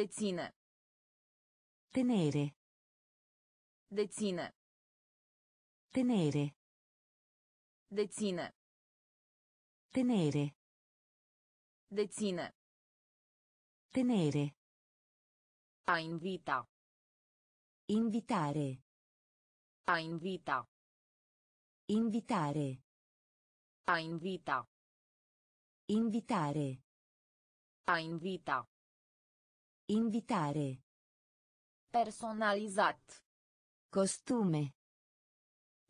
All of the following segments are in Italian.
Deține. Tenere. Deține. Tenere. Deține. Tenere. Deține. Tenere. A invita. Invitare. A invita. Invitare. A invita. Invitare. A invita. Invitare. Personalizat. Costume.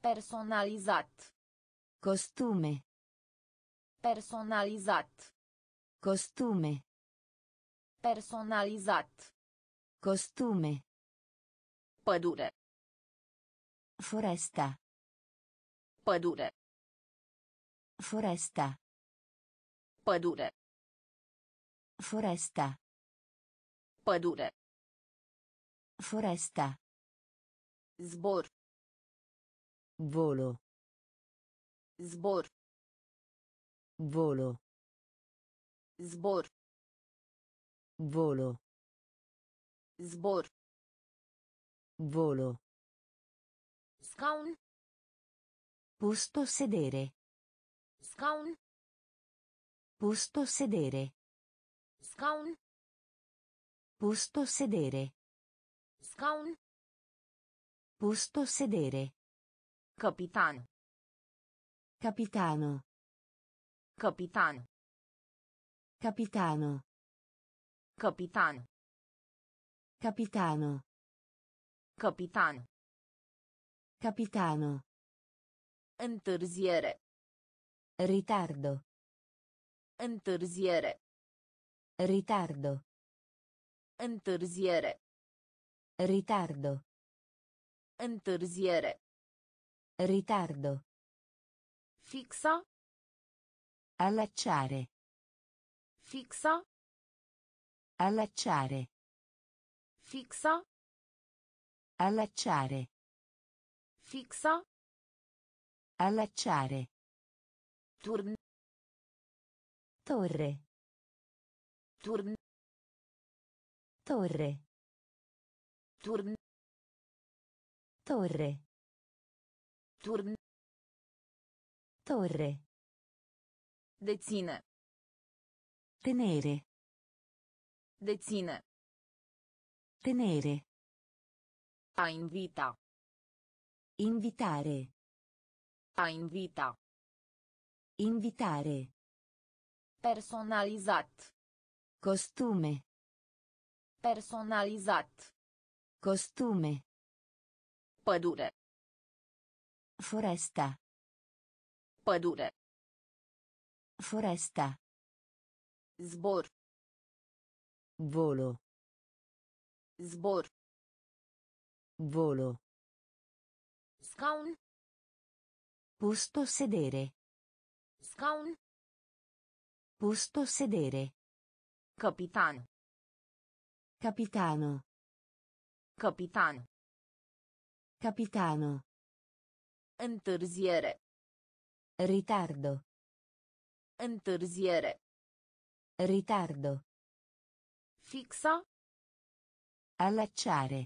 Personalizat. Costume. Personalizat. Costume. Personalizat. Costume. Pădure. Foresta. Pădure. Foresta. Pădure. Foresta. Pădure. Foresta. Zbor. Volo. Zbor. Volo. Zbor. Volo. Zbor. Volo. Scaun. Posto sedere. Scaun. Posto sedere. Scaun. Posto sedere. Scaun. Posto sedere. Capitan. Capitano. Capitan. Capitano. Capitan. Capitano. Capitan. Capitano. Întârziere. Ritardo. Întârziere. Ritardo. Întârziere. Ritardo. Întârziere. Ritardo. Fixa. Allacciare. Fixa. Allacciare. Fixa. Allacciare. Fixa. Allacciare. Turn. Torre. Turn. Torre. Turn. Torre. Turn. Torre. Deține. Tenere. Deține. Tenere. A invita. Invitare. A invita. Invitare. Personalizat. Costume. Personalizat. Costume. Pădure. Foresta. Pădure. Foresta. Zbor. Volo. Zbor. Volo. Scaun. Posto sedere. Scaun. Posto sedere. Capitan. Capitano. Capitan. Capitano. Întârziere. Ritardo. Întârziere. Ritardo. Fixa. Allacciare.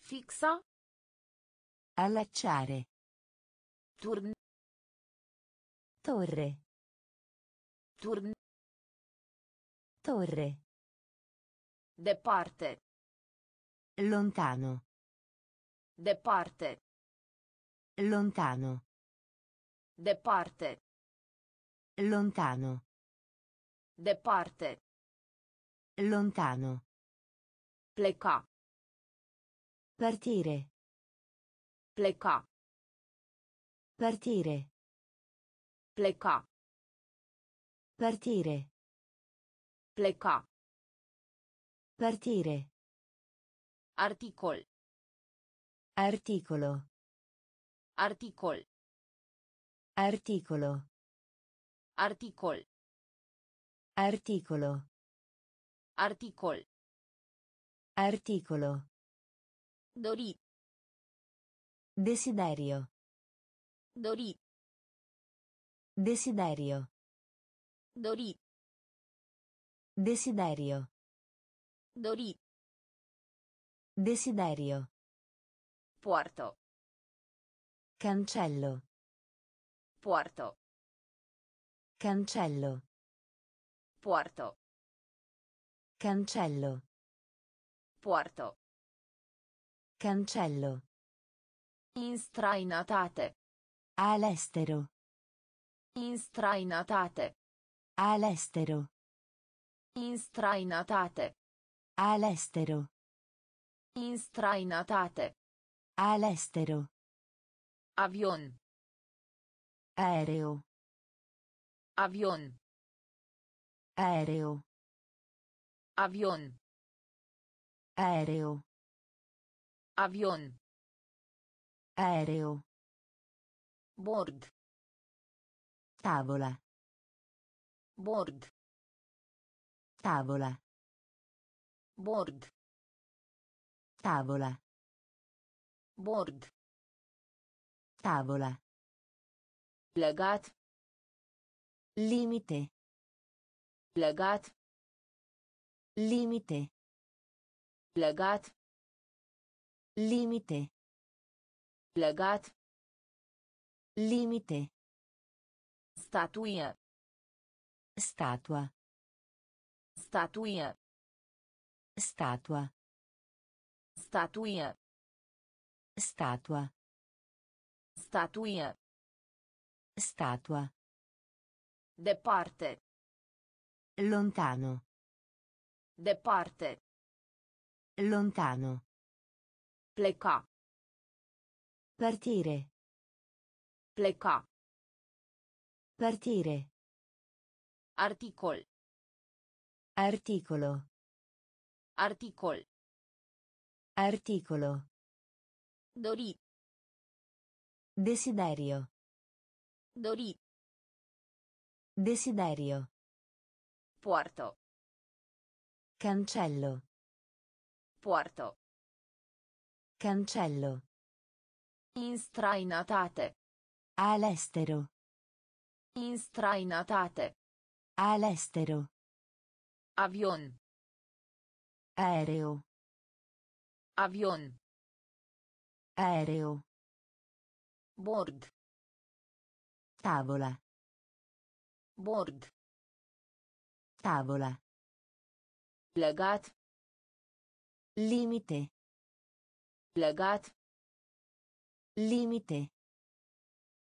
Fixa. Allacciare. Turn. Torre. Turn. Torre. Departe. Lontano. Departe. Lontano. Departe. Lontano. Departe. Lontano. Pleca. Partire. Pleca. Partire. Pleca. Partire. Pleca. Partire. Articol. Articolo. Articol. Articolo. Articol. Articolo. Articol. Articolo. Dori. Desiderio. Dori. Desiderio. Dori. Desiderio. Dori. Desiderio. Porto. Cancello. Porto. Cancello. Porto. Cancello. Porto. Cancello. In străinătate. All'estero. In străinătate. All'estero. In străinătate. All'estero. In străinătate. All'estero. Avion. Aereo. Avion. Aereo. Avion. Aereo. Avion. Aereo. Bord. Tavola. Bord. Tavola. Bord. Tavola. Bord. Tavola. Legat. Limite. Legat. Limite. Legat. Limite. Legat. Limite. Statuie. Statua. Statuie. Statua. Statuie. Statua. Statuie. Statua. Departe. Lontano. Departe. Lontano. Pleca. Partire. Pleca. Partire. Articol. Articolo. Articol. Articolo. Dori. Desiderio. Dori. Desiderio. Porto. Cancello. Porto. Cancello. In străinătate. All'estero. In străinătate. All'estero. Avion. Aereo. Avion. Aereo. Bord. Tavola. Bord. Tavola. Legat. Limite. Legat. Limite.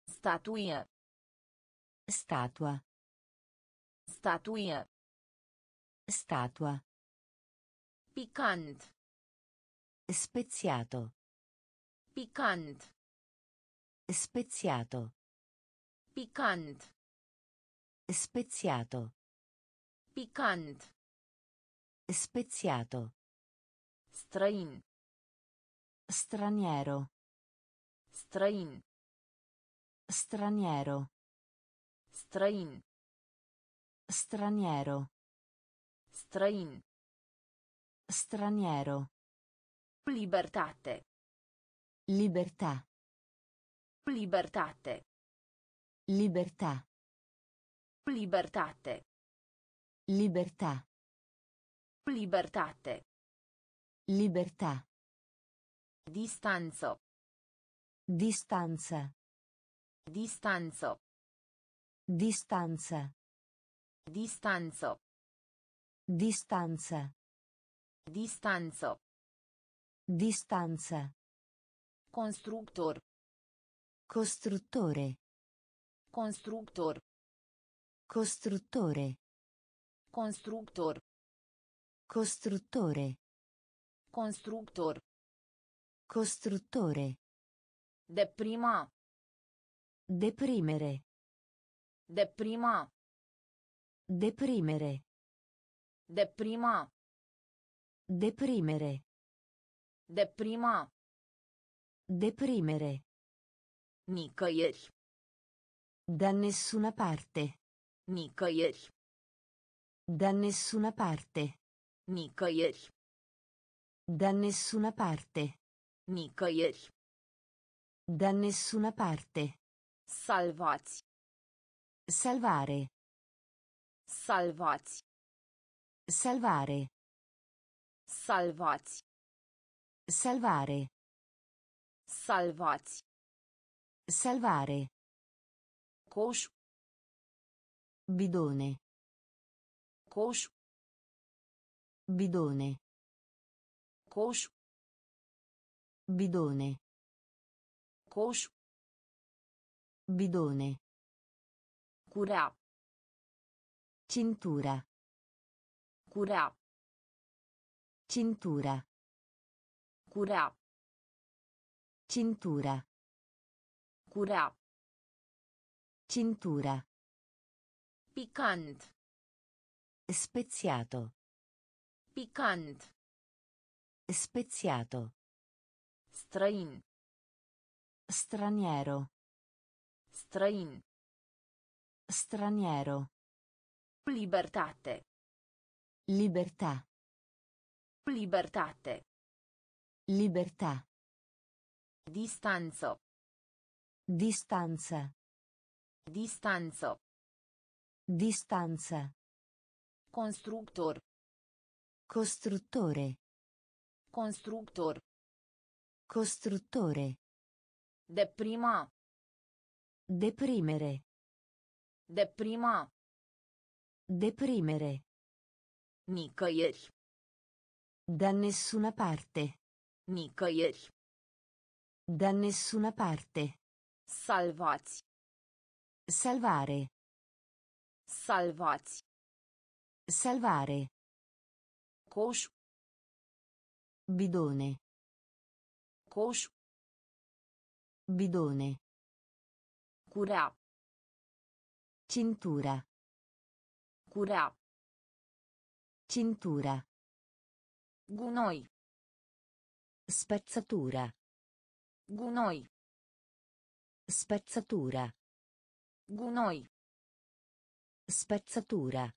Statuie. Statua. Statuie. Statua. Picant. Speziato. Picant. Speziato. Picant. Speziato. Picant. Speziato. Străin. Straniero. Străin. Straniero. Străin. Straniero. Străin. Straniero. Libertate. Libertà. Libertate. Libertà. Libertate. Libertà. Libertate. Libertà. Distanzo. Distanza. Distanzo. Distanza. Distanzo. Distanza. Distanzo. Distanza. Constructor. Costruttore. Constructor. Costruttore. Constructor. Costruttore. Constructor. Costruttore. Deprima. Deprimere. Deprima. Deprimere. Deprima. Deprimere. Deprima. Deprimere. Nicăieri. Da nessuna parte. Nicăieri. Da nessuna parte. Nicăieri. Da nessuna parte. Nicăieri. Da nessuna parte. Salvați. Salvare. Salvați. Salvare. Salvați. Salvare. Salvați. Salvare. Coș. Bidone. Coș. Bidone. Coș. Bidone. Coș. Bidone. Curea. Cintura. Curea. Cintura. Curea. Cintura. Curea. Cintura. Picant. Speziato. Picant. Speziato. Străin. Straniero. Străin. Straniero. Libertate. Libertà. Libertate. Libertà. Distanță. Distanza. Distanță. Distanza. Constructor. Costruttore. Constructor. Costruttore. Deprima. Deprimere. Deprima. Deprimere. Nicăieri. Da nessuna parte. Nicăieri. Da nessuna parte. Salvați. Salvare. Salvați. Salvare. Coș. Bidone. Coș. Bidone. Curea. Cintura. Curea. Cintura. Gunoi. Spezzatura. Gunoi. Spezzatura. Gunoi. Spezzatura.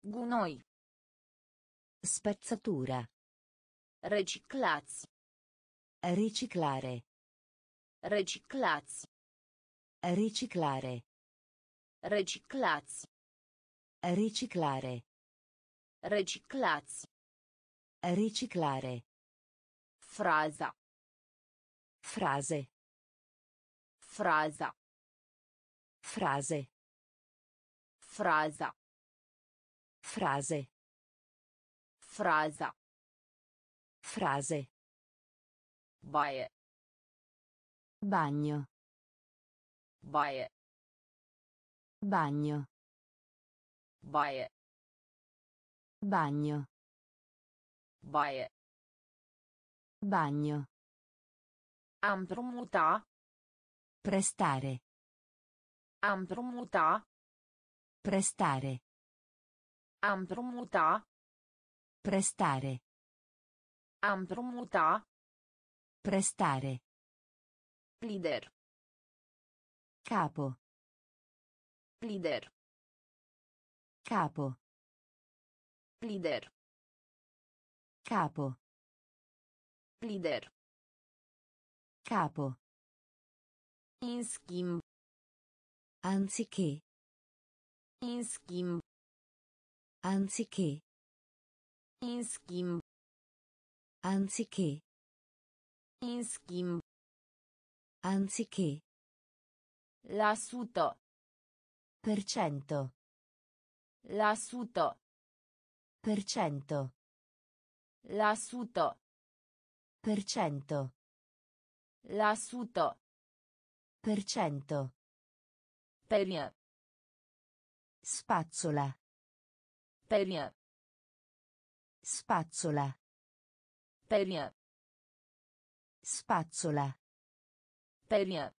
Gunoi. Spezzatura. Reciclați. Riciclare. Reciclați. Riciclare. Reciclați. Riciclare. Reciclați. Riciclare. Fraza. Frase. Fraza. Frase. Fraza. Frase. Fraza. Frase. Baie. Bagno. Baie. Bagno. Baie. Bagno. Baie. Bagno. Împrumuta. Prestare. Împrumuta. Prestare. Împrumuta. Prestare. Împrumuta. Prestare. Lider. Capo. Lider. Capo. Lider. Capo. Lider. Capo. In schimb. Anziché. In schimb. Anziché. In schimb. Anziché. In schimb. Anziché. La sută. Per cento. La sută. Per cento. La sută. Per cento. La. Per cento. Perie. Spazzola. Perie. Spazzola. Perie. Spazzola. Perie.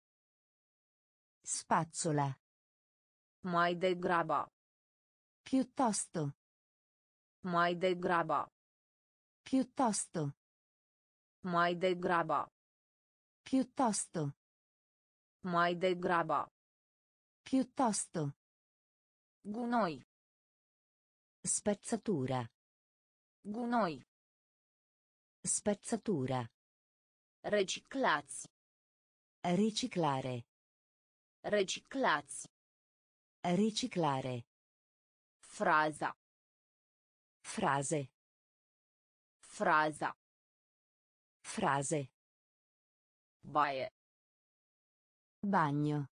Spazzola. Mai degrabă. Piuttosto. Mai degrabă. Piuttosto. Mai degrabă. Piuttosto. Mai degrabă. Piuttosto. Gunoi. Spezzatura. Gunoi. Spezzatura. Reciclați. Riciclare. Reciclați. Riciclare. Fraza. Frase. Fraza. Frase. Baie. Bagno.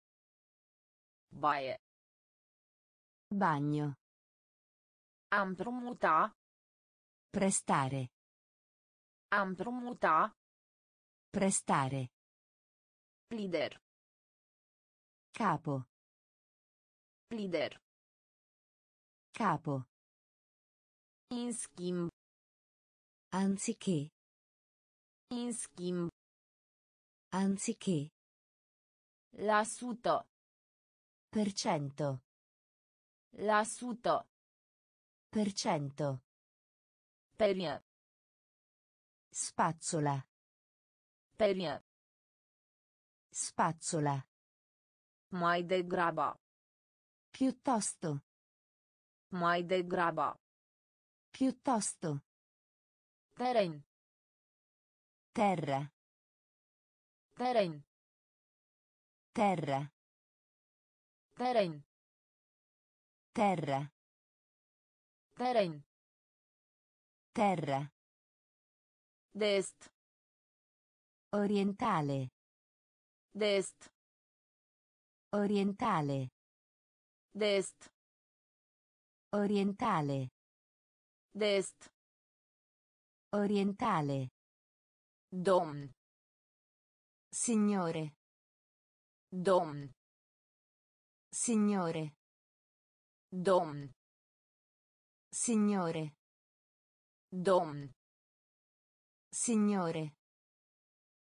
Baie. Bagno. Împrumuta. Prestare. Împrumuta. Prestare. Lider. Capo. Lider. Capo. In schimb. Anziché. In schimb. Anziché. La sută. Per cento. La sută. Per cento. Perie. Spazzola. Perie. Spazzola. Mai degrabă. Piuttosto. Mai degrabă. Piuttosto. Teren. Terra. Teren. Terra. Teren. Terra. Teren. Terra. Dest. Orientale. Dest. Orientale. Dest. Orientale. Dest. Orientale. Domn. Signore. Domn. Signore. Domn. Signore. Domn. Signore.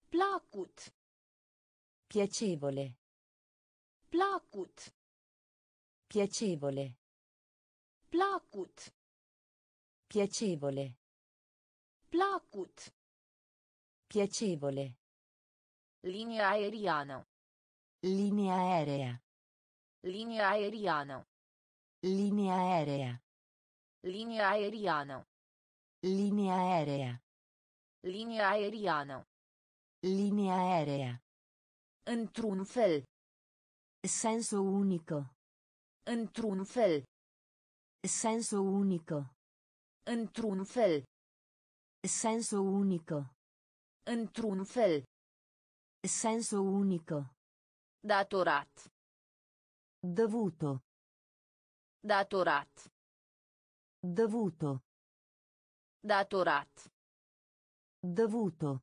Placut. Piacevole. Placut. Piacevole. Placut. Piacevole. Placut. Piacevole. Linia aeriană. Linea aerea. Linia aeriană. Linea aerea. Linia aeriană. Linea aerea. Linia aeriană. Linea aerea. Într-un fel. Senso unico. Într-un fel. Senso unico. Într-un fel. Senso unico. Într-un fel. Senso unico. Datorat. Dovuto. Datorat. Dovuto. Datorat. Dovuto.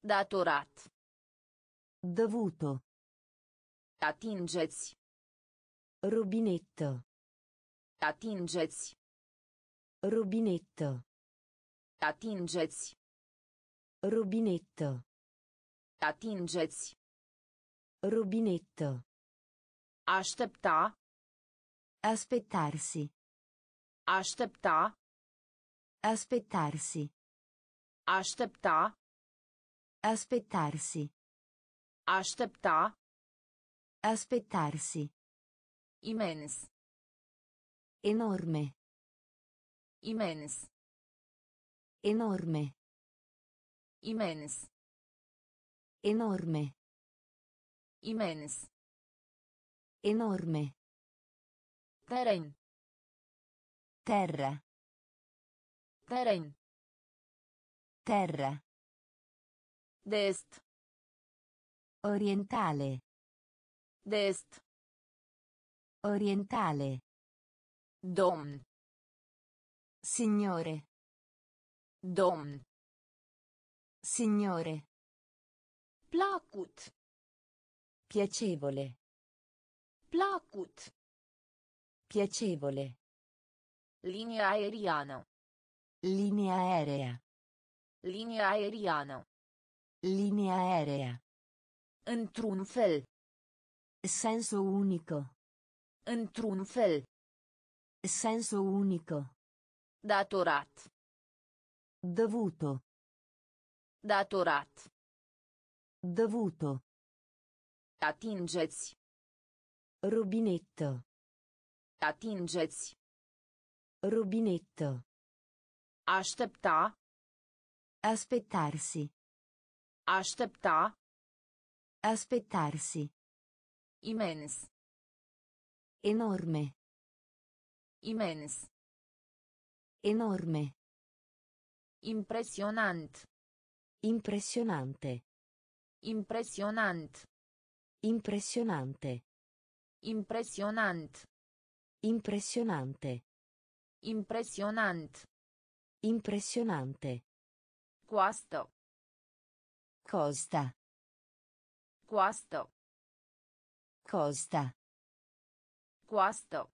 Datorat. Dovuto. Atingeți. Rubinetto. Atingeți. Rubinetto. Atingeți. Rubinetto. Atingeți. Rubinetto. Aștepta. Aspettarsi. Aștepta. Aspettarsi. Aștepta. Aspettarsi. Aștepta. Aspettarsi. Imens. Enorme. Imens. Enorme. Imens. Enorme. Imens. Enorme. Teren. Terra. Teren. Terra. Dest. Orientale. Dest. Orientale. Domn. Signore. Domn. Signore. Placut. Piacevole. Placut. Piacevole. Linia aeriană. Linea aerea. Linia aeriană. Linea aerea. Într-un fel. Senso unico. Într-un fel. Senso unico. Datorat. Dovuto. Datorat. Dovuto. Atingeți. Rubinetto. Atingeți. Rubinetto. Aștepta. Aspettarsi. Aștepta. Aspettarsi. Imens. Enorme. Imens. Enorme. Impresionant. Impressionante. Impresionant. Impressionante. Impresionant. Impressionante. Impresionant. Impressionante. Coastă. Costa. Coastă. Costa. Coastă.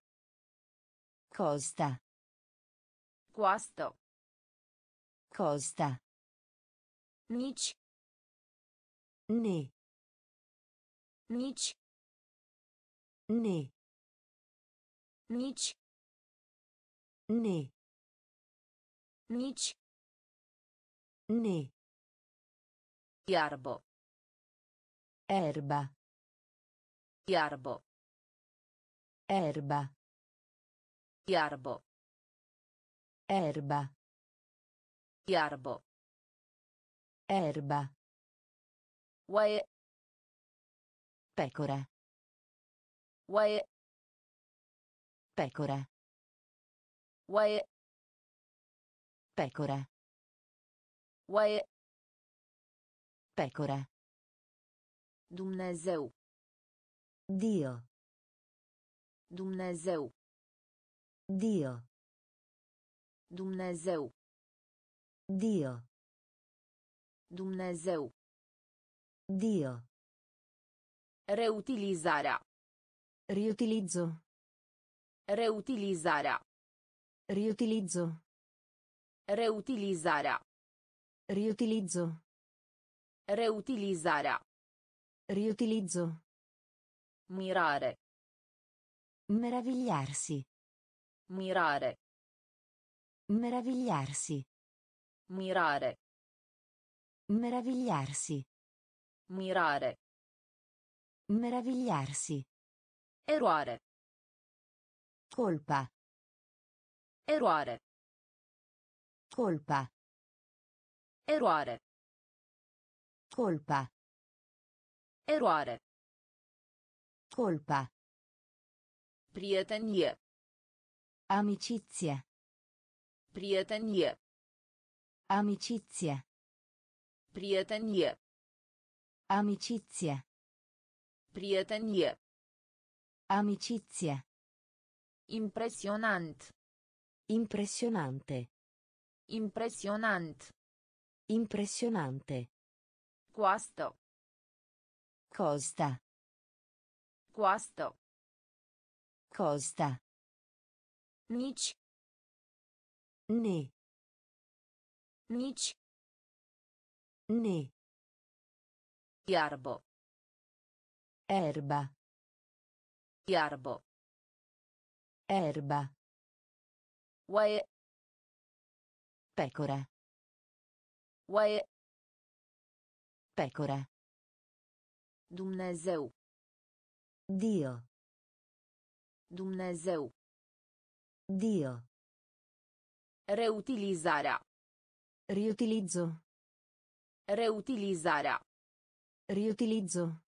Costa. Coastă. Costa. Nici. Ne. Nici. Ne. Nici. Ne. Nici. Ne. Iarbă. Erba. Iarbă. Erba. Iarbă. Erba. Iarbă. Erba. Oaie. Pecora. Oaie. Pecora. Oaie. Pecora. Oaie. Pecora. Dumnezeu. Dio. Dumnezeu. Dio. Dumnezeu. Dio. Dumnezeu. Dio. Reutilizarea. Riutilizzo. Reutilizarea. Riutilizzo. Reutilizarea. Riutilizzo. Reutilizarea. Riutilizzo. Mirare. Meravigliarsi. Mirare. Meravigliarsi. Mirare. Meravigliarsi. Mirare. Meravigliarsi. Eroare. Colpa. Eroare. Colpa. Eroare. Colpa. Eroare. Colpa. Prietenie. Amicizia. Prietenie. Amicizia. Prietenie. Amicizia. Prietenie. Amicizia. Impresionant. Impressionante. Impresionant. Impressionante. Coastă. Costa. Coastă. Costa. Nici. Ne. Nici. Ne. Iarbă. Erba. Iarbă. Erba. Oaie. Pecora. Oaie. Pecora. Dumnezeu. Dio. Dumnezeu. Dio. Reutilizarea. Riutilizzo. Reutilizarea. Riutilizzo.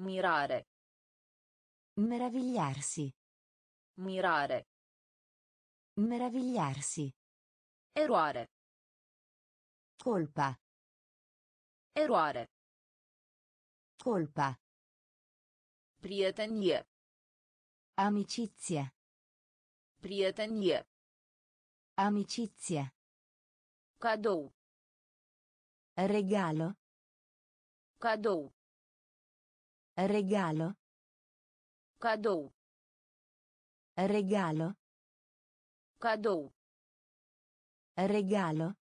Mirare. Meravigliarsi. Mirare. Meravigliarsi. Eroare. Colpa. Eroare. Colpa. Prietenie. Amicizia. Prietenie. Amicizia. Cadou. Regalo. Cadou. Regalo. Cadou. Regalo. Cadou. Regalo.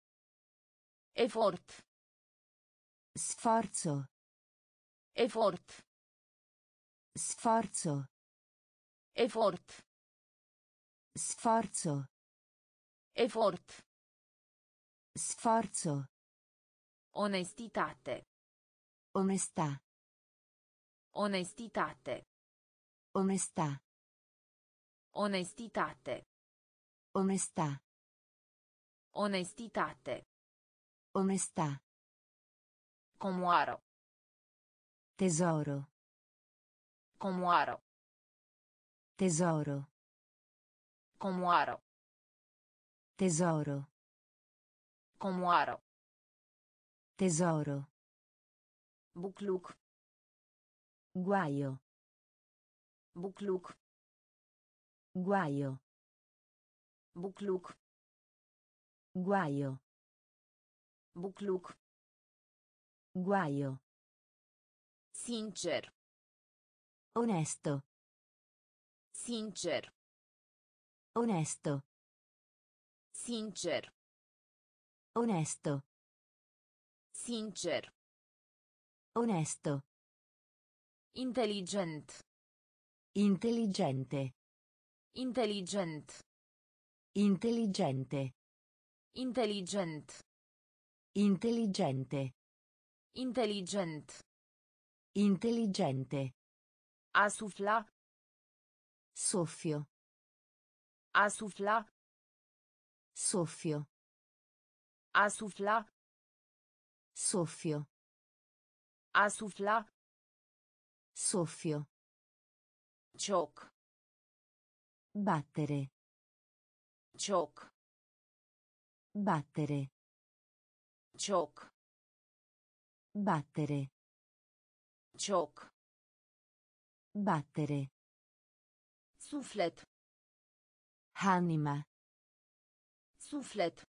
Efort. Sforzo. Efort. Sforzo. Efort. Sforzo. Efort. Sforzo. Onestitate. Onestà. Onestitate. Onestà. Onestitate. Onestà. Onestitate. Onestà. Comoară. Tesoro. Comoară. Tesoro. Comoară. Tesoro. Comoară. Tesoro. Bucluc. Guaio. Bucluc. Guaio. Bucluc. Guaio. Bucluc. Guaio. Sincer. Onesto. Sincer. Onesto. Sincer. Onesto. Sincer. Onesto. Intelligent. Intelligente. Intelligent. Intelligente. Intelligent. Intelligente. Intelligent. Intelligente. Asufla. Soffio. Asufla. Soffio. Asufla. Soffio. Asufla. Soffio. Cioc. Battere. Cioc. Battere. Cioc. Battere. Cioc. Battere. Suflet. Anima. Suflet.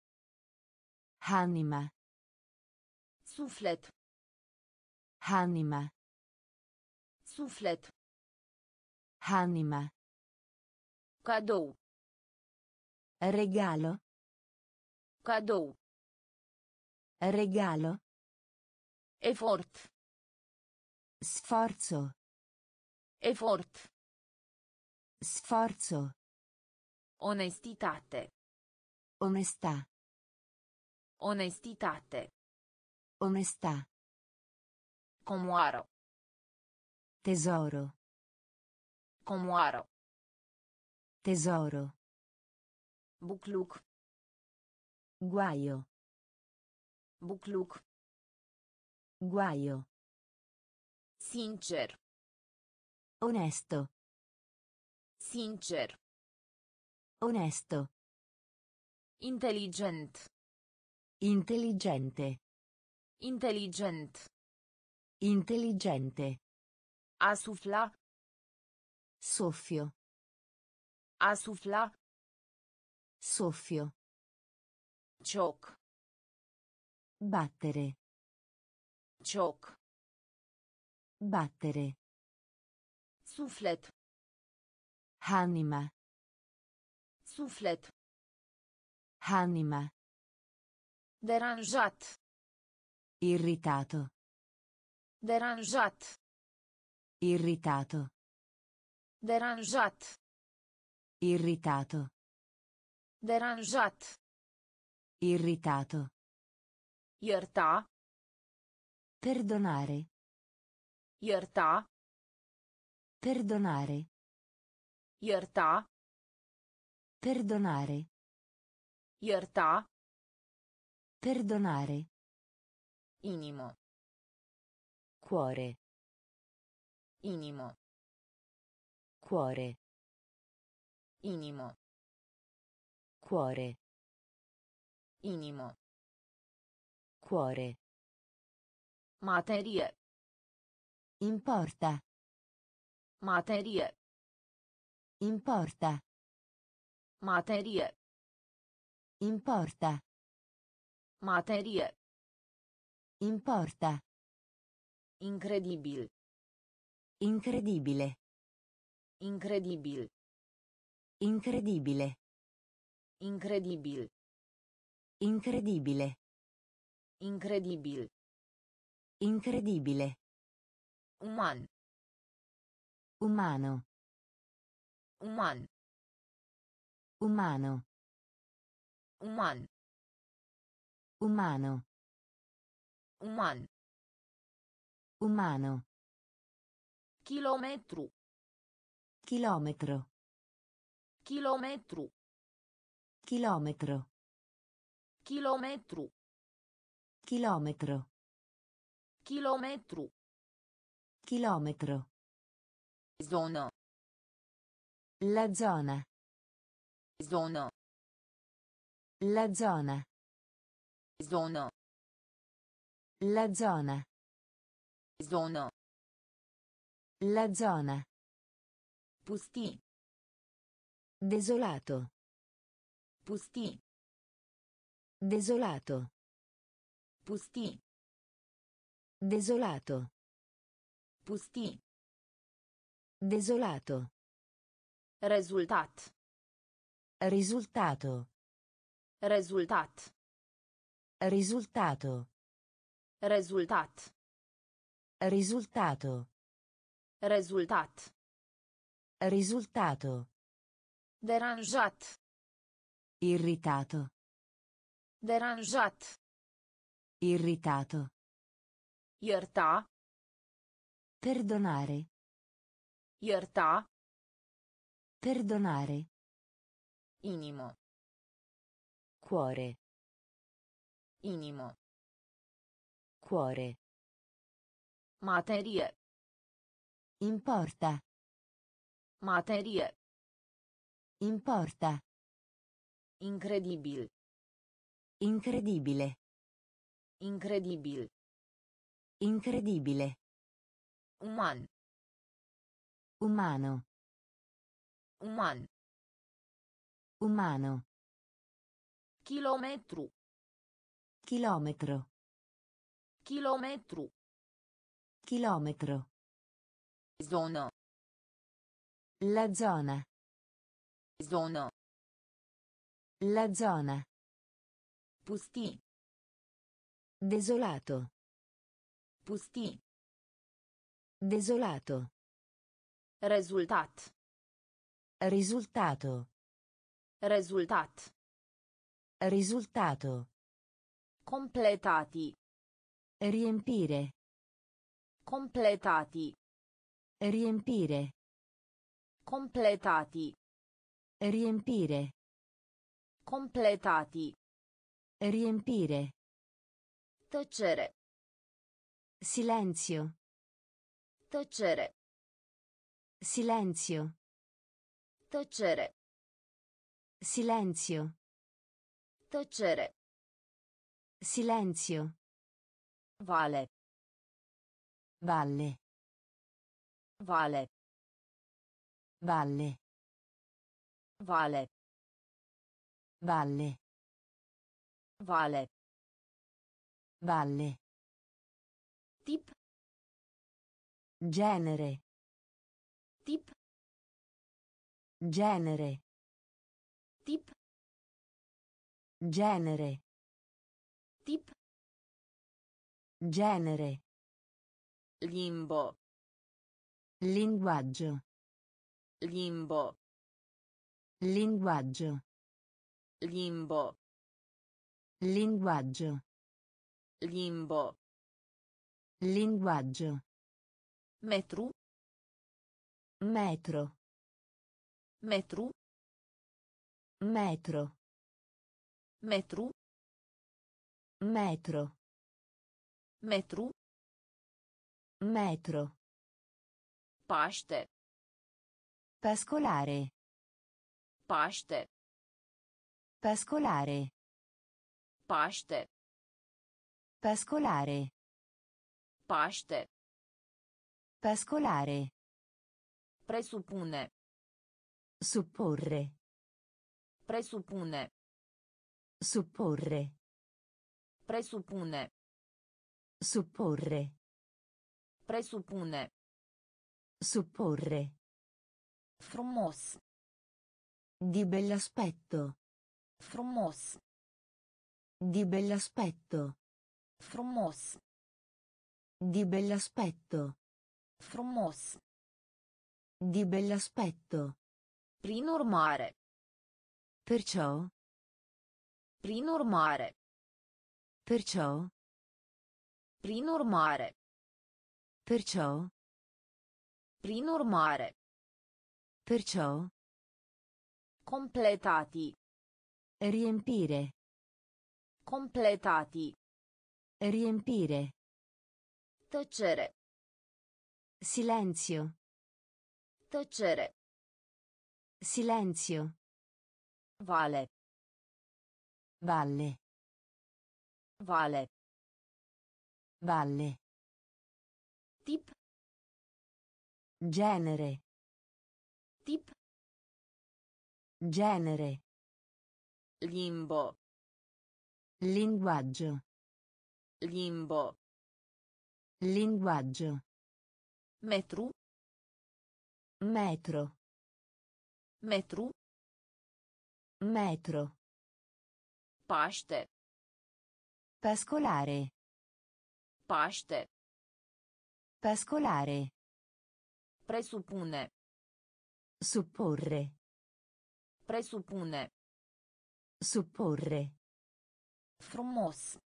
Anima. Suflet. Anima. Suflet. Anima. Cadou. Regalo. Cadou. Regalo. Efort. Sforzo. Efort. Sforzo. Onestitate. Onestà. Onestitate. Onestà. Comoară. Tesoro. Comoară. Tesoro. Bucluc. Guaio. Bucluc. Guaio. Sincer. Onesto. Sincer. Onesto. Intelligent. Intelligente. Intelligent. Intelligente. Asufla. Soffio. Asufla. Soffio. Cioc. Battere. Cioc. Battere. Suflet. Anima. Suflet. Anima. Deranjat. Irritato. Deranjat. Irritato. Deranjat. Irritato. Deranjat. Irritato. Ierta. Perdonare. Ierta. Perdonare. Ierta. Perdonare. Ierta. Perdonare. Inimo. Cuore. Inimo. Cuore. Inimo. Cuore. Inimo. Cuore. Materie. Importa. Materie. Importa. Materie. Importa. Materie. Importa. Incredibil. Incredibile. Incredibil. Incredibile. Incredibil. Incredibile. Incredibil. Incredibile. Uman. Umano. Uman. Umano. Uman. Umano. Uman. Umano. Chilometru. Chilometro. Chilometru. Chilometro. Chilometru. Chilometro. Chilometru. Chilometro. Zonă. La zona. Zonă. La zona. Zonă. La zona. Zonă. La zona. Pustii. Desolato. Pustii. Desolato. Pustii. Desolato. Pustii. Desolato. Rezultat. Risultato. Rezultat. Risultato. Rezultat. Risultato. Rezultat. Risultato. Deranjat. Irritato. Deranjat. Irritato. Ierta. Perdonare. Ierta. Perdonare. Inimo. Cuore. Inimo. Cuore. Materie. Importa. Materie. Importa. Incredibil. Incredibile. Incredibil. Incredibile. Uman. Umano. Uman. Umano. Chilometru. Chilometro. Chilometru. Chilometro. Zonă. La zona. Zonă. La zona. Pustii. Desolato. Pustii. Desolato. Rezultat. Risultato. Rezultat. Risultato. Completati. Riempire. Completati. Riempire. Completati. Riempire. Completati. Riempire. Tăcere. Silenzio. Tăcere. Silenzio. Tăcere. Silenzio. Tăcere. Silenzio. Vale. Valle. Vale. Valle. Vale. Valle. Vale. Valle. Tip. Genere. Tip. Genere. Tip. Genere. Tip. Genere. Limbo. Linguaggio. Limbo. Linguaggio. Limbo. Linguaggio. Limbo. Linguaggio. Metru. Metro. Metru. Metro. Metro. Metru. Metro. Paște. Pascolare. Paște. Pascolare. Paște. Pascolare. Paște. Pascolare. Presupune. Supporre. Presupune. Supporre. Presupune. Supporre. Presupune. Supporre. Frumos. Di bell'aspetto. Frumos. Di bell'aspetto. Frumos. Di bell'aspetto. Frumos. Di bell'aspetto. Prin urmare. Perciò. Prin urmare. Perciò. Prin urmare. Perciò. Prin urmare. Perciò. Completati. Riempire. Completati. Riempire. Tăcere. Silenzio. Tăcere. Silenzio. Vale. Valle. Vale. Valle. Tip. Genere. Tip. Genere. Limbo. Linguaggio. Limbo. Linguaggio. Metru. Metro. Metru. Metro. Paște. Pascolare. Paște. Pascolare. Presupune. Supporre. Presupune. Supporre. Frumos.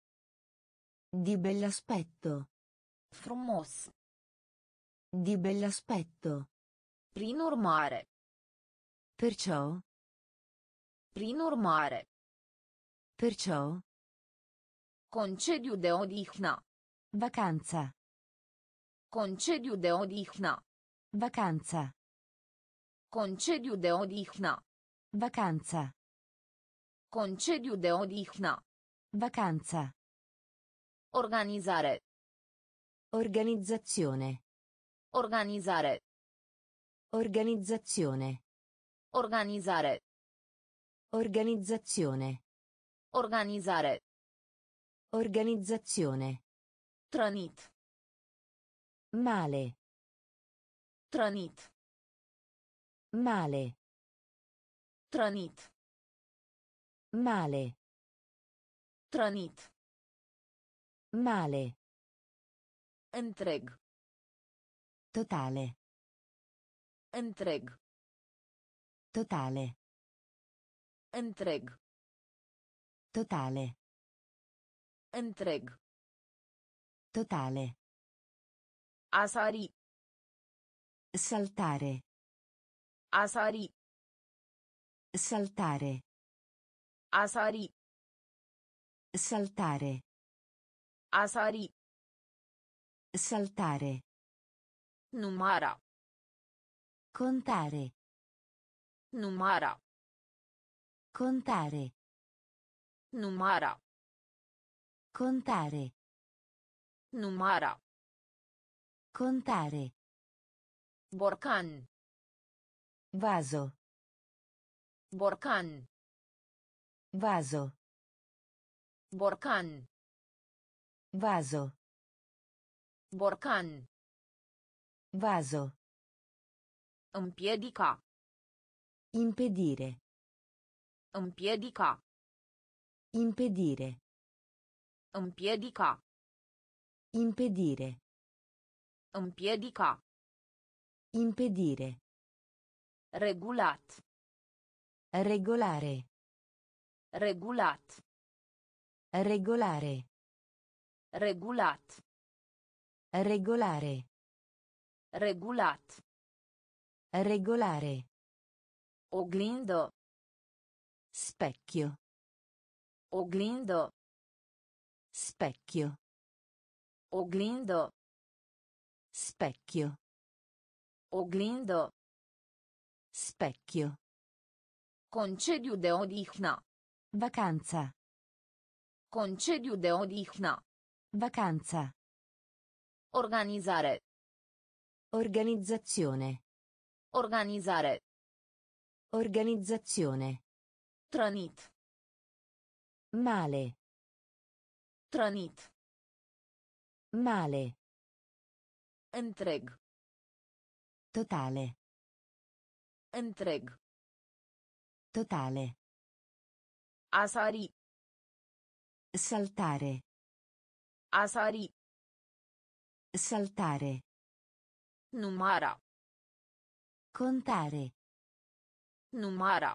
Di bell'aspetto. Frumos. Di bell'aspetto. Prin urmare. Perciò. Prin urmare. Perciò. Concediu de odihnă. Vacanza. Concediu de odihnă. Vacanza. Concediu de odihnă. Vacanza. Concediu de odihnă. Vacanza. Organizare. Organizzazione. Organizare. Organizzazione. Organizare. Organizzazione. Organizare. Organizzazione. Trănit. Male. Trănit. Male. Trănit. Male. Trănit. Male. Întreg. Totale. Întreg. Totale. Întreg. Totale. Întreg. Totale. A sari. Saltare. A sari. Saltare. A sari. Saltare. A sari. Saltare. Numara. Contare. Numara. Contare. Numara. Contare. Numara. Contare. Borcan. Vaso. Borcan. Vaso. Borcan. Vaso. Borcan. Vaso. Împiedica. Impedire. Împiedica. Impedire. Împiedica. Impedire. Împiedica. Impedire. Regulat. Regolare. Regulat. Regolare. Regulat. Regolare. Regulat. Regolare. Oglindă. Specchio. Oglindă. Specchio. Oglindă. Specchio. Oglindă. Specchio. Concediu de odihnă. Vacanza. Concediu de odihnă. Vacanza. Organizare. Organizzazione. Organizare. Organizzazione. Trănit. Male. Trănit. Male. Întreg. Totale. Întreg. Totale. A sari. Saltare. A sari. Saltare. Numara. Contare. Numara.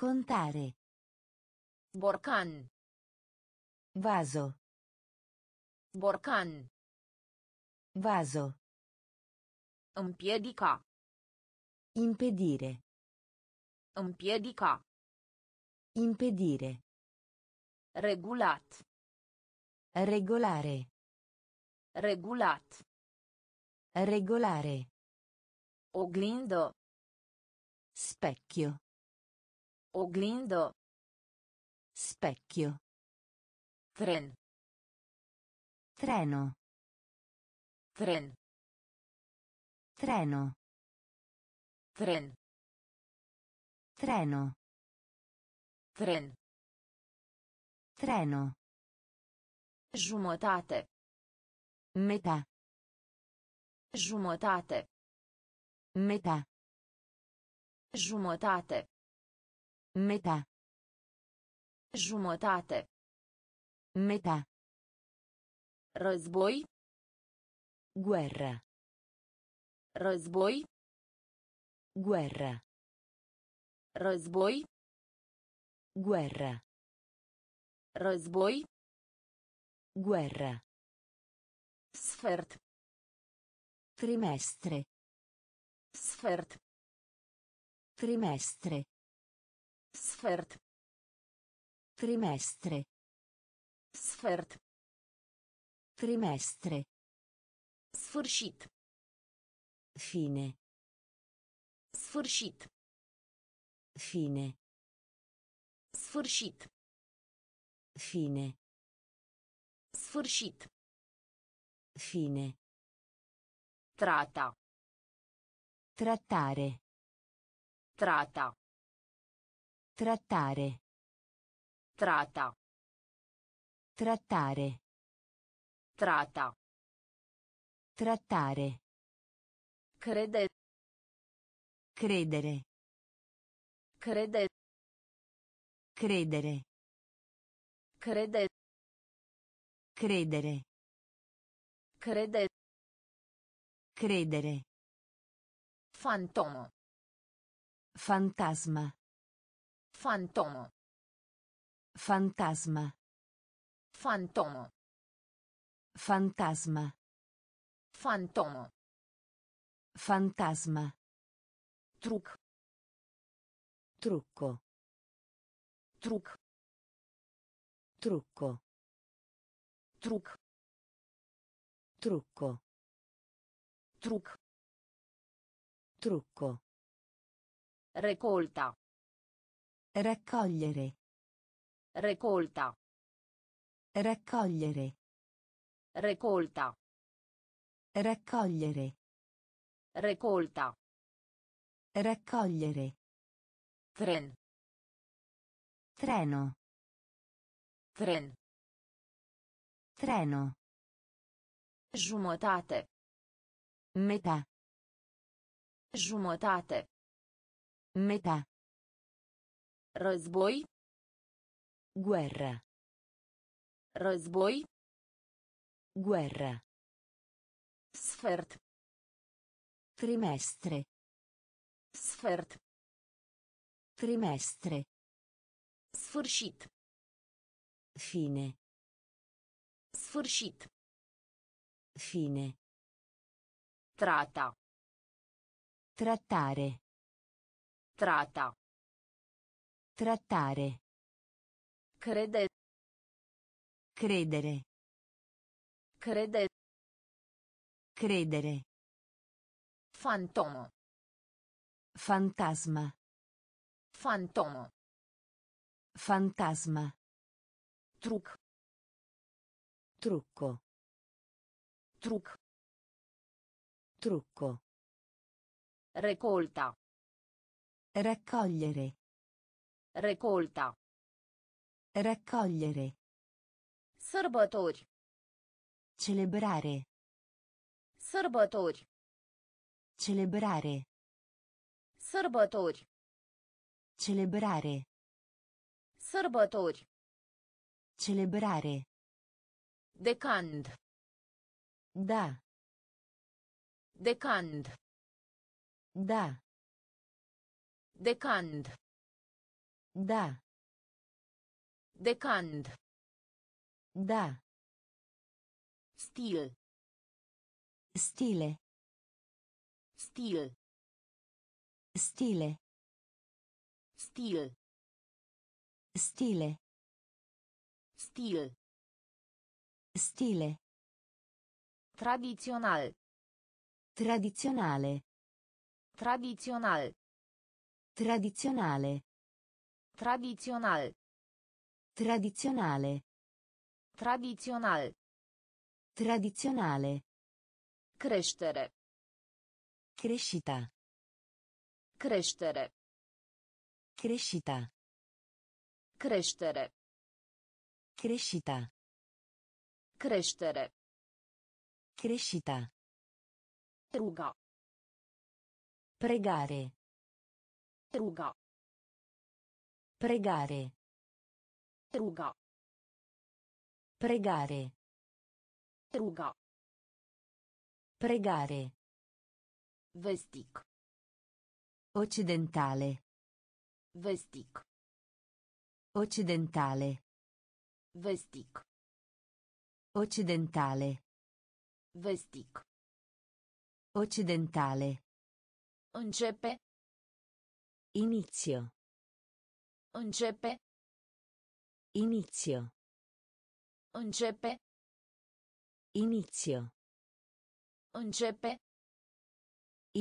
Contare. Borcan. Vaso. Borcan. Vaso. Împiedica. Impedire. Împiedica. Impedire. Regulat. Regolare. Regulat. Regolare. Oglindă. Specchio. Oglindă. Specchio. Tren. Treno. Tren. Treno. Tren. Treno. Tren. Treno. Jumătate. Metà. Jumătate. Metà. Jumătate. Metà. Jumătate. Metà. Război. Guerra. Război. Guerra. Război. Guerra. Război. Guerra. Sfert. Trimestre. Sfert. Trimestre. Sfert. Trimestre. Sfert. Trimestre. Sfârșit. Fine. Sfârșit. Fine. Sfârșit. Fine. Sfârșit. Fine. Trata. Trattare. Trata. Trattare. Trata. Trattare. Trata. Trattare. Crede. Credere. Crede. Credere. Crede. Credere. Crede. Credere. Fantomă. Fantasma. Fantomă. Fantasma. Fantomă. Fantasma. Fantomă. Fantasma. Truc. Trucco. Truc. Trucco. Truc. Trucco. Truc. Trucco. Recolta. Raccogliere. Recolta. Raccogliere. Recolta. Raccogliere. Recolta. Raccogliere. Tren. Treno. Tren. Treno. Jumătate. Metà. Jumătate. Metà. Război. Guerra. Război. Guerra. Sfert. Trimestre. Sfert. Trimestre. Sfârșit. Fine. Sfârșit. Fine. Trata. Trattare. Trata. Trattare. Crede. Credere. Crede. Credere. Fantomă. Fantasma. Fantomă. Fantasma. Truc. Trucco. Truc. Trucco. Recolta. Raccogliere. Recolta. Raccogliere. Sărbători. Celebrare. Sărbători. Celebrare. Sărbători. Celebrare. Sărbători. Celebrare. Decand. Da. Decand. Da. Decand. Da. Decand. Da. Stil. Stile. Stil. Stile. Stil. Stile. Stil. Stile. Tradițional. Tradizionale. Tradițional. Tradizionale. Tradițional. Tradizionale. Tradițional. Tradizionale. Creștere. Crescita. Creștere. Crescita. Creștere. Crescita. Creștere. Crescita. Ruga. Pregare. Ruga. Pregare. Ruga. Pregare. Ruga. Pregare. Vestic. Occidentale. Vestic. Occidentale. Vestic. Occidentale. Vestic. Occidentale. Începe. Inizio. Începe. Inizio. Începe. Inizio. Începe.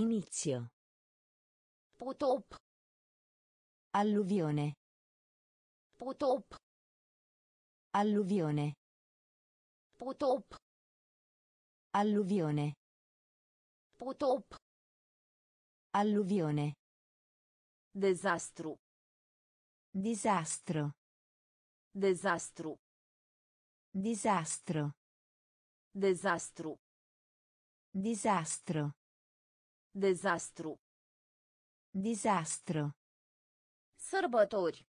Inizio. Potop. Alluvione. Potop. Alluvione. Potop. Alluvione. Potop. Alluvione. Dezastru. Disastro. Dezastru. Disastro. Dezastru. Disastro. Dezastru. Disastro. Sărbători.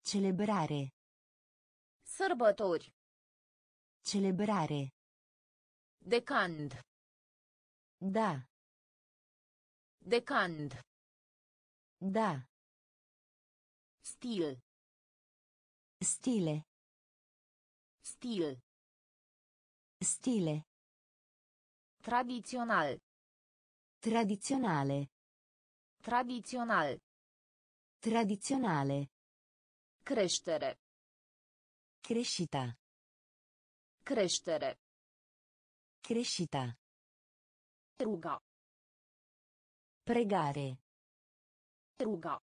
Celebrare. Sărbători. Celebrare. Decand. Da. Decand. Da. Stil. Stile. Stil. Stile. Tradițional. Tradizionale. Tradițional. Tradizionale. Creștere. Crescita. Creștere. Crescita. Ruga. Pregare. Ruga.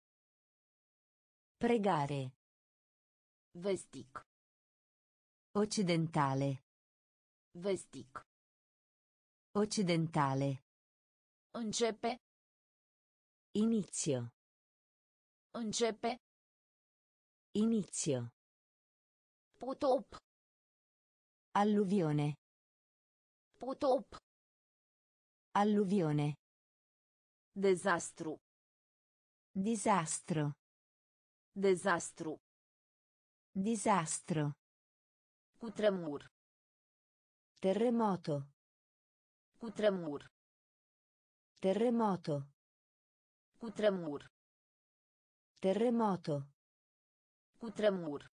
Pregare. Vestic. Occidentale. Vestic. Occidentale. Începe. Inizio. Începe. Inizio. Potop. Alluvione. Potop. Alluvione. Dezastru. Disastro. Dezastru. Disastro. Cutremur. Terremoto. Cutremur. Terremoto. Cutremur. Terremoto. Cutremur.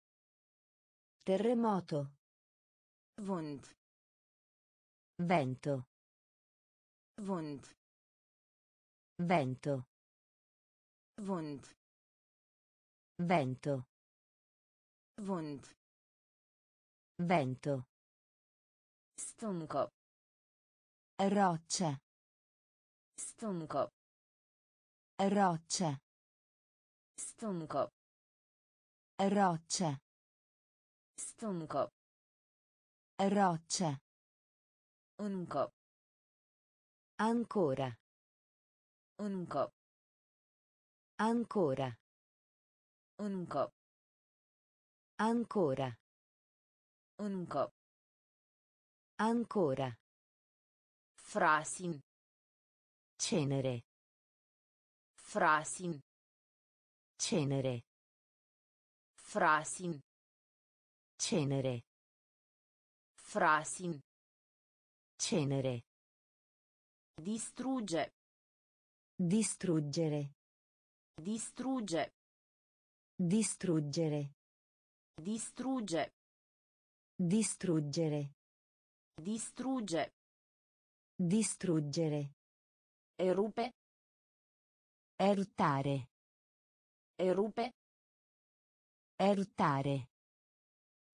Terremoto. Vânt. Vento. Vânt. Vento. Vânt. Vento. Vânt. Vento. Stâncă. Roccia. Stâncă. Roccia. Stâncă. Roccia. Stâncă. Roccia. Încă. Ancora. Încă. Ancora. Încă. Ancora. Încă. Ancora. Frasin. Cenere. Frasin. Cenere. Frasin. Cenere. Frasin. Cenere. Distrugge. Distruggere. Distrugge. Distruggere. Distrugge. Distruggere. Distrugge. Distruggere. Erupe. Eruttare. Erupe. Eruttare.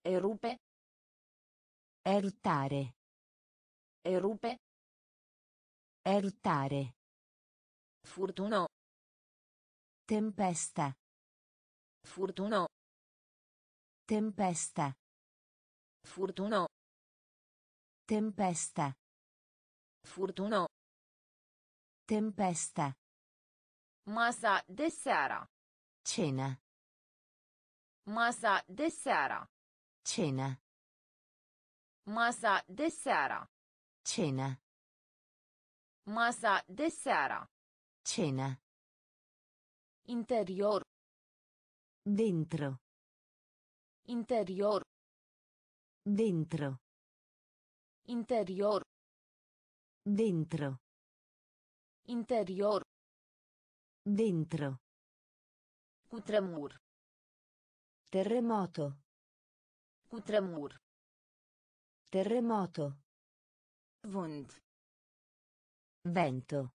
Erupe. Eruttare. Erupe. Eruttare. Furtună. Tempesta. Furtună. Tempesta. Furtună. Tempesta. Furtună. Tempesta. Masa de seara. Cena. Masa de seara. Cena. Masa de seara. Cena. Masa de seara. Cena. Interior. Dentro. Interior. Dentro. Interior. Dentro. Interior. Dentro. Cutremur. Terremoto. Cutremur. Terremoto. Vânt. Vento.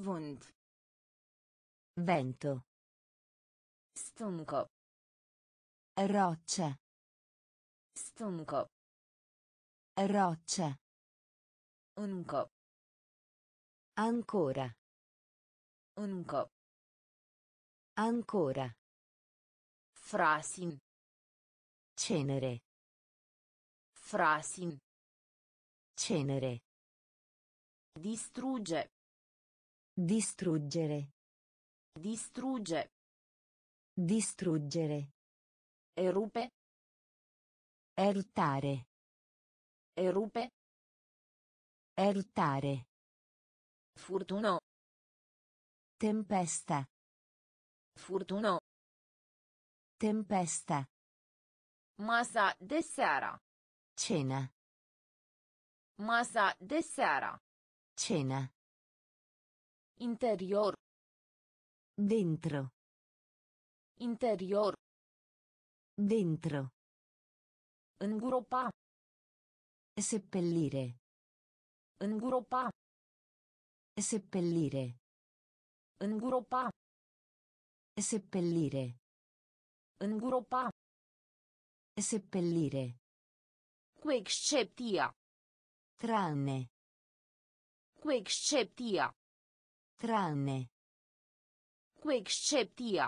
Vânt. Vento. Stâncă. Roccia. Stâncă. Roccia. Încă. Ancora. Încă. Ancora. Frasin. Cenere. Frasin. Cenere. Distrugge. Distruggere. Distrugge. Distruggere. Erupe. Eruttare. Erupe. Eruttare. Furtună. Tempesta. Furtună. Tempesta. Masa de seara. Cena. Masa de seara. Cena. Interior. Dentro. Interior. Dentro. Îngropa. Seppellire. Îngropa. Seppellire. Îngropa. Seppellire. Îngropa. Seppellire. Cu excepția. Tranne. Cu excepția. Tranne. Cu excepția.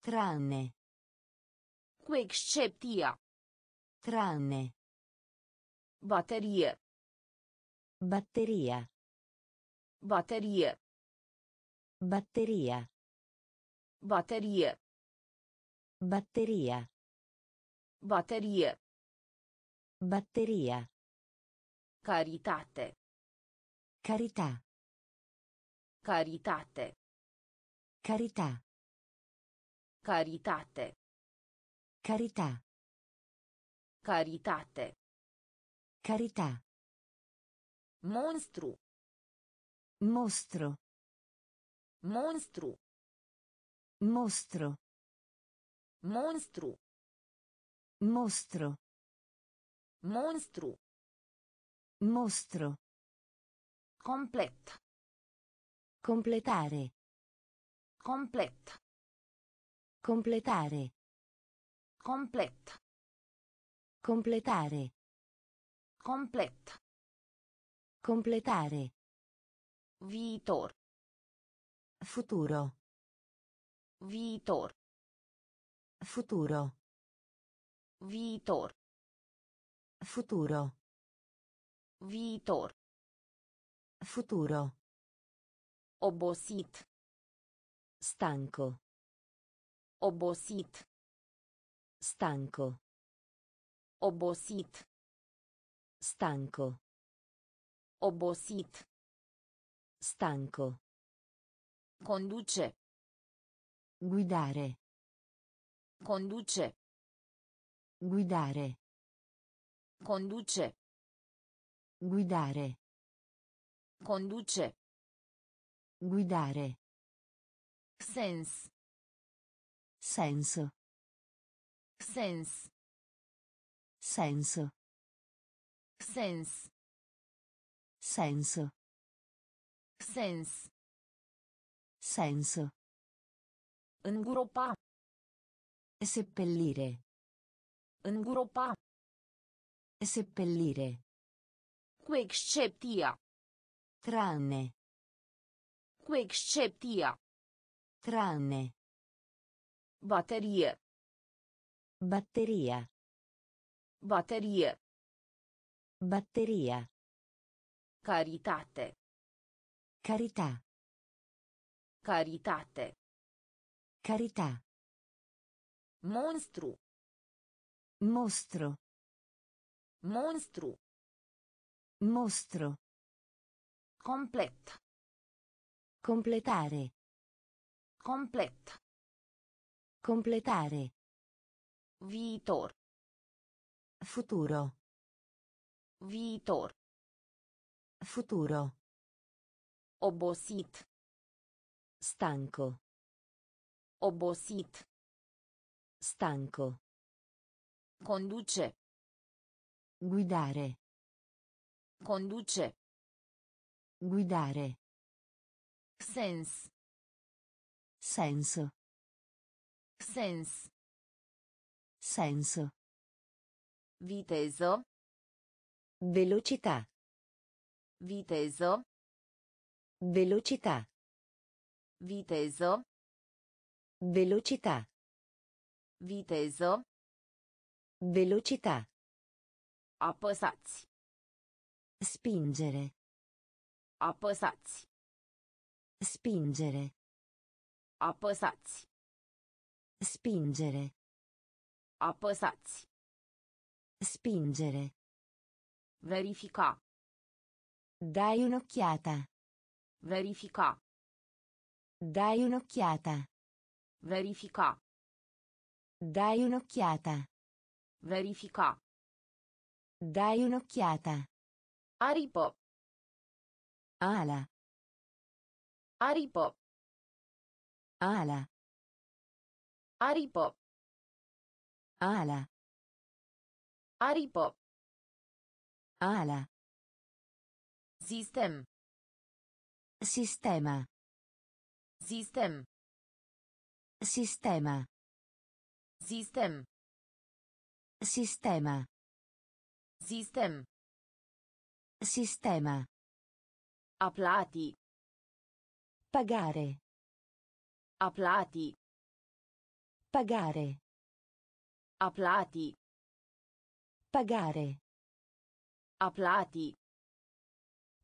Tranne. Cu excepția. Tranne. Baterie. Batteria. Baterie. Batteria. Baterie. Batteria. Baterie. Batteria. Caritate. Carità. Caritate. Carità. Caritate. Carità. Caritate. Carità. Monstru. Mostro. Monstru. Mostro. Monstru. Mostro. Monstru. Mostro. Complet. Completare. Complet. Completare. Complet. Completare. Complet. Completare. Viitor. Futuro. Viitor. Futuro. Viitor. Futuro. Viitor. Futuro. Obosit. Stanco. Obosit. Stanco. Obosit. Stanco. Obosit. Stanco. Conduce. Guidare. Conduce. Guidare. Conduce. Guidare. Conduce. Guidare. Sens. Senso. Sens. Senso. Sens. Senso. Sens. Senso. Îngropa. Seppellire. Îngropa. Seppellire. Cu excepția. Tranne. Cu excepția. Tranne. Baterie. Batteria. Baterie. Batteria. Caritate. Carità. Caritate. Carità. Monstru. Mostro. Monstru. Mostro. Complet. Completare. Complet. Completare. Viitor. Futuro. Viitor. Futuro. Obosit. Stanco. Obosit. Stanco. Conduce. Guidare. Conduce. Guidare. Sens. Senso. Sens. Senso. Viteso. Velocità. Viteso. Velocità. Viteso. Velocità. Viteso. Velocità. Apăsați. Spingere. Apăsați. Spingere. Apăsați. Spingere. Apăsați. Spingere. Verifica. Dai un'occhiata. Verifica. Dai un'occhiata. Verifica. Dai un'occhiata. Verifica. Dai un'occhiata. Aripă. Ala. Aripă. Ala. Aripă. Ala. Aripă. Ala. Sistem. Sistema. Sistem. Sistema. Sistem. Sistema. Sistem. Sistema. A plati. Pagare. A plati. Pagare. A plati. Pagare. A plati.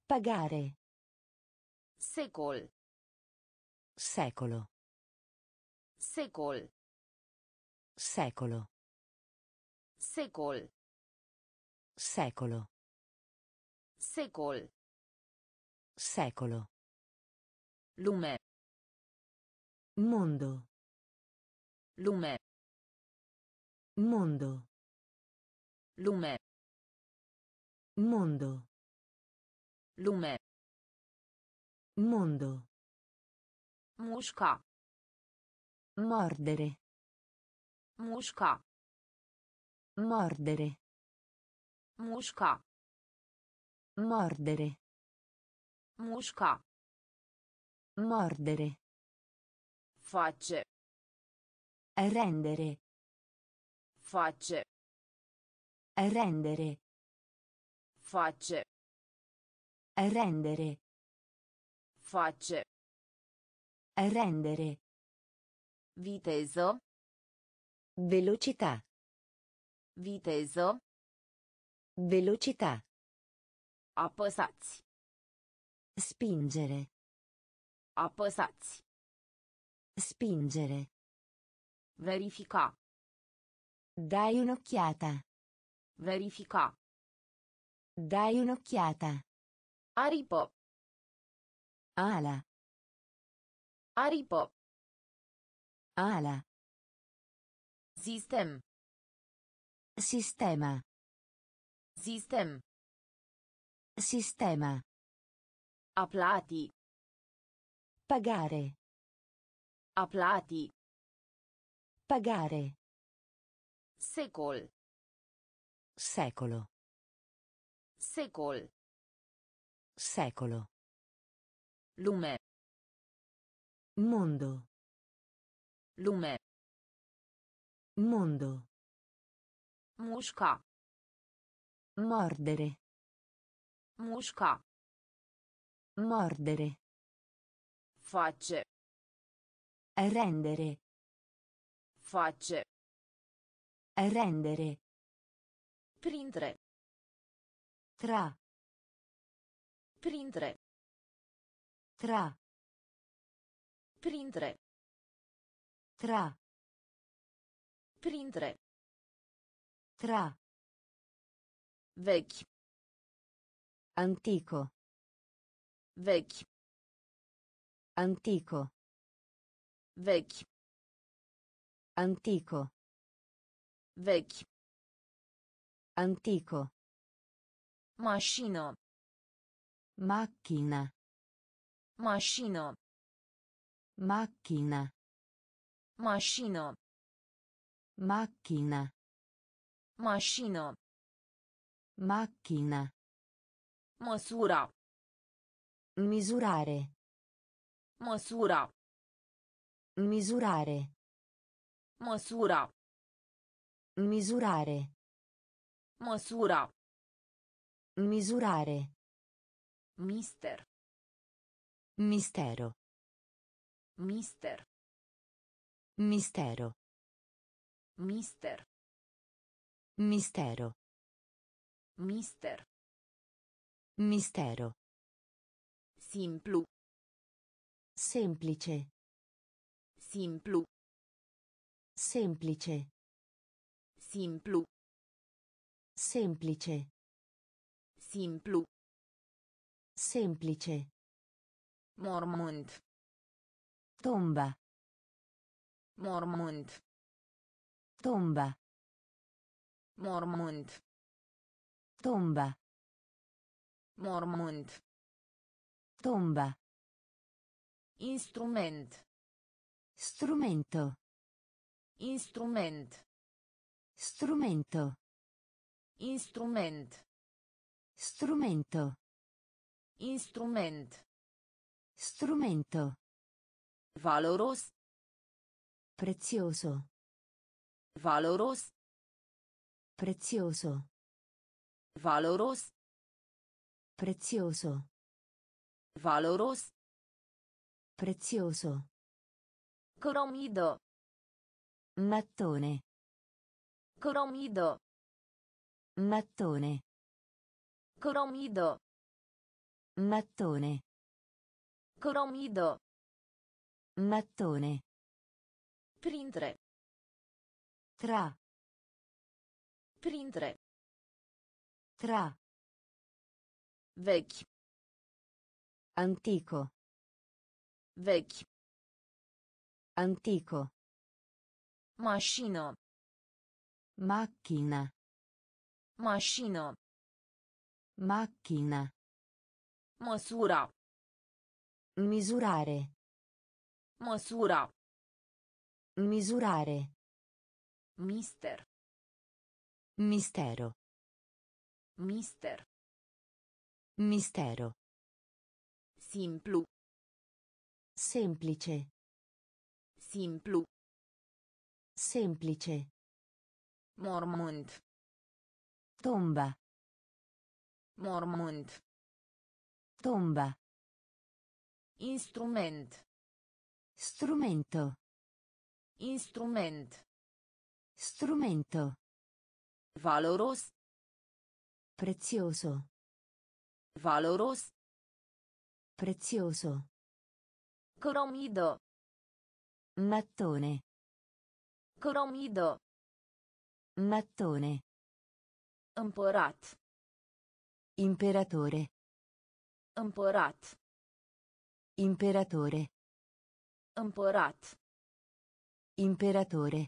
Pagare. Secol. Secolo. Secol. Secolo. Secol. Secolo. Secol. Secolo. Lume. Mondo. Lume. Mondo. Lume. Mondo. Lume. Mondo. Mușca. Mordere. Mușca. Mordere. Mușca. Mordere. Mușca. Mordere. Face. Rendere. Face. Rendere. Face. Rendere. Face. Rendere. Viteză. Velocità. Viteză. Velocità. Apăsați. Spingere. Apăsați. Spingere. Verifica. Dai un'occhiata. Verifica. Dai un'occhiata. Aripă. Ala. Aripă. Ala. Sistem. Sistema. Sistem. Sistema. A plati. Pagare. A plati. Pagare. Secol. Secolo. Secol. Secolo. Lume. Mondo. Lume. Mondo. Mușca. Mordere. Mușca. Mordere. Face. Rendere. Face. Rendere. Printre. Tra. Printre. Tra. Printre. Tra. Printre. Tra. Vechi. Antico. Vechi. Antico. Vechi. Antico. Vechi. Antico. Mașină. Macchina. Mașină. Macchina. Mașină. Macchina. Mașină. Macchina. Măsura. Misurare. Măsura. Misurare. Măsura. Misurare. Măsura. Misurare. Mister. Mistero. Mister. Mistero. Mister. Mistero. Mister. Mistero. Simplu. Semplice. Simplu. Semplice. Simplu. Semplice. Simplu. Semplice. Mormânt. Tomba. Mormânt. Tomba. Mormânt. Tomba. Mormânt. Tomba. Instrument. Strumento. Instrument. Strumento. Instrument. Strumento. Instrument. Strumento. Valoros. Prezioso. Valoros. Prezioso. Valoros. Prezioso. Valoros. Prezioso. Cromido. Mattone. Cromido. Mattone. Cromido. Mattone. Cromido. Mattone. Printre. Tra. Printre. Tra. Vechi. Antico. Vechi. Antico. Mașină. Macchina. Mașină. Macchina. Măsura. Misurare. Măsura. Misurare. Mister. Mistero. Mister. Mistero. Simplu. Semplice. Simplu. Semplice. Mormânt. Tomba. Mormânt. Tomba. Instrument. Strumento. Instrument. Strumento. Valoros. Prezioso. Valoros. Prezioso. Cromido. Mattone. Cromido. Mattone. Împărat. Imperatore. Împărat. Imperatore. Împărat. Imperatore.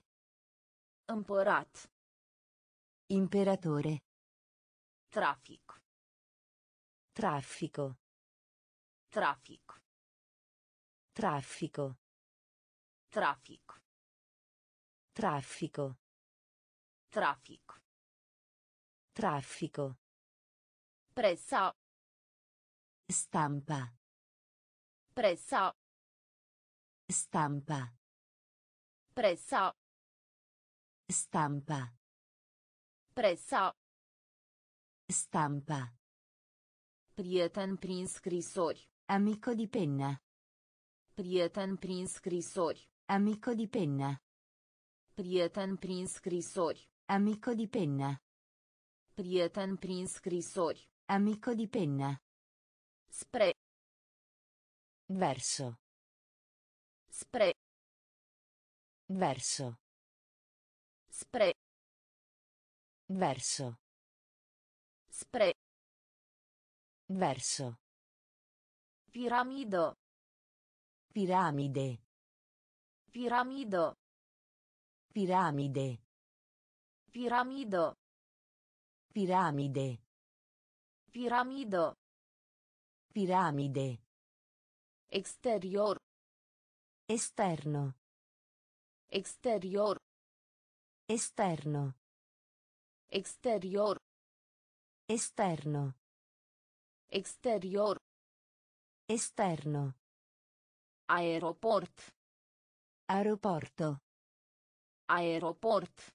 Împărat. Imperatore. Trafic. Traffico. Trafic. Traffico. Trafic. Traffico. Trafic. Traffico. Presa. Stampa. Presa. Stampa. Presa. Stampa. Presa. Stampa. Prieten prin scrisori. Amico di penna. Prieten prin scrisori. Amico di penna. Prieten prin scrisori. Amico di penna. Prieten prin scrisori. Amico di penna. Spre. Verso. Spre. Verso. Spre. Verso. Spre. Verso. Piramido. Piramide. Piramido. Piramide. Piramido. Piramide. Piramido. Piramide. Exterior. Esterno. Exterior. Esterno. Exterior. Esterno. Exterior. Esterno. Aeroport. Aeroporto. Aeroport.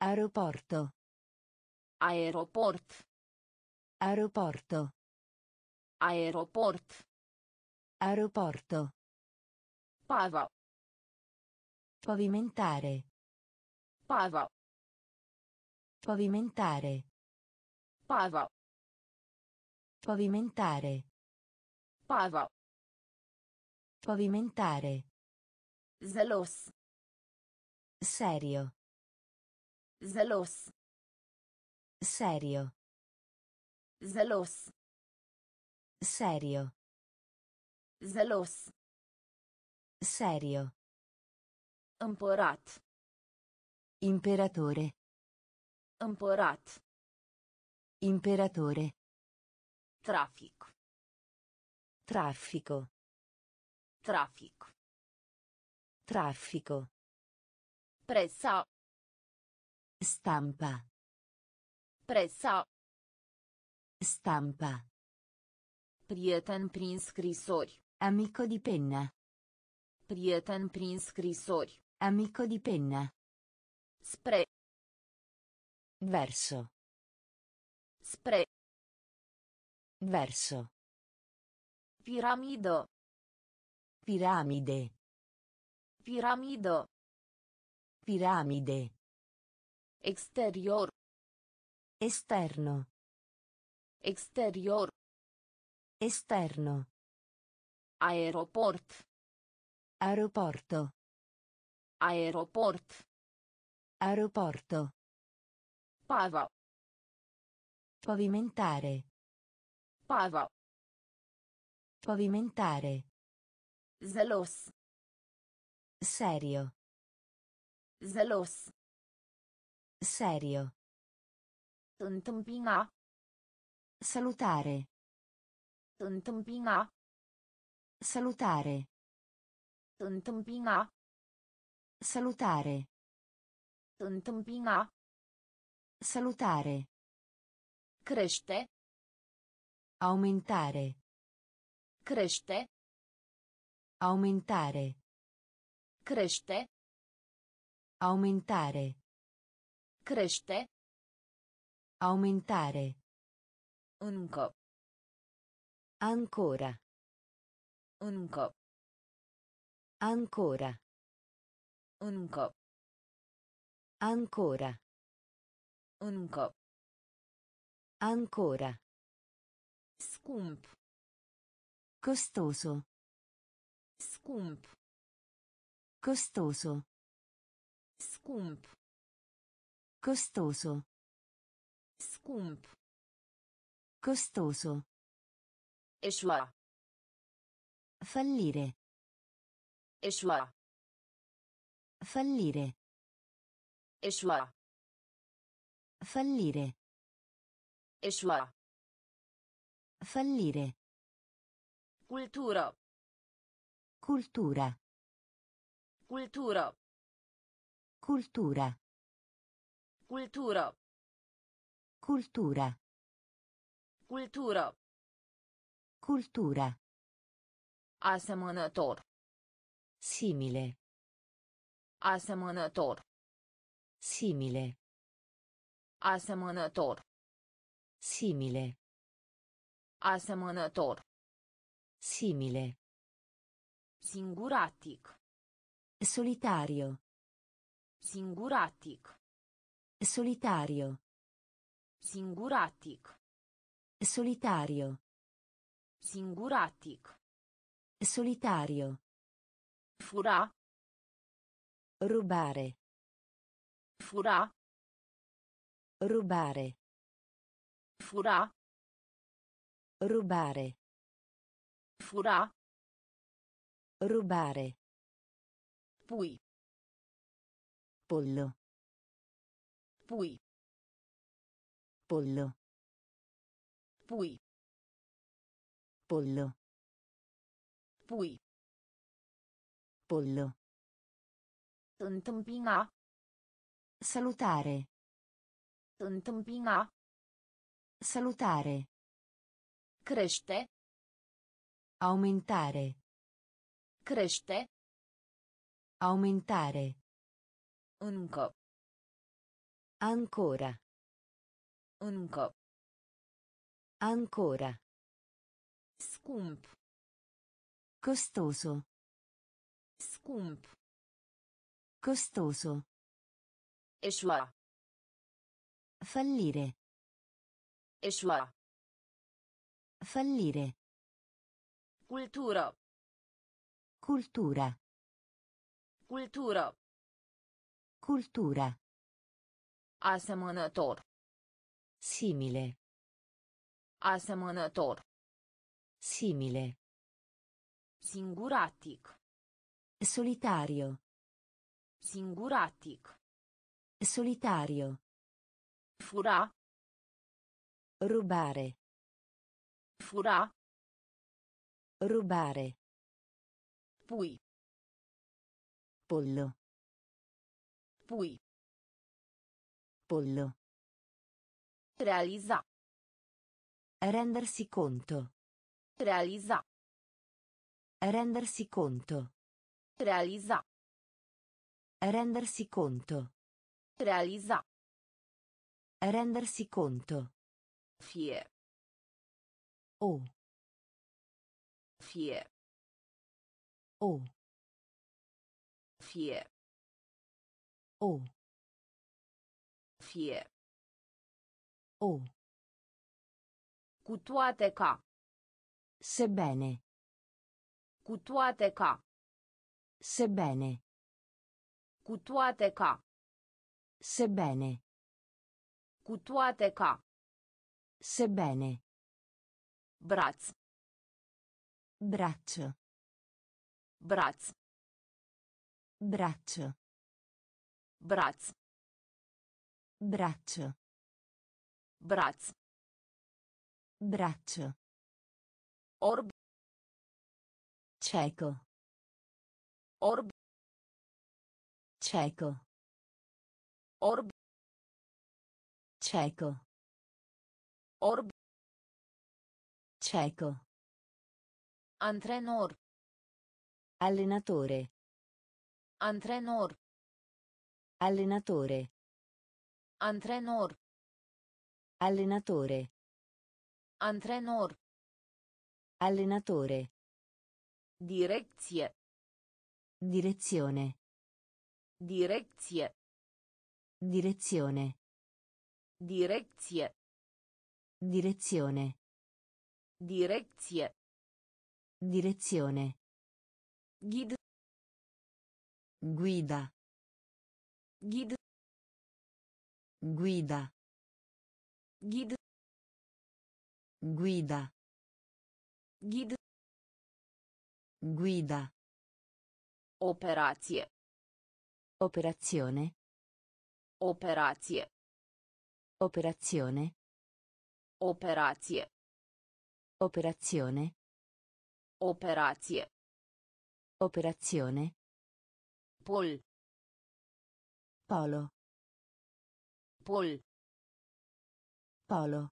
Aeroporto. Aeroport. Aeroporto. Aeroport. Aeroporto. Pava. Pavimentare. Pava. Pavimentare. Pava. Pavimentare. Pava. Pavimentare. Zelos. Serio. Zelos. Serio. Zelos. Serio. Zelos. Serio. Împărat. Imperatore. Împărat. Imperatore. Trafic. Traffico. Trafic. Traffico. Presa. Stampa. Presa. Stampa. Prieten prin scrisori. Amico di penna. Prieten prin scrisori. Amico di penna. Spre. Verso. Spre. Verso. Piramido. Piramide. Piramido. Piramide. Exterior. Esterno. Exterior. Esterno. Aeroport. Aeroporto. Aeroport. Aeroporto. Pava. Pavimentare. Pava. Pavimentare. Zelos. Serio. Zelos. Serio. Întâmpina. Salutare. Întâmpina. Salutare. Întâmpina. Salutare. Întâmpina. Salutare. Crește. Aumentare. Crește. Aumentare. Crește. Aumentare. Crește. Aumentare. Încă. Ancora. Încă. Ancora. Încă. Ancora. Încă. Ancora. Scump. Costoso. Scump. Costoso. Scump. Costoso. Scump. Costoso. Eșua. Fallire. Eșua. Fallire. Eșua. Fallire. Eșua. Fallire. Cultură. Cultura. Cultură. Cultura. Cultură. Cultura. Cultură. Cultura. Asemănător. Simile. Asemănător. Simile. Asemănător. Simile. Asemănător. Simile. Singuratic. Solitario. Singuratic. Solitario. Singuratic. Solitario. Singuratic. Solitario. Fura. Rubare. Fura. Rubare. Fura. Rubare. Fura. Rubare. Pui. Pollo. Pui. Pollo. Pui. Pollo. Pui. Pollo. Întâmpina. Salutare. Întâmpina. Salutare. Crește. Aumentare. Crește. Aumentare. Încă. Ancora. Încă. Ancora. Scump. Costoso. Scump. Costoso. Eșua. Fallire. Eșua. Fallire. Cultură. Cultura. Cultură. Cultura. Asemănător. Simile. Asemănător. Simile. Singuratic. Solitario. Singuratic. Solitario. Fura. Rubare. Fura. Rubare. Pui. Pollo. Pui. Pollo. Realiza. Rendersi conto. Realiza. Rendersi conto. Realiza. Rendersi conto. Realiza. Rendersi conto. Fie. O. Fie. O. Fie. O. Fie. O. Cu toate ca. Sebbene. Cu toate ca. Sebbene. Cu toate ca. Sebbene. Cu toate ca. Sebbene. Braț. Braccio. Braț. Braccio. Braț. Braccio. Braț. Braccio. Orb. Cieco. Orb. Cieco. Orb. Cieco. Orb. Cieco. Antrenor. Allenatore. Antrenor. Allenatore. Antrenor. Allenatore. Antrenor. Allenatore. Direcție. Direzione. Direcție. Direzione. Direcție. Direzione. Direcție. Direzione. Ghid. Guida. Ghid. Guida. Ghid. Guida. Ghid. Guida. Operație. Operazione. Operație. Operazione. Operație. Operazione. Operație. Operazione. Pol. Polo. Pol. Polo.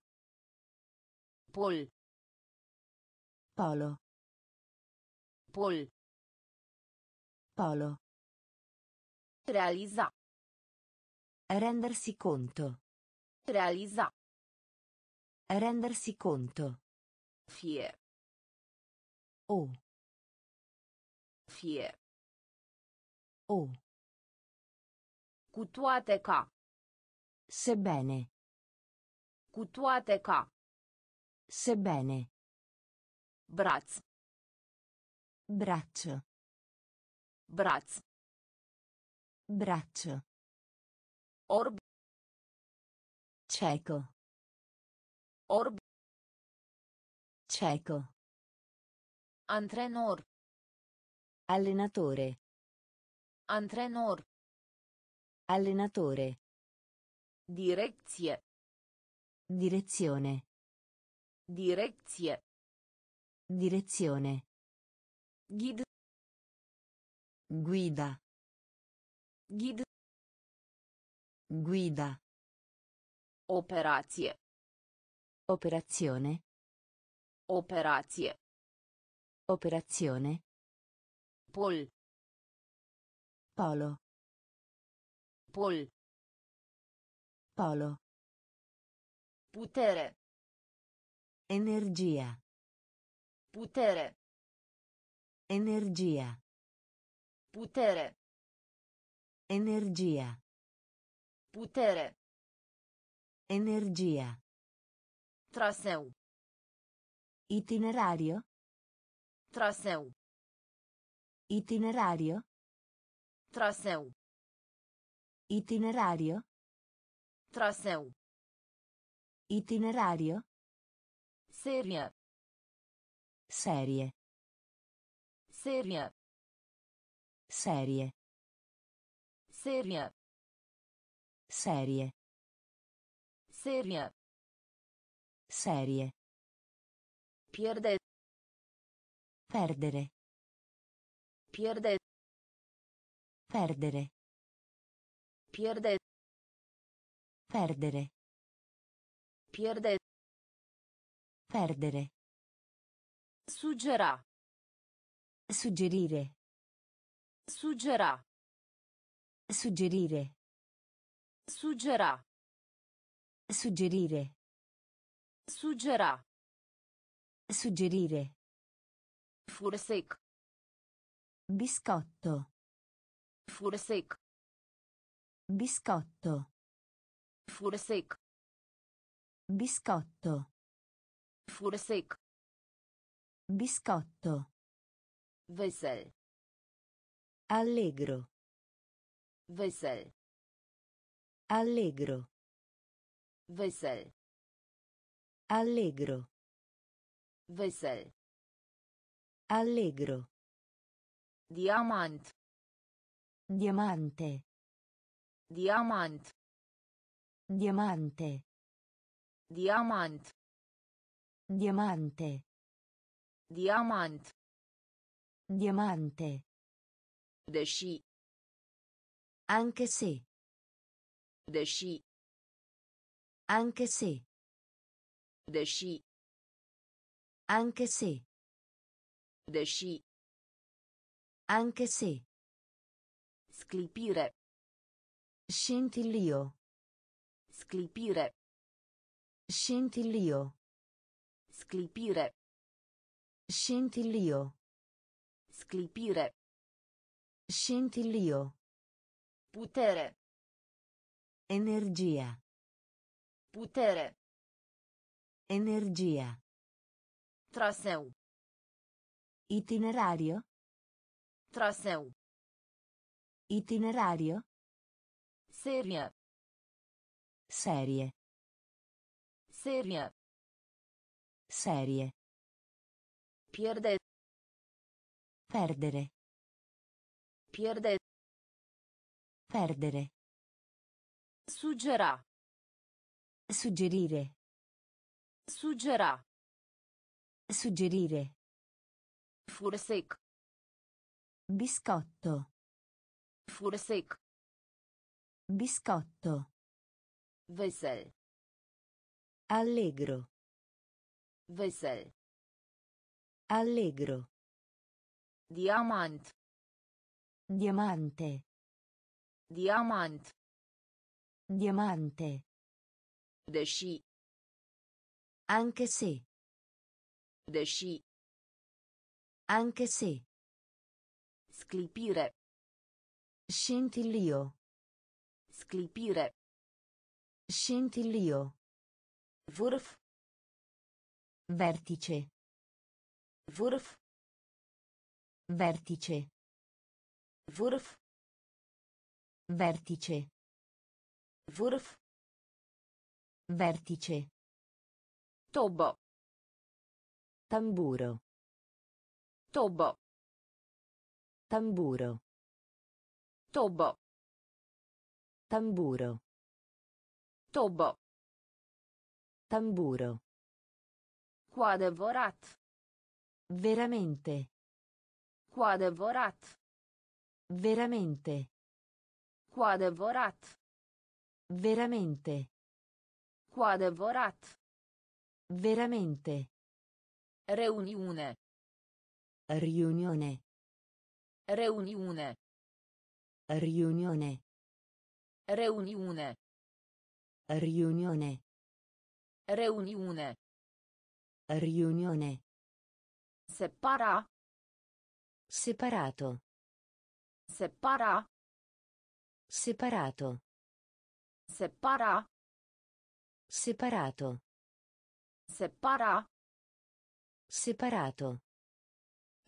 Pol. Polo. Pol. Polo. Realiza. Rendersi conto. Realiza. Rendersi conto. Fie. O. Fie. O. Cu toate ca. Sebbene. Cu toate ca. Sebbene. Braț. Braccio. Braț. Braccio. Orb. Cieco. Orb. Cieco. Antrenor. Allenatore. Antrenor. Allenatore. Direcție. Direzione. Direcție. Direzione. Ghid. Guida. Ghid. Guida. Operație. Operazione. Operație. Operazione. Pol. Polo. Pol. Polo. Putere. Energia. Putere. Energia. Putere. Energia. Putere. Energia. Traseu. Itinerario. Traseu. Itinerario. Traseu. Itinerario. Traseu. Itinerario. Serie. Serie. Seria. Serie. Seria. Serie. Seria. Serie. Pierde. Perdere. Pierde. Perdere. Pierde. Perdere. Pierde. Perdere. Suggera. Suggerire. Suggera. Suggerire. Suggera. Suggerire. Suggera. Suggerire. Fursec. Biscotto. Fursec. Biscotto. Fursec. Biscotto. Fursec. Biscotto. Vesel. Allegro. Vesel. Allegro. Vesel. Allegro. Vesel. Allegro. Diamant. Diamante. Diamant. Diamante. Diamant. Diamante. Diamant. Diamante. Deși. Anche se. Deși. Anche se. Deși. Anche se. Deși. Anche se. Sclipire. Scintillio. Sclipire. Scintillio. Sclipire. Scintillio. Sclipire. Scintillio. Putere. Energia. Putere. Energia. Traseu. Itinerario. Traseu. Itinerario. Serie. Serie. Serie. Serie. Pierde. Perdere. Pierde. Perdere. Suggera. Suggerire. Suggera. Suggerire. Fursec. Biscotto. Fursec. Biscotto. Vesel. Allegro. Vesel. Allegro. Diamant. Diamante. Diamant. Diamante. Deși. Anche se. Deși. Anche se. Sclipire. Scintillio. Sclipire. Scintillio. Vârf. Vertice. Vârf. Vertice. Vârf. Vertice. Vârf. Vertice. Tobo. Tamburo. Tobo. Tamburo. Tobo. Tamburo. Tobo. Tamburo. Cu adevărat. Veramente. Cu adevărat. Veramente. Cu adevărat. Veramente. Cu adevărat. Veramente. Reuniune. Riunione. Reuniune. Riunione. Reuniune. Riunione. Reuniune. Riunione. Separa. Separato. Separa. Separato. Separa. Separato. Separa. Separato.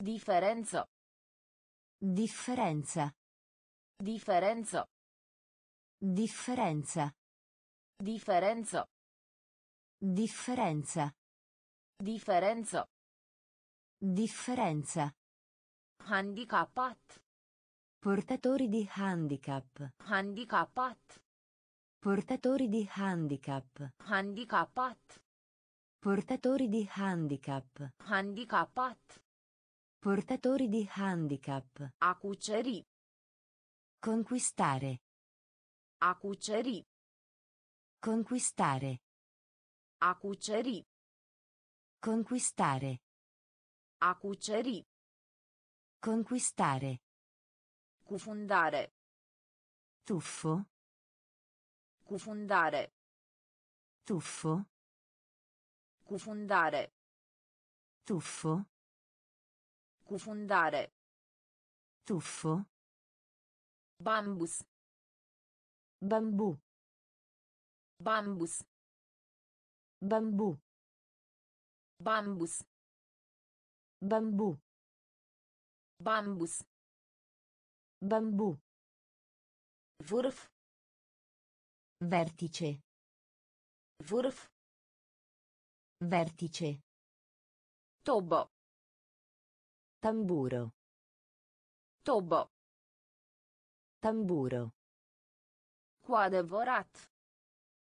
Differență. Differenza. Differență. Differenza. Differență. Differenza. Differență. Differenza. Handicapat. Portatori di handicap. Handicapat. Portatori di handicap. Handicapat. Portatori di handicap. Handicapat. Portatori di handicap. A cuceri. Conquistare. A cuceri. Conquistare. A cuceri. Conquistare. A cuceri. Conquistare. Cufundare. Tuffo. Cufundare. Tuffo. Cufundare. Tuffo. Cufundare. Tuffo. Bambus. Bambù. Bambus. Bambù. Bambus. Bambù. Bambus. Bambù. Vârf. Vertice. Vârf. Vertice. Tobo. Tamburo. Tobo. Tamburo. Cu adevărat.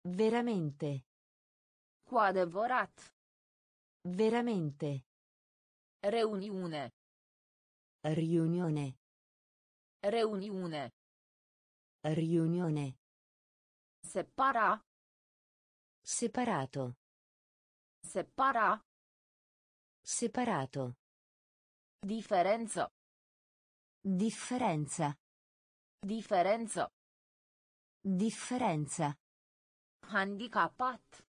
Veramente. Cu adevărat. Veramente. Reuniune. Riunione. Reuniune. Riunione. Separa. Separato. Separa. Separato. Differență. Differenza. Differență. Differenza. Handicapat.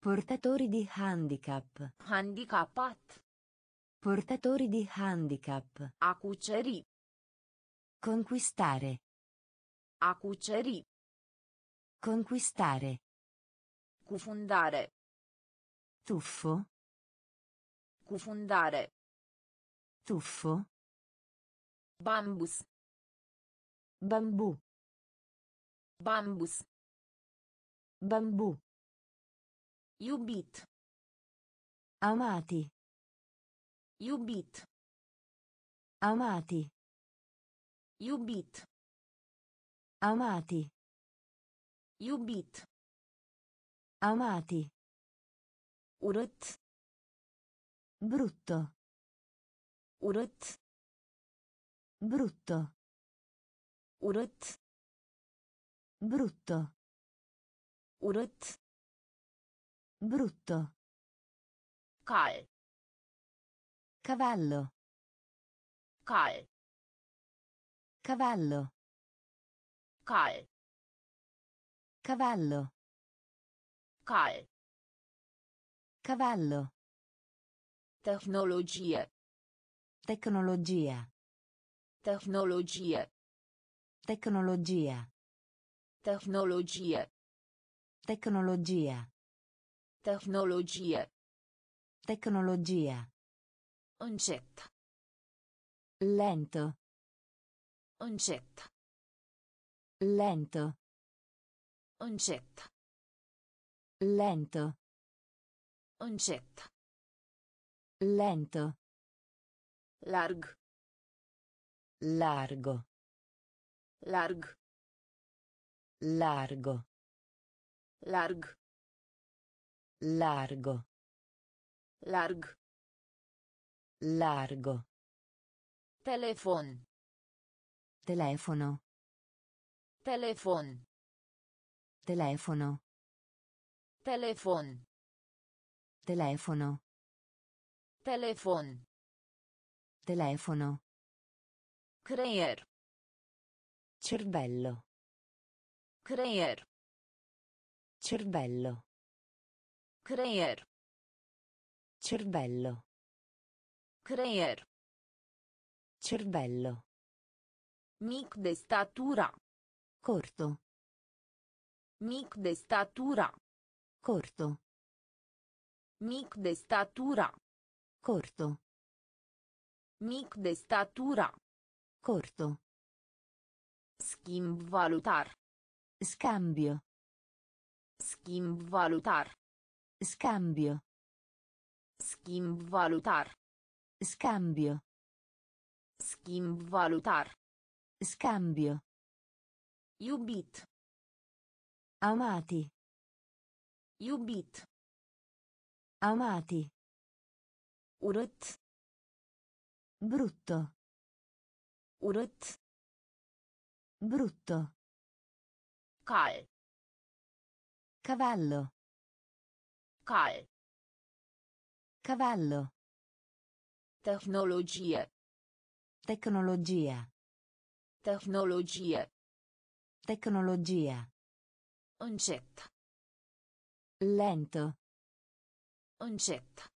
Portatori di handicap. Handicapat. Portatori di handicap. A cuceri. Conquistare. A cuceri. Conquistare. Cufundare. Tuffo. Cufundare. Tuffo. Bambus. Bambù. Bambus. Bambù. Iubit. Amati. Iubit. Amati. Iubit. Amati. Iubit. Amati. Urât. Brutto. Urât. Brutto. Urât. Brutto. Urât. Brutto. Cal. Cavallo. Cal. Cavallo. Cal. Cavallo. Cal. Cavallo. Tehnologie. Tecnologia. Tehnologie. Tecnologia. Tehnologie. Tecnologia. Tehnologie. Tecnologia. Încet. Lento. Încet. Lento. Încet. Lento. Încet. Lento. Larg. Largo. Larg. Largo. Larg. Largo. Larg. Largo. Telefon. Telefono. Telefon. Telefono. Telefon. Telefono. Telefon. Telefono. Creier. Cervello. Creier. Cervello. Creier. Cervello. Creier. Cervello. Mic de statura. Corto. Mic de statura. Corto. Mic de statura. Corto. Mic de statura. Corto. Schimb valutar. Scambio. Schimb valutar. Scambio. Schimb valutar. Scambio. Schimb valutar. Scambio. Iubit. Amati. Iubit. Amati. Urât. Brutto. Urât. Brutto. Cal. Cavallo. Cal. Cavallo. Tehnologie. Tecnologia. Tehnologie. Tecnologia. Încet. Lento. Încet.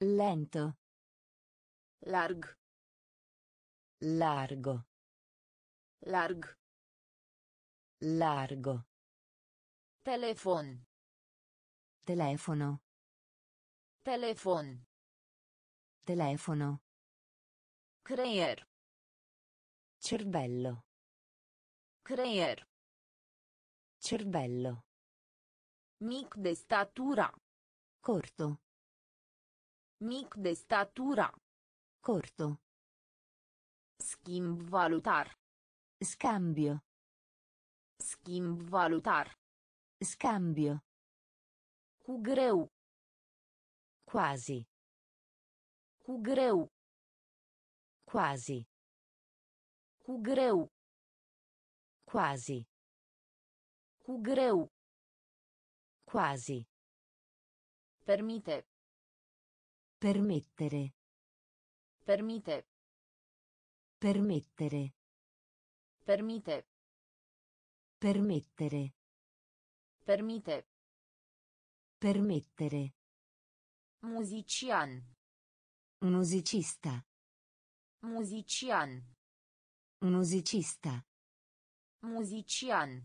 Lento. Larg. Largo. Larg. Largo. Telefon. Telefono. Telefon. Telefono. Creier. Cervello. Creier. Cervello. Mic de statura. Corto. Mic de statura. Corto. Schimb valutar. Scambio. Schimb valutar. Scambio. Cu greu. Quasi. Cu greu. Quasi. Cu greu. Quasi. Cu greu. Quasi. Permite. Permettere. Permite. Permettere. Permite. Permettere. Permite. Permettere. Muzician. Musicista. Muzician. Musicista. Muzician.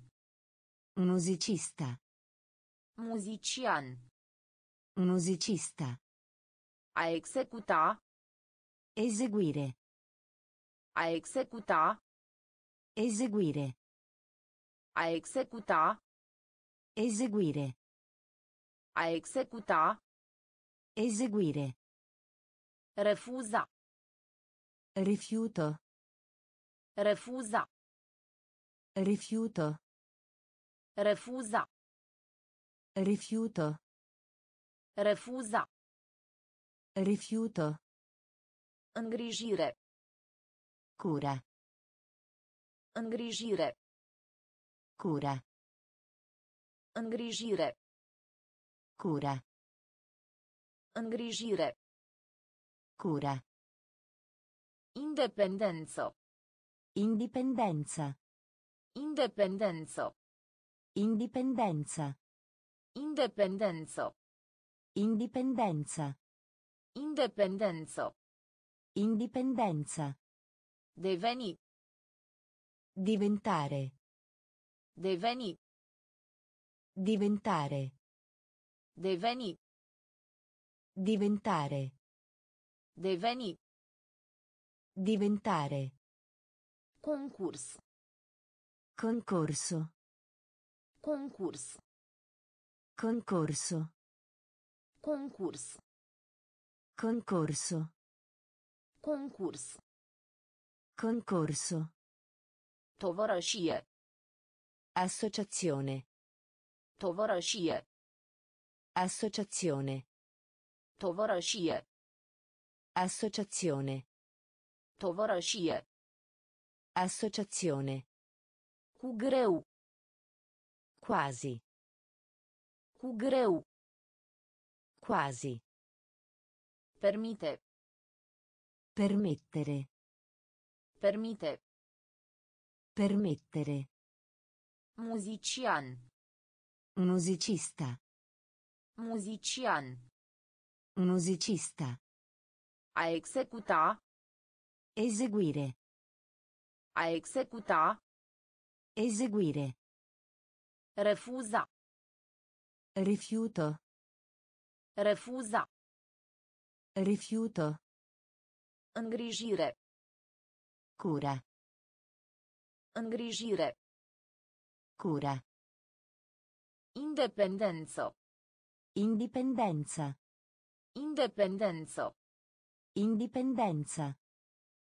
Musicista. Muzician. Musicista. A executa. Eseguire. A executa. Eseguire. A executa. Eseguire. A executa. Eseguire. Refuza. Rifiuto. Refuza. Rifiuto. Refuza. Rifiuto. Refuza. Rifiuto. Îngrijire. Cura. Îngrijire. Cura. Îngrijire. Cura. Îngrijire. Cura. Independență. Indipendenza. Independență. Indipendenza. Independență. Indipendenza. Independență. Indipendenza. Deveni. Diventare. Deveni. Diventare. Deveni. Diventare. Deveni. Diventare. Concurs. Concorso. Concurs. Concorso. Concurs. Concorso. Concurs. Concorso. Tovărășie. Associazione. Tovărășie. Associazione. Tovărășie. Associazione. Tovărășie. Associazione. Cu greu. Quasi. Cu greu. Quasi. Permite. Permettere. Permite. Permettere. Muzician. Musicista. Muzician. Musicista. A executa. Eseguire. A executa. Eseguire. Refuza. Rifiuto. Refuza. Rifiuto. Îngrijire. Cura. Îngrijire. Cura. Independență. Indipendenza. Independență. Indipendenza.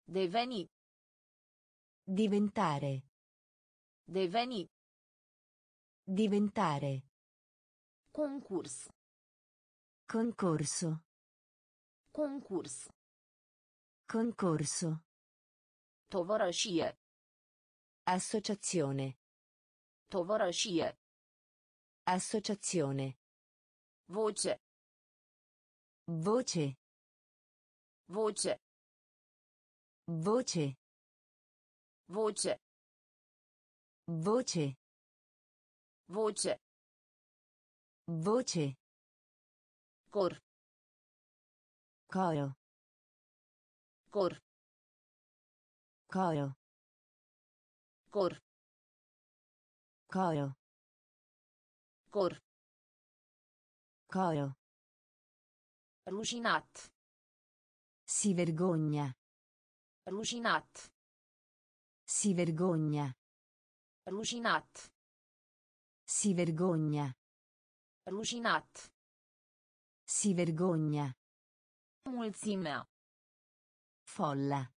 Deveni. Diventare. Deveni. Diventare. Concurs. Concorso. Concurs. Concorso. Tovărășie. Associazione. Tovărășie. Associazione. Voce. Voce. Voce. Voce. Voce. Voce. Voce. Voce. Cor. Coro. Cor. Coro. Cor. Coro. Cor. Coro. Rușinat. Si vergogna. Rușinat. Si vergogna. Rușinat. Si vergogna. Rușinat. Si vergogna. Mulțimea. Folla.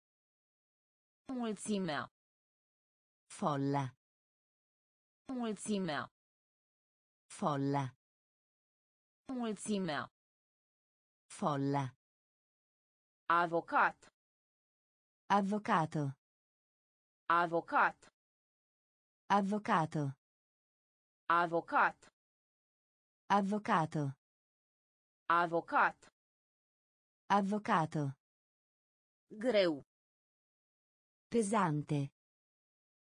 Mulțimea. Folla. Mulțimea. Folla. Mulțimea. Folla. Avocat. Avvocato. Avocat. Avvocato. Avocat. Avvocato. Avocat. Avvocato. Greu. Pesante.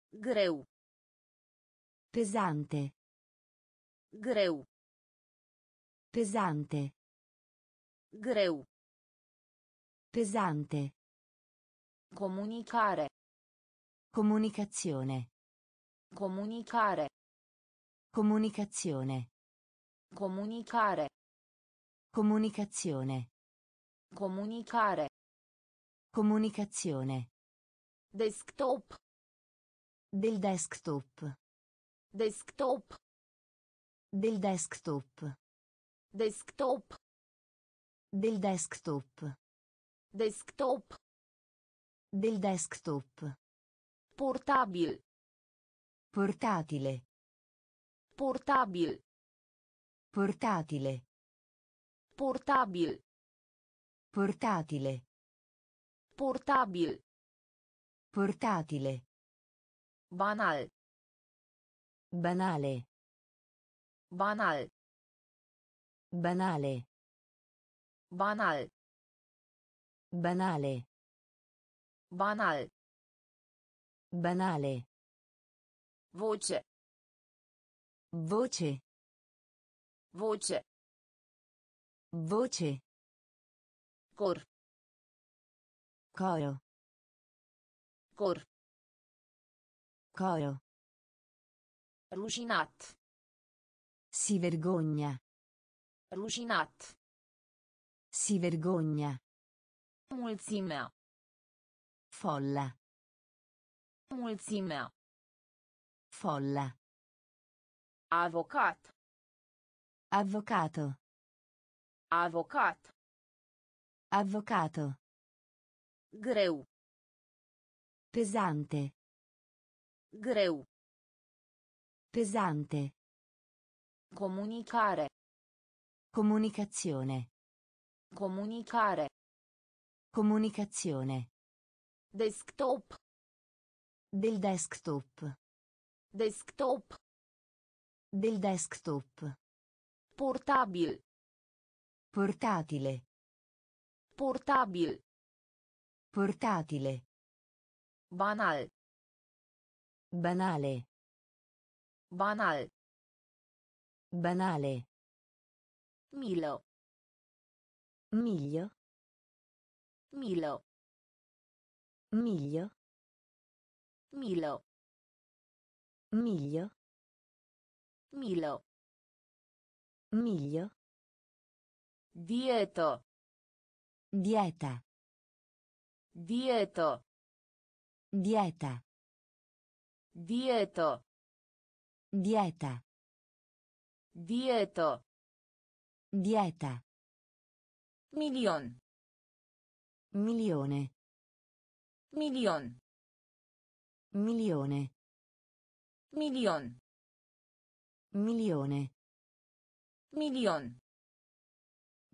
Greu. Pesante. Greu. Pesante. Greu. Pesante. Comunicare. Comunicazione. Comunicare. Comunicazione. Comunicare. Comunicazione. Comunicare. Comunicazione. Desktop. Del desktop. Desktop. Del desktop. Desktop. Del desktop. Desktop. Del desktop. Portabil. Portatile. Portabil. Portatile. Portabil. Portatile. Portabil. Portatile. Banal. Banale. Banal. Banale. Banal. Banale. Banal. Banale. Voce. Voce. Voce. Voce. Cor. Coro. Cor. Coro. Rușinat. Si vergogna. Rușinat. Si vergogna. Mulțimea. Folla. Mulțimea. Folla. Avocat. Avvocato. Avocat. Avvocato. Greu. Pesante. Greu. Pesante. Comunicare. Comunicazione. Comunicare. Comunicazione. Desktop. Del desktop. Desktop. Del desktop. Portabil. Portatile. Portabil. Portatile. Banal. Banale. Banal. Banale. Milă. Miglio. Milă. Miglio. Milă. Miglio. Milă. Miglio. Dietă. Dieta. Dietă. Dieta. Dietă. Dieta. Dietă. Dieta. Milion. Milione. Milion. Milione. Milion. Milione. Milion.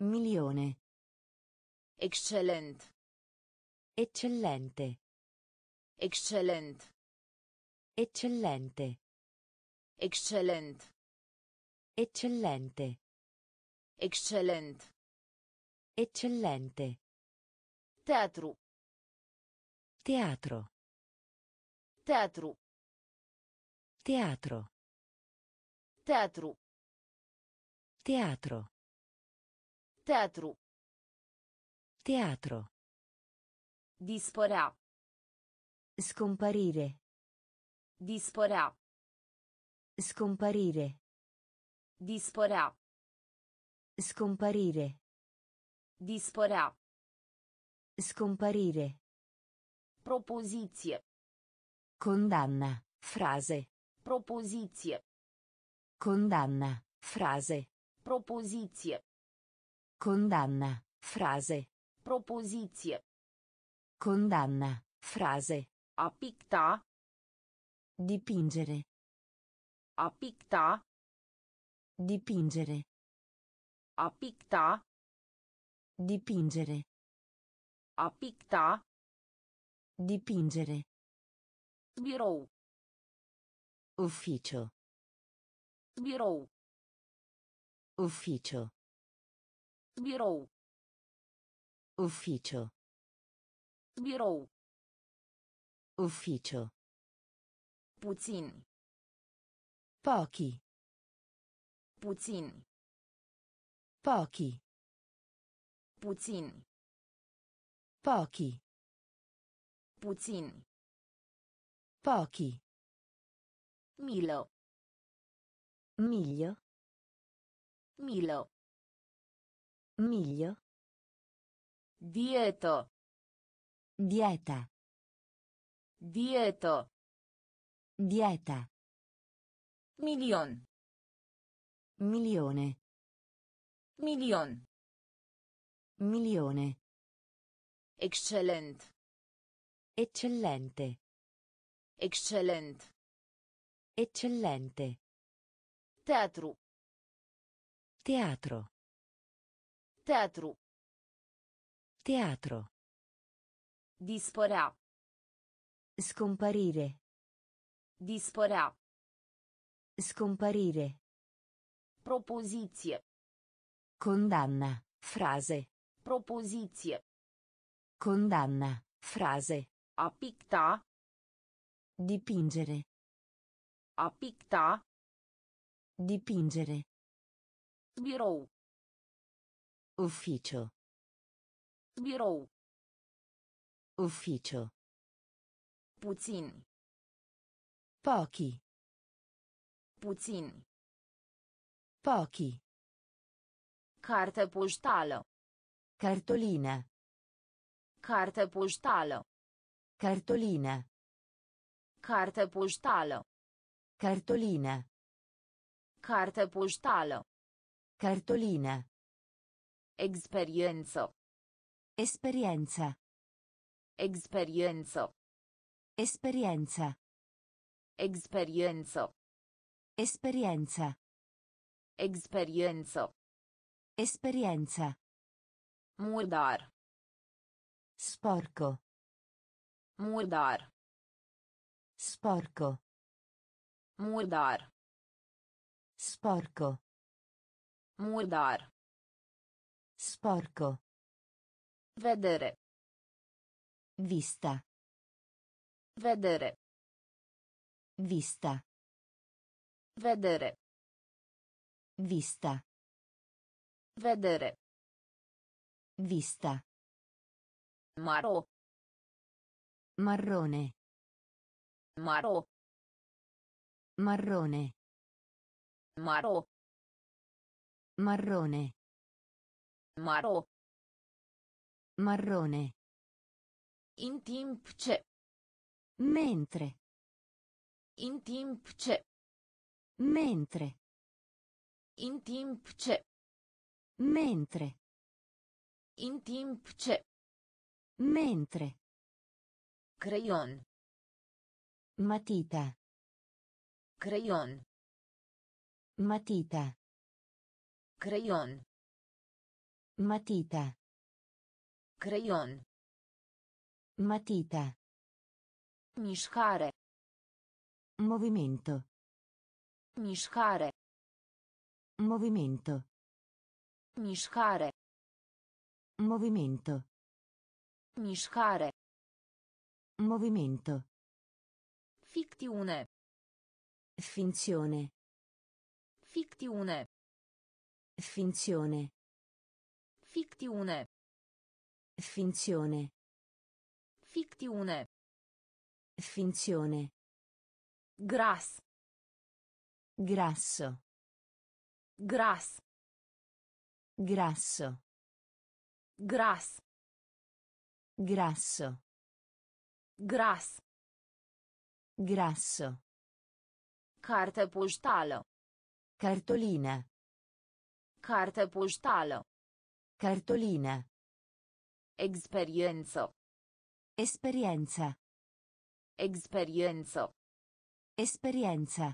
Milione. Excelent. Eccellente. Excelent. Eccellente. Excelent. Eccellente. Excelent. Eccellente. Teatru. Teatro. Teatru. Teatro. Teatru. Teatro. Teatru. Teatro. Dispărea. Scomparire. Dispărea. Scomparire. Dispărea. Scomparire. Dispărea. Scomparire. Propoziție. Condanna. Frase. Propoziție. Condanna. Frase. Propoziție. Condanna. Frase. Propoziție. Condanna. Frase. A picta. Dipingere. A picta. Dipingere. A picta. Dipingere. A picta. Dipingere. Birou. Ufficio. Birou. Ufficio. Birou. Ufficio. Birou. Ufficio. Puțini. Pochi. Puțini. Pochi. Puțini. Pochi. Puțini. Pochi. Milă. Miglio. Milă. Miglio. Dietă. Dieta. Dietă. Dieta. Milion. Milione. Milion. Milione. Excelent. Eccellente. Excelent. Eccellente. Teatru. Teatro. Teatru. Teatro. Dispărea. Scomparire. Dispărea. Scomparire. Propoziție. Condanna. Frase. Propoziție. Condanna. Frase. A picta. Dipingere. A picta. Dipingere. Birou. Ufficio. Birou. Ufficio. Puțini. Pochi. Puțini. Pochi. Carte poștală. Cartolina. Carte poștală. Cartolina. Carte poștală. Cartolina. Carte poștală. Cartolina. Experiență. Esperienza. Experiență. Esperienza. Experiență. Esperienza. Experiență. Esperienza. Murdar. Sporco. Murdar. Sporco. Murdar. Sporco. Murdar. Sporco. Vedere. Vista. Vedere. Vista. Vedere. Vista. Vedere. Vista. Maro. Marrone. Maro. Marrone. Maro. Marrone. Maro. Marrone. In timp ce. Mentre. In timp ce. Mentre. In timp ce. Mentre. In timp ce. Mentre. Creion. Matita. Creion. Matita. Creion. Matita. Creion. Matita. Mișcare. Movimento. Mișcare. Movimento. Mișcare. Movimento. Mișcare. Movimento. Fictiune. Finzione. Fictiune. Finzione. Fictiune. Finzione. Fictiune. Finzione. Gras. Grasso. Gras. Grasso. Gras. Grasso. Gras. Grasso. Carte poștală. Cartolina. Carte poștală. Cartolina. Experiență. Esperienza. Experiență. Esperienza.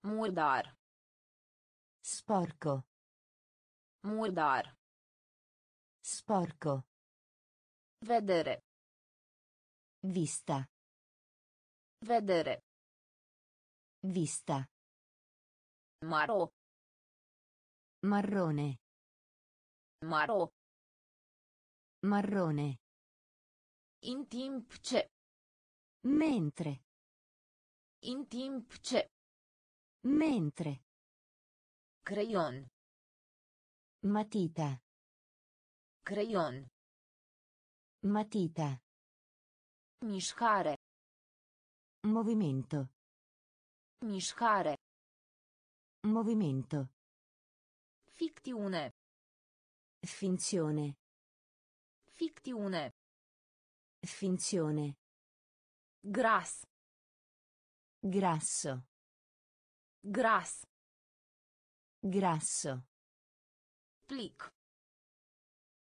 Murdar. Sporco. Murdar. Sporco. Vedere. Vista. Vedere. Vista. Maro. Marrone. Maro. Marrone. In timp ce. Mentre. In timp ce. Mentre. Creion. Matita. Creion. Matita. Mișcare. Movimento. Mișcare. Movimento. Fictiune. Finzione. Fictiune. Finzione. Gras. Grasso. Gras. Grasso. Plic.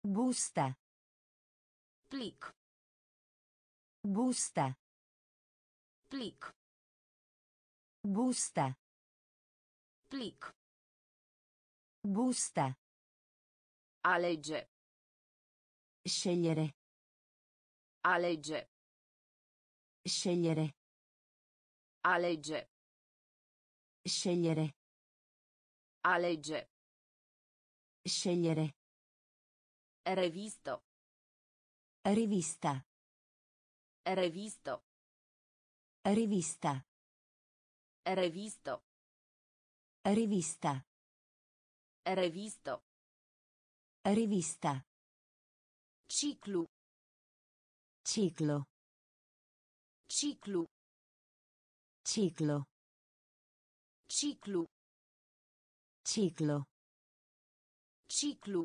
Busta. Plic. Busta. Plic. Busta. Plic. Busta. Alege. Scegliere. Alege. Scegliere. Alege. Scegliere. Alege. Scegliere. Revisto. Rivista. Revisto. Rivista. Revisto. Rivista. Revisto. Rivista. Ciclu. Ciclo. Ciclu. Ciclo. Ciclu. Ciclo. Ciclu.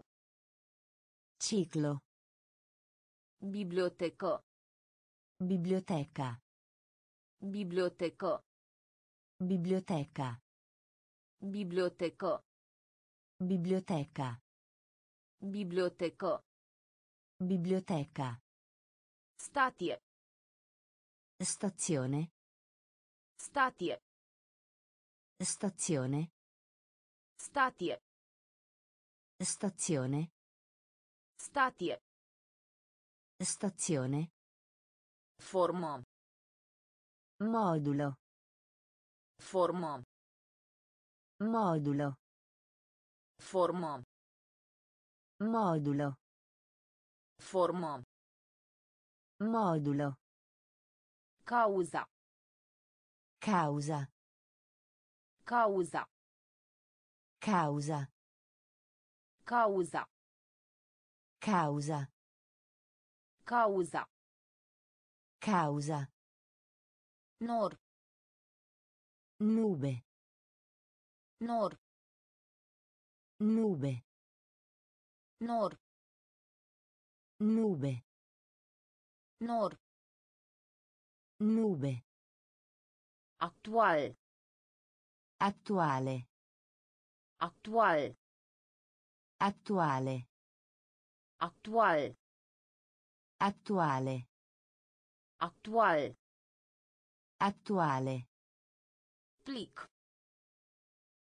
Ciclo. Bibliotecă. Biblioteca. Bibliotecă. Biblioteca. Bibliotecă. Biblioteca. Bibliotecă. Biblioteca. Statie. Stazione. Statie. Stazione. Statie. Stazione. Statie. Stazione. Formă. Modulo. Formă. Modulo. Formă. Modulo. Formă. Modulo. Cauza. Causa. Cauza. Causa. Cauza. Causa. Cauza. Causa. Nor. Nube. Nor. Nube. Nor. Nube. Nor. Nube. Actual. Attuale. Actual. Attuale. Actual. Attuale. Actual. Attuale. Plic.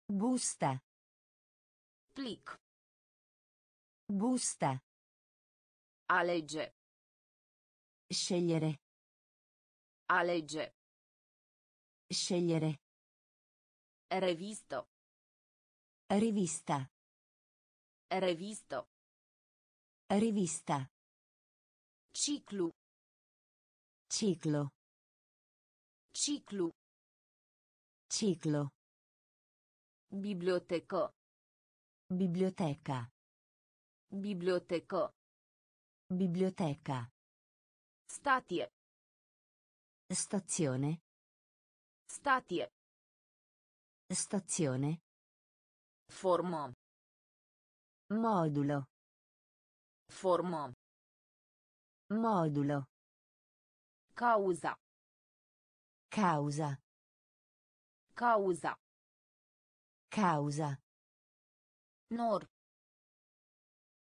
Busta. Plic. Busta. Alege. Scegliere. Alege. Scegliere. Revisto. Rivista. Revisto. Rivista. Ciclu. Ciclo. Ciclu. Ciclo. Bibliotecă. Biblioteca. Bibliotecă. Biblioteca. Statie. Stazione. Statie. Stazione. Formă. Modulo. Formă. Modulo. Cauza. Causa. Cauza. Causa. Nor.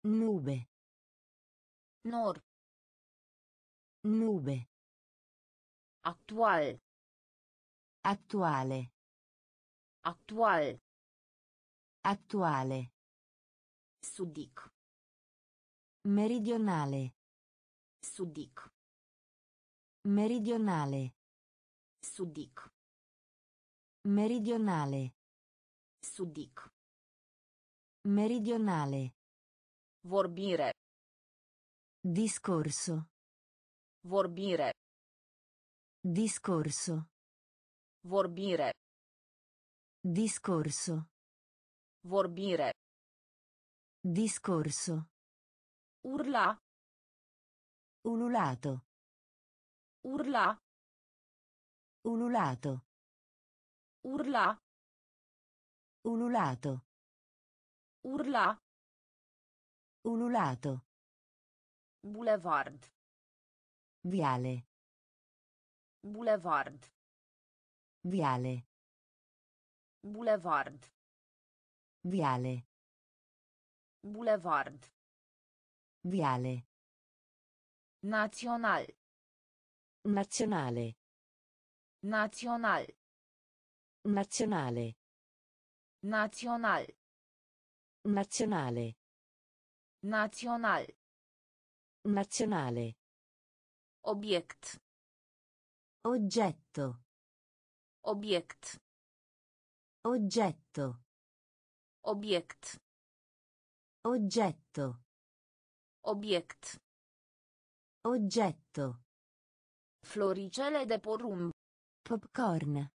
Nube. Nor. Nube. Actual. Attuale. Actual. Attuale. Sudic. Meridionale. Sudic. Meridionale. Sudic. Meridionale. Sudic. Meridionale. Vorbire. Discorso. Vorbire. Discorso. Vorbire. Discorso. Vorbire. Discorso. Urla. Ululato. Urla. Ululato. Urla. Ululato. Urla. Ululato. Bulevard. Viale. Bulevard. Viale. Bulevard. Viale. Boulevard. Viale. Nazional. Nazionale. Nazional. Nazionale. Nazional. Nazionale. Nazional. Nazionale. Obiect. Oggetto. Obiect. Oggetto. Obiect. Oggetto. Obiect. Oggetto. Floricele de porum. Popcorn.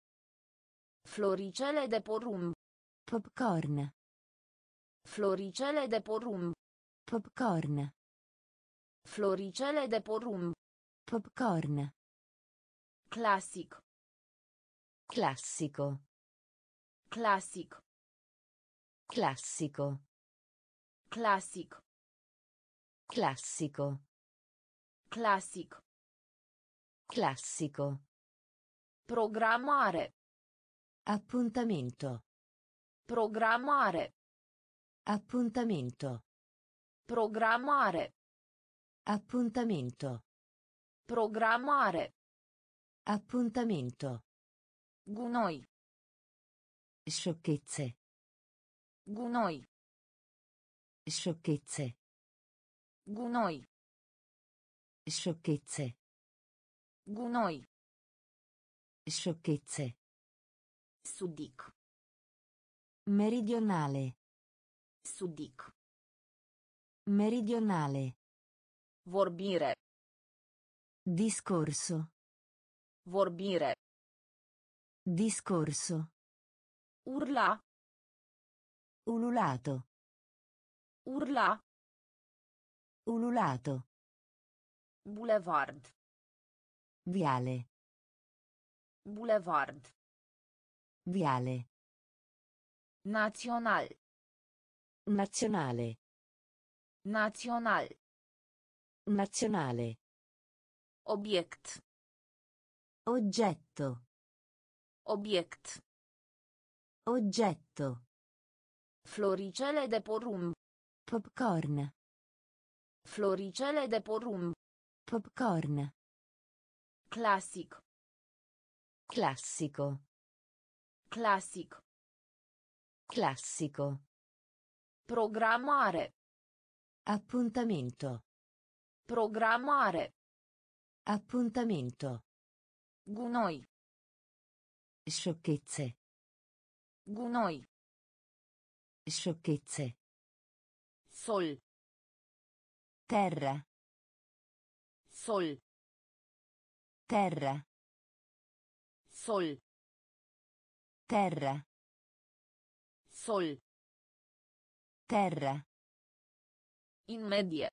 Floricele de porum. Popcorn. Floricele de porum. Popcorn. Floricele de porum. Popcorn. Classic. Classico. Classic. Classico. Classico. Classic. Classico. Programmare. Appuntamento. Programmare. Appuntamento. Programmare. Appuntamento. Programmare. Appuntamento. Gunoi. Sciocchezze. Gunoi. Sciocchezze. Gunoi. Sciocchezze. Gunoi. Sciocchezze. Sudic. Meridionale. Sudic. Meridionale. Vorbire. Discorso. Vorbire. Discorso. Urla. Ululato. Urla. Ululato. Boulevard. Viale. Boulevard. Viale. Național. Nazionale. Național. Nazionale. Obiect. Oggetto. Obiect. Oggetto. Floricele de porumb. Popcorn. Floricele de porumb. Popcorn. Classic. Classico. Classic. Classico. Programmare. Appuntamento. Programmare. Appuntamento. Gunoi. Sciocchezze. Gunoi. Sciocchezze. Sol. Terra. Sol. Terra. Sol. Terra. Sol. Terra. In medie.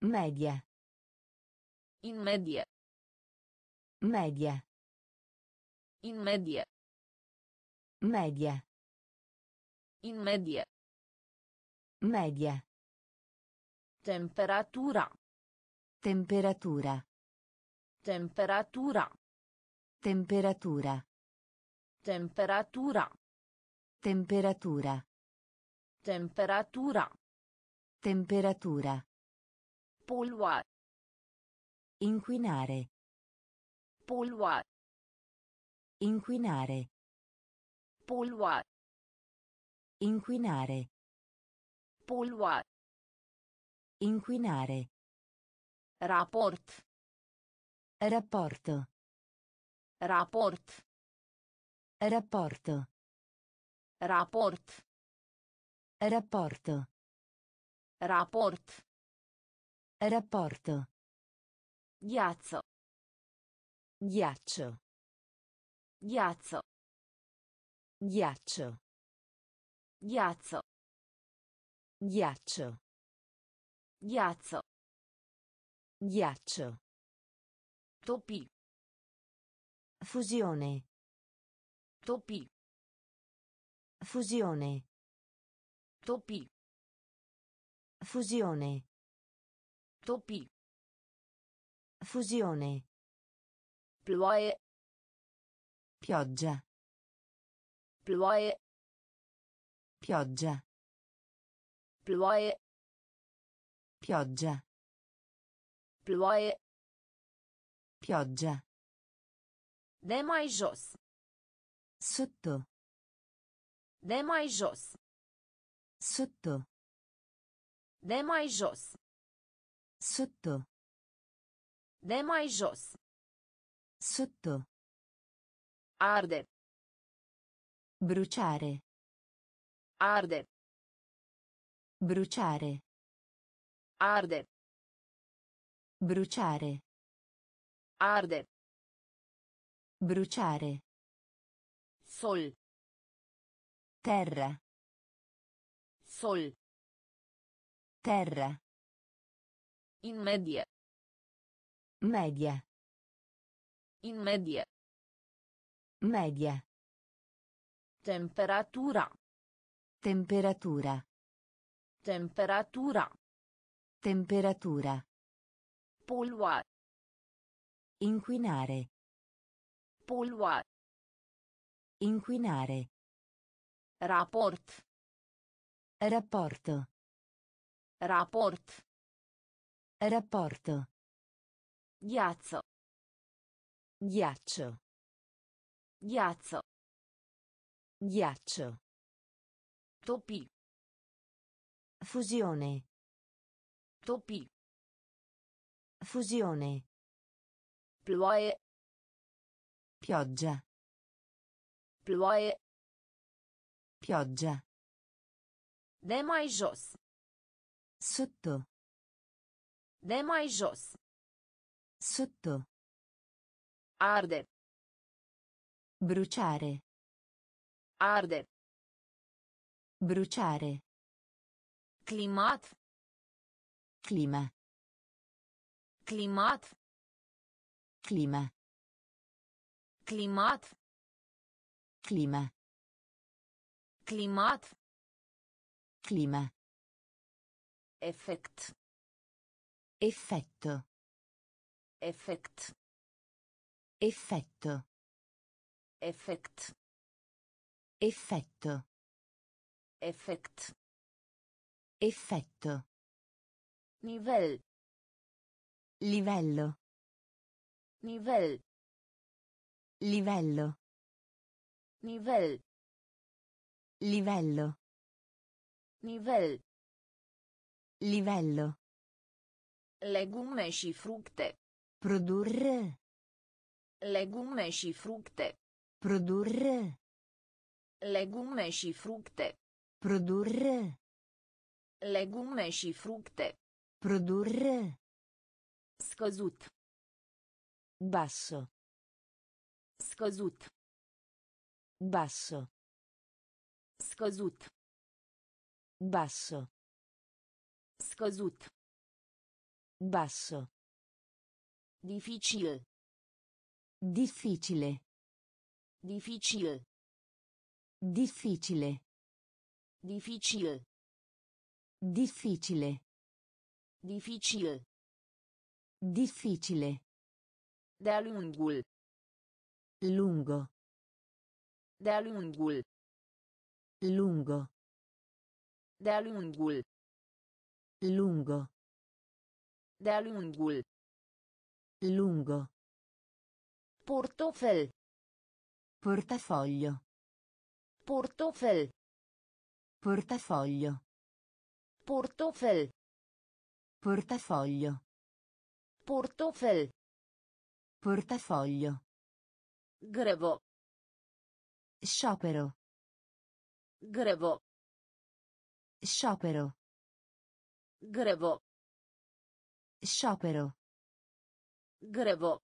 Media. In medie. Media. In medie. Media. In medie. Media. Temperatura. Temperatura. Temperatura. Temperatura. Temperatura. Temperatura. Temperatura. Temperatura. Polua. Inquinare. Polua. Inquinare. Polua. Inquinare. Polua. Inquinare. Raport. Rapporto. Raport. Rapporto. Raport. Rapporto. Raport. Rapporto. Ghiaccio. Ghiaccio. Ghiaccio. Ghiaccio. Ghiaccio. Ghiaccio. Ghiaccio. Ghiaccio. Topi. Fusione. Topi. Fusione. Topi. Fusione. Topi. Fusione. Ploaie. Pioggia. Ploaie. Pioggia. Ploaie. Pioggia. Ploaie. Pioggia. De mai jos. Sotto. De mai jos. Sotto. De mai jos. Sotto. De mai jos. Sotto. Arde. Bruciare. Arde. Bruciare. Arde. Bruciare. Arde. Bruciare. Sol. Terra. Sol. Terra. In medie. Media. In medie. Media. Temperatura. Temperatura. Temperatura. Temperatura. Polluare. Inquinare. Polluare. Inquinare. Raport. Rapporto. Raport. Rapporto. Ghiaccio. Ghiaccio. Ghiaccio. Ghiaccio. Topi. Fusione. Topi. Fusione. Ploaie. Pioggia. Ploaie. Pioggia. De mai jos. Sotto. De mai jos. Sotto. Arde. Bruciare. Arde. Bruciare. Climat. Clima. Climat. Clima. Climat. Clima. Climat. Clima. Effect. Effetto. Effect. Effetto. Effect. Effetto. Effect. Effetto. Nivel. Livello. Nivel. Livello. Nivel. Livello. Nivel. Livello. Legume și fructe. Produrre. Legume și fructe. Produrre. Legume și fructe. Produrre. Legume și fructe. Produrre. Scăzut. Basso. Scăzut. Basso. Scăzut. Basso. Scăzut. Basso. Dificil. Difficile. Dificil. Difficile. Dificil. Difficile. Dificil. Difficile. De-a lungul. Lungo. De-a lungul. Lungo. De-a lungul. Lungo. De-a lungul. Lungo. Portofel. Portafoglio. Portofel. Portafoglio. Portofel. Portafoglio. Portofel. Portafoglio. Grevo. Sciopero. Grevo. Sciopero. Grevo. Sciopero. Grevo.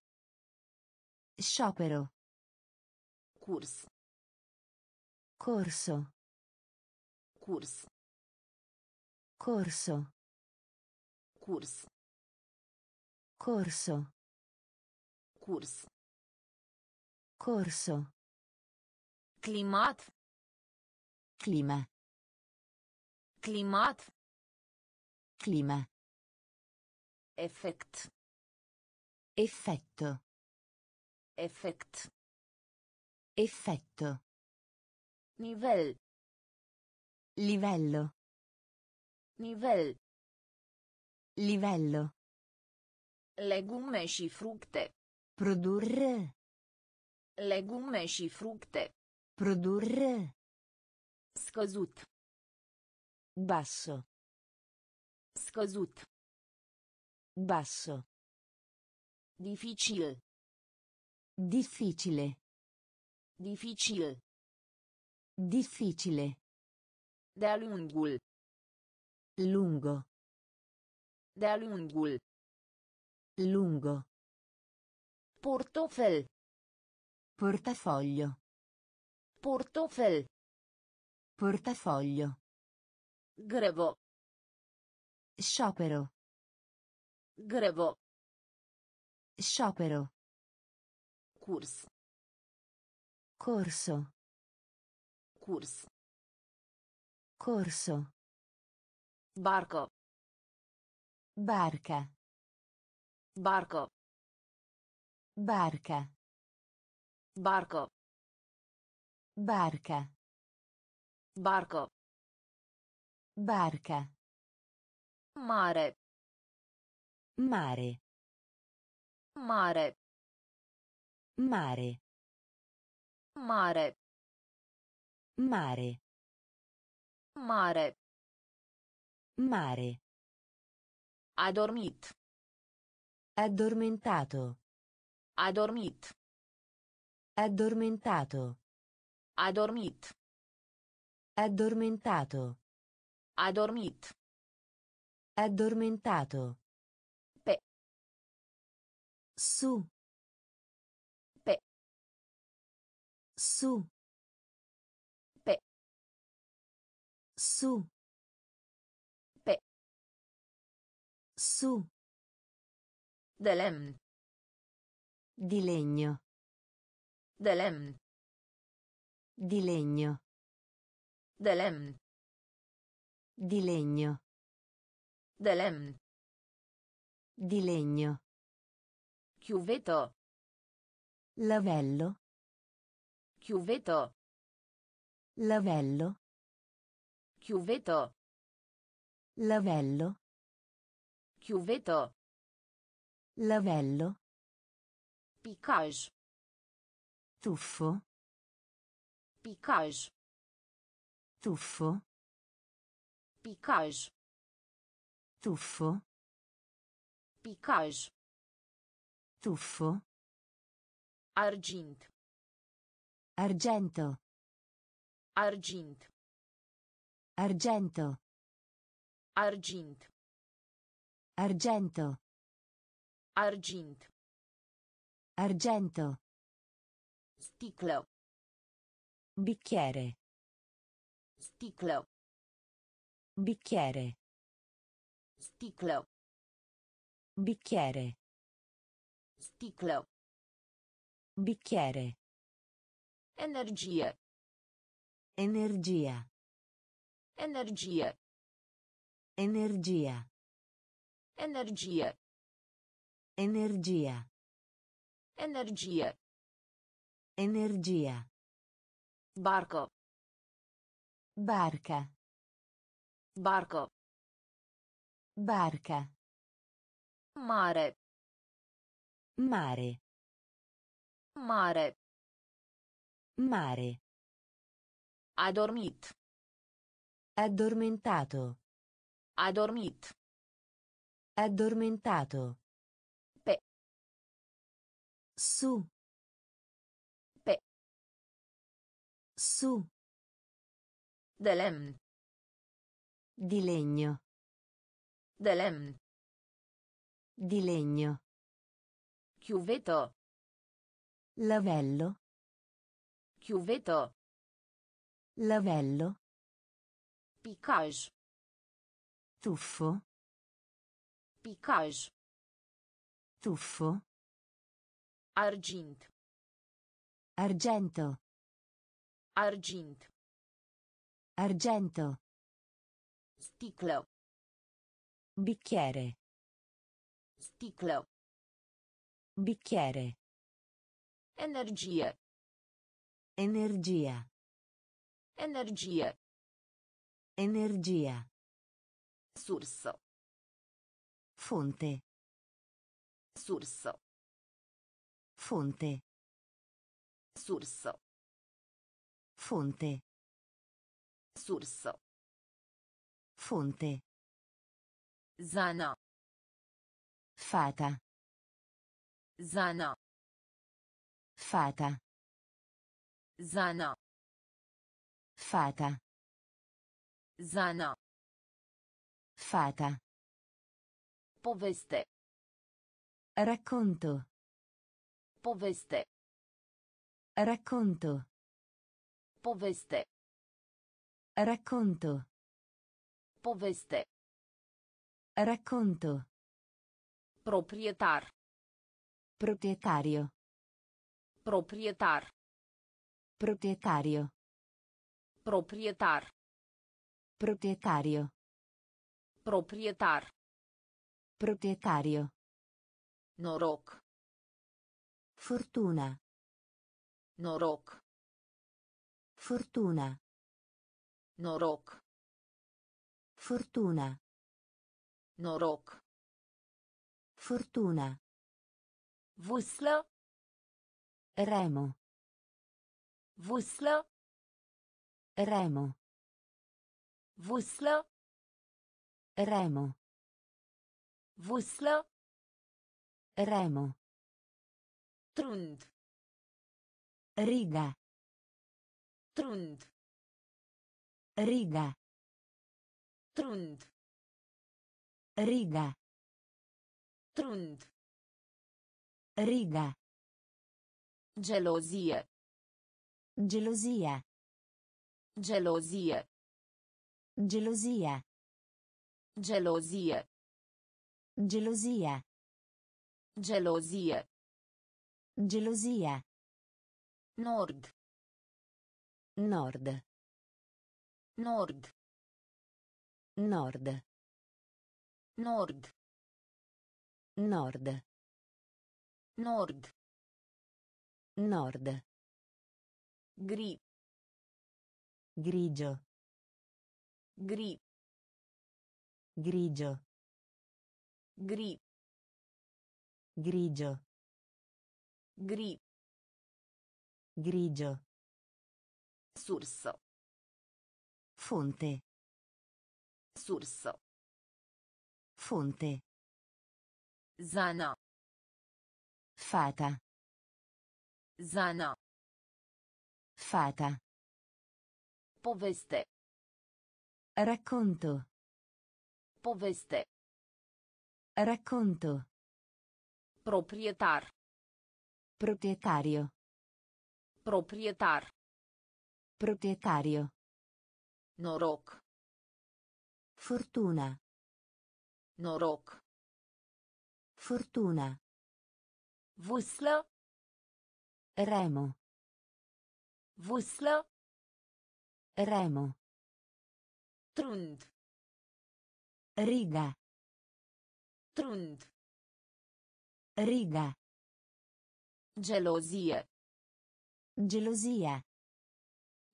Sciopero. Curs. Corso. Curs. Corso. Curs. Corso. Curs. Corso. Climat. Clima. Climat. Clima. Effect. Effetto. Effect. Effetto. Nivel. Livello. Nivel. Livello. Legume și fructe. Produrre. Legume și fructe. Produrre. Scăzut. Basso. Scăzut. Basso. Dificil. Difficile. Dificil. Difficile. De-a lungul. Lungo. De-a lungul. Lungo. Portofel. Portafoglio. Portofel. Portafoglio. Grevo. Sciopero. Grevo. Sciopero. Curs. Barco. Barca. Barco. Barca. Barco. Barca. Barco. Barca. Mare. Mare. Mare. Mare. Mare. Mare. Mare. Mare. Adormit. Addormentato. Adormit. Addormentato. Adormit. Addormentato. Adormit. Addormentato. Pe. Su. Pe. Su. Pe. Su. Su. De lemn. Di legno. De lemn. Di legno. De lemn. Di legno. De lemn. Di legno. Chiuveto. Lavello. Chiuveto. Lavello. Chiuveto. Lavello. Chiuveto. Lavello. Picaj. Tuffo. Picaj. Tuffo. Picaj. Tuffo. Picaj. Tuffo. Argint. Argento. Argint. Argento. Argint. Argento. Argint. Argento. Sticlo. Bicchiere. Sticlo. Bicchiere. Sticlo. Bicchiere. Sticlo. Bicchiere. Energie. Energia. Energie. Energia. Energie. Energia. Energie. Energia. Barco. Barca. Barco. Barca. Mare. Mare. Mare. Mare. A dormit. Addormentato. A dormit. Addormentato. Pe. Su. Pe. Su. De lemn. Di legno. De lemn. Di legno. Chiuveto. Lavello. Chiuveto. Lavello. Picaj. Tuffo. Picaj. Tuffo. Argint. Argento. Argint. Argento. Sticlo. Bicchiere. Sticlo. Bicchiere. Energie. Energia. Energie. Energia. Surso. Fonte. Surso. Fonte. Surso. Fonte. Surso. Fonte. Zana. Fata. Zana. Fata. Zana. Fata. Zana. Fata. Poveste. Racconto. Poveste. Racconto. Poveste. Racconto. Poveste. Racconto. Proprietar. Proprietario. Proprietar. Proprietario. Proprietar. Proprietario. Proprietar. Proprietario. Noroc. Fortuna. Noroc. Fortuna. Noroc. Fortuna. Noroc. Fortuna. Vâslă. Remo. Vâslă. Remo. Vâslă. Remo. Vâslă. Remo. Trund. Riga. Trund. Riga. Trund. Riga. Trund. Riga. Gelozie. Gelosia. Gelozie. Gelosia. Gelozie. Gelosia. Gelozie. Gelosia. Nord. Nord. Nord. Nord. Nord. Nord. Nord. Nord. Gri. Grigio. Gri. Grigio. Gri. Grigio. Gri. Grigio. Sursă. Fonte. Sursă. Fonte. Zana. Fata. Zana. Fata. Poveste. Racconto. Poveste. Racconto. Proprietar. Proprietario. Proprietar. Proprietario. Noroc. Fortuna. Noroc. Fortuna. Vâslă. Remo. Vâslă. Remo. Trund. Riga. Trund. Riga. Gelozie. Gelosia.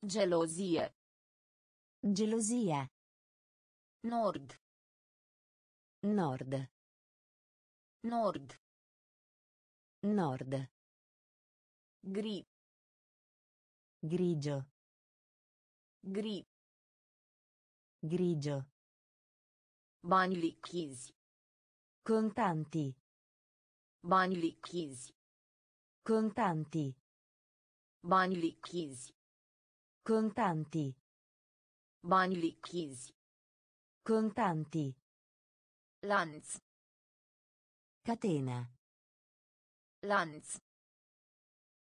Gelozie. Gelosia. Nord. Nord. Nord. Nord. Gri. Grigio. Gri. Grigio. Bani lichizi. Contanti. Bani lichizi. Contanti. Bani lichizi. Contanti. Bani lichizi. Contanti. Lanț. Catena. Lanț.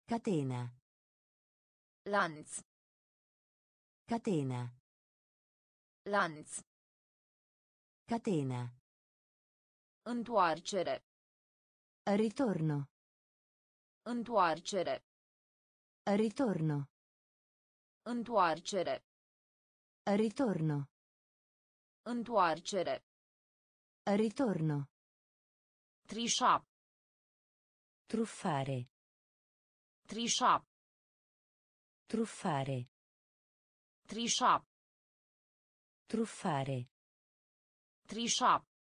Catena. Lanț. Catena. Lanț. Catena. Întoarcere. Ritorno. Întoarcere. Ritorno. Întoarcere. Ritorno. Întoarcere. Ritorno. Trișa. Truffare. Trișa. Truffare. Trișa. Truffare. Trișa.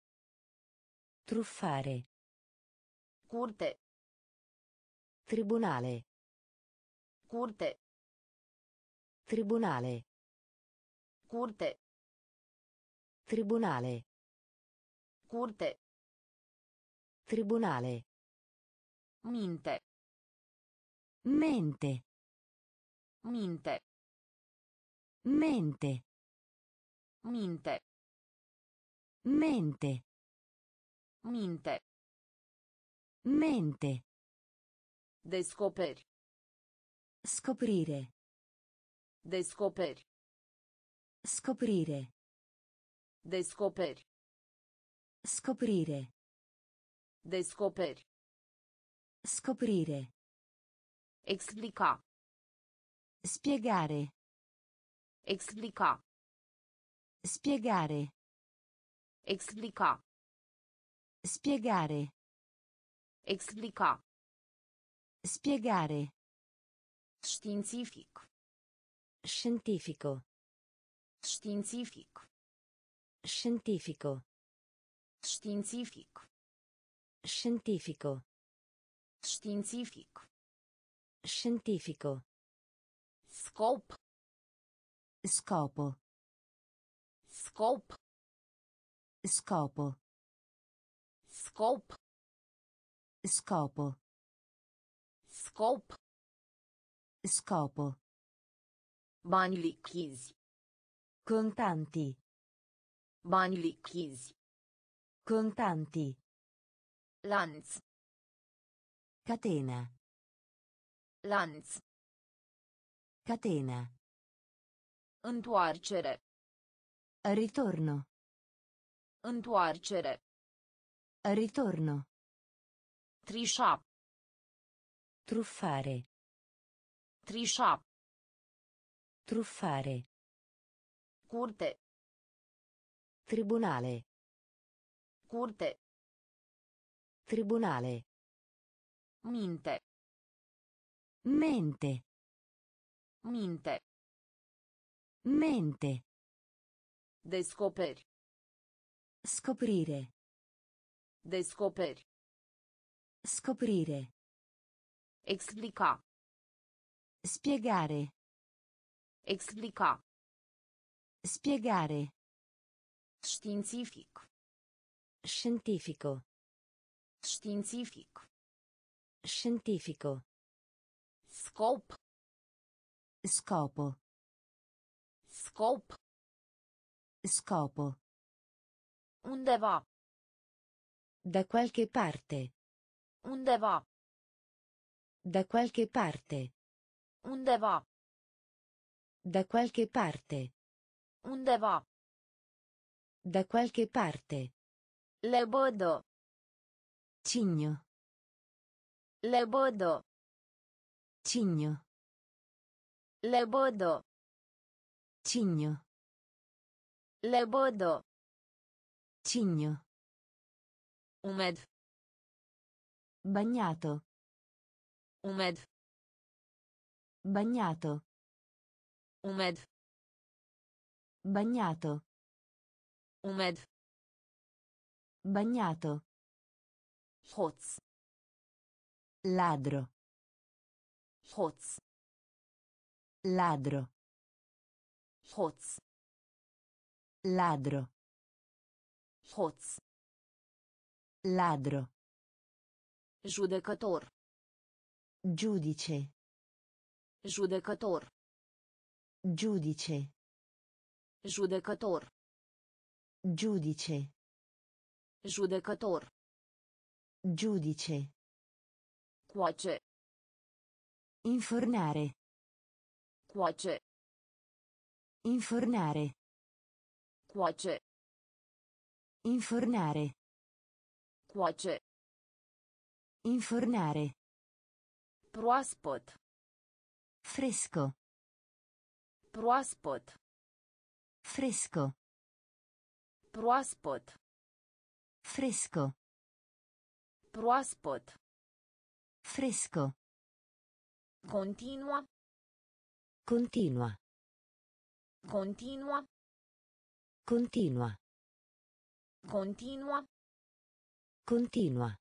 Truffare. Curte. Tribunale. Curte. Tribunale. Curte. Tribunale. Curte. Tribunale. Minte. Mente. Minte. Mente. Minte. Mente. Minte. Mente. Descoperi. Scoprire. Descoperi. Scoprire. Descoperi. Scoprire. Descoperi. Scoprire. Explica. Spiegare. Explica. Spiegare. Explica. Spiegare. Explica. Spiegare. Științific. Scientifico. Științific. Scientifico. Științific. Scientifico. Științific. Scientifico. Scop. Scopo. Scop. Scopo. Scop. Scopo. Scop. Scopo. Bani lichizi. Contanti. Bani lichizi. Contanti. Lanț. Catena. Lanț. Catena. Întoarcere. Ritorno. Întoarcere. Ritorno. Trișa. Truffare. Trișa. Truffare. Curte. Tribunale. Curte. Tribunale. Minte. Mente. Minte. Mente. Descoperi. Scoprire. Descoperi. Scoprire. Explica. Spiegare. Explica. Spiegare. Științific. Scientifico. Științific. Scientifico. Scop. Scopo. Scop. Scopo. Undeva. Da qualche parte. Undeva. Da qualche parte. Undeva. Da qualche parte. Undeva. Da qualche parte. Lebodo. Cigno. Lebodo. Cigno. Lebodo. Cigno. Lebodo. Cigno. Umed. Bagnato. Umed. Bagnato. Umed. Bagnato. Umed. Bagnato. Hoț. Ladro. Hoț. Ladro. Hoț. Ladro. Hoț. Ladro. Judecător. Giudice. Judecător. Giudice. Judecător. Giudice. Judecător. Giudice. Coace. Infornare. Coace. Infornare. Coace. Infornare. Coace. Infornare. Proaspăt. Fresco. Proaspăt. Fresco. Proaspăt. Fresco. Proaspăt. Fresco. Continua. Continua. Continua. Continua. Continua. Continua.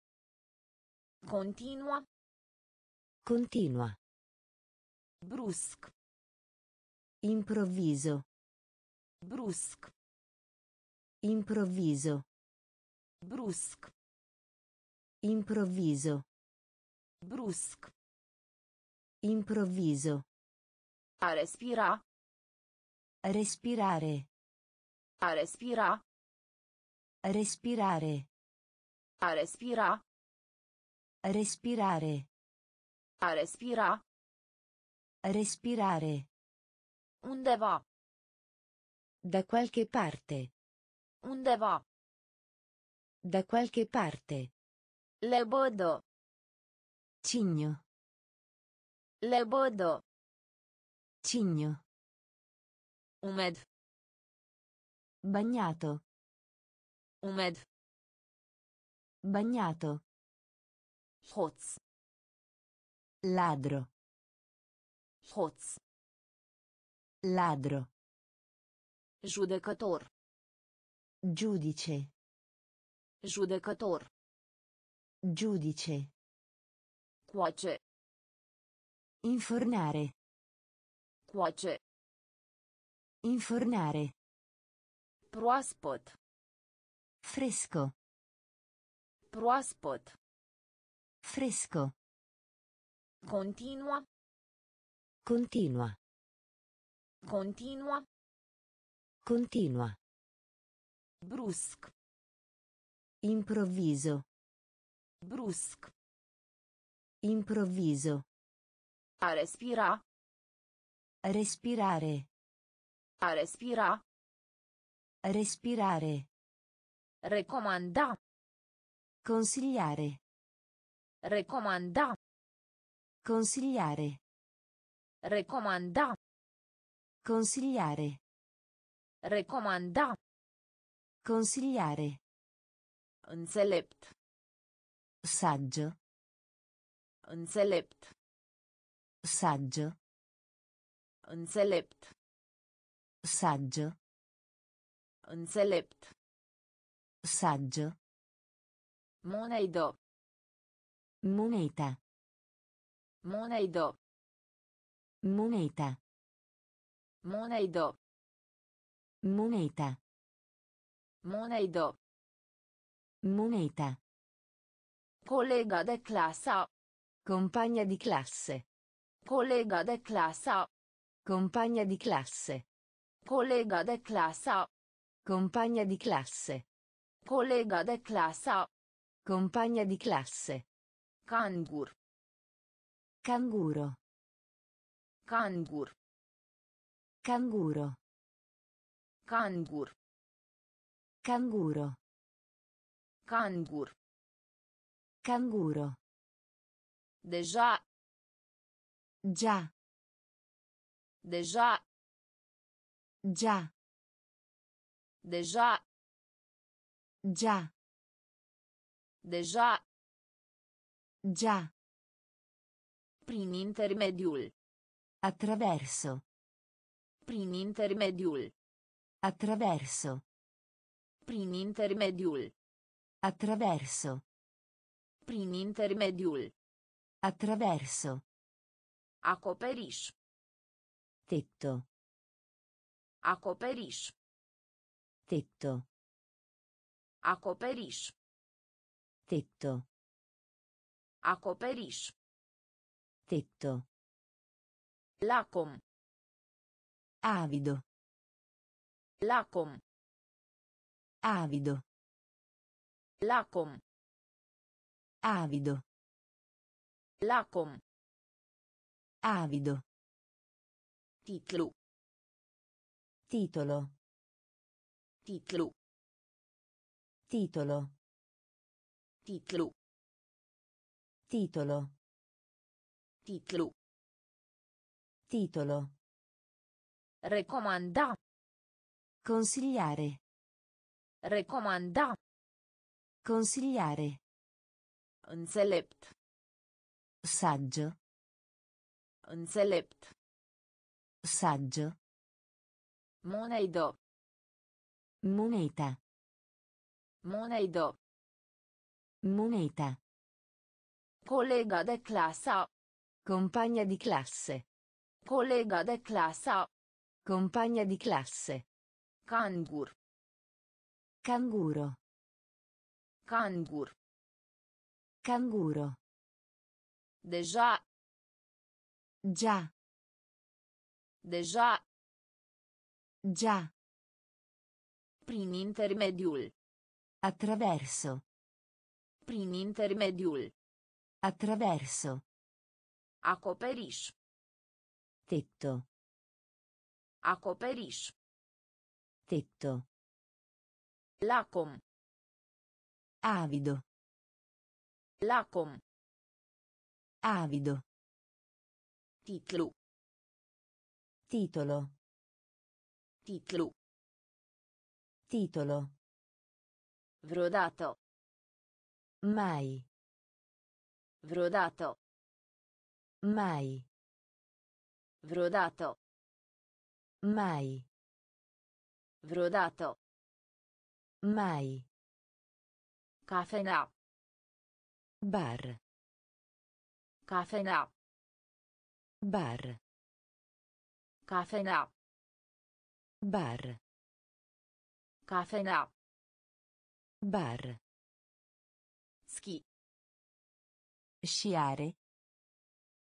Continua. Continua. Brusc. Improvviso. Brusc. Improvviso. Brusc. Improvviso. Brusc. Improvviso. A respira. Respirare. A respira. Respirare. A respira. Respirare. A respira. Respirare. Undeva. Da qualche parte. Undeva. Da qualche parte. Lebodo. Cigno. Lebodo. Cigno. Umed. Bagnato. Umed. Bagnato. Hoț. Ladro. Hoț. Ladro. Judecător. Giudice. Judecător. Giudice. Coace. Infornare. Coace. Infornare. Proaspăt. Fresco. Proaspăt. Fresco. Continua. Continua. Continua. Continua. Brusc. Improvviso. Brusc. Improvviso. A respira. Respirare. A respira. Respirare. Recomanda. Consigliare. Recomanda. Consigliare. Recomanda. Consigliare. Recomanda. Consigliare. Înțelept. Saggio. Înțelept. Saggio. Înțelept. Saggio. Înțelept. Saggio. Monedă. Moneta. Monedă. Moneta. Monedă. Moneta. Monedă. Moneta. Colega de clasă. Compagna di classe. Colega de clasă. Compagna di classe. Colega de clasă. Compagna di classe. Colega de clasă. Compagna di classe. Cangur. Canguro. Cangur. Canguro. Cangur. Canguro. Cangur. Canguro. Deja. Già. Deja. Già. Deja. Già. Deja. Già. Prin intermediul. Attraverso. Prin intermediul. Attraverso. Prin intermediul. Attraverso. Prin intermediul. Attraverso. Acoperiș. Tetto. Acoperiș. Tetto. Acoperiș. Tetto. Acoperiș. Tetto. Lacom. Avido. Lacom. Avido. Lacom. Avido. Lacom. Avido. Titlu. Titolo. Titlu. Titolo. Titlu. Titolo. Titlu. Titolo. Recomanda. Consigliare. Recomanda. Consigliare. Înțelept. Saggio. Înțelept. Saggio. Monedă. Moneta. Monedă. Moneta. Colega de clasă. Compagna di classe. Colega de clasă. Compagna di classe. Cangur. Canguro. Cangur. Canguro. Deja. Già. Deja. Già. Prin intermediul. Attraverso. Prin intermediul. Attraverso. Acoperiș. Tetto. Acoperiș. Tetto. Lacom. Avido. Lacom. Avido. Titlu. Titolo. Titlu. Titolo. Vrodato. Mai. Vrodato. Mai. Vrodato. Mai. Vrodato. Mai. Cafenea. Bar. Cafenea. Bar. Cafenea. Bar. Cafenea. Bar. Ski. Sciare.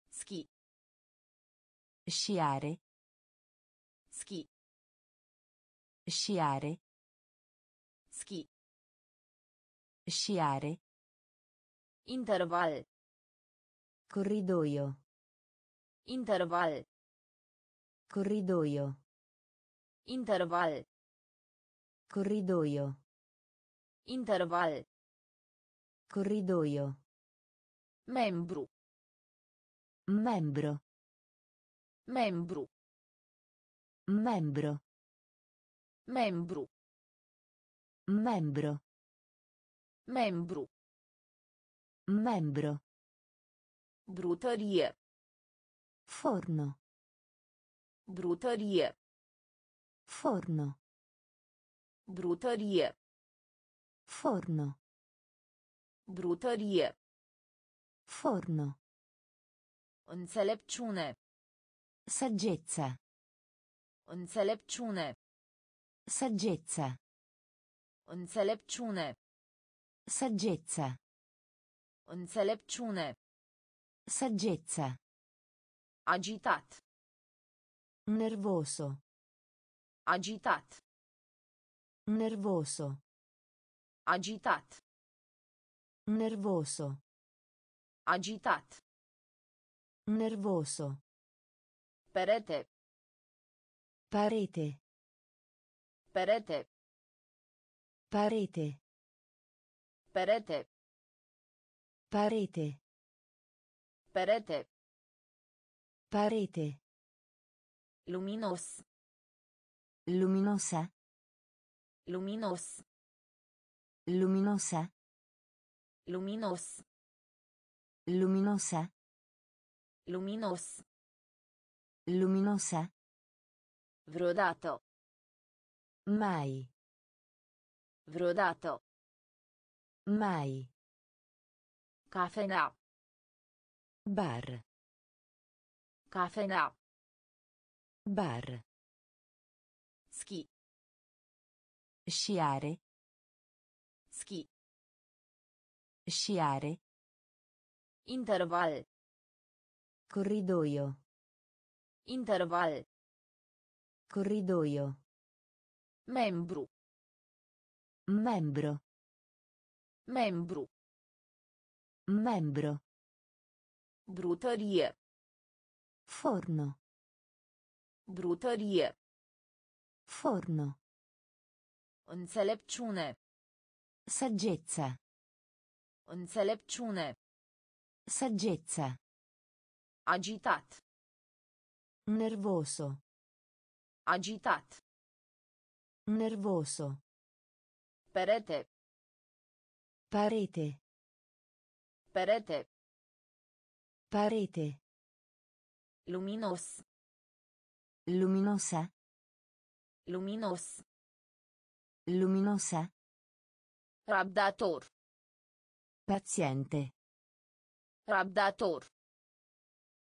Ski. Sciare. Ski. Sciare. Ski. Sciare. Interval. Corridoio. Interval. Corridoio. Interval. Corridoio. Interval. Corridoio. Membru. Membro. Membru. Membro. Membru. Membro. Membru. Membro. Brutărie. Forno. Brutărie. Forno. Brutărie. Forno. Brutărie. Forno. Înțelepciune. Saggezza. Înțelepciune. Saggezza. Înțelepciune. Saggezza. Înțelepciune. Saggezza. Agitat. Nervoso. Agitat. Nervoso. Agitat. Nervoso. Agitat. Nervoso. Perete. Parete. Perete. Parete. Perete. Parete. Perete. Parete. Luminos. Luminosa. Luminos. Luminosa. Luminos. Luminosa. Luminos. Luminosa. Vrodato. Mai. Vrodato. Mai. Cafenea. Bar. Cafenea. Bar. Ski. Sciare. Sciare. Interval. Corridoio. Interval. Corridoio. Membru. Membro. Membru. Membro. Brutărie. Forno. Brutărie. Forno. Înțelepciune. Saggezza. Înțelepciune. Saggezza. Agitat. Nervoso. Agitat. Nervoso. Perete. Parete. Perete. Parete. Luminos. Luminosa. Luminos. Luminosa. Rabdator. Paziente. Rabdator.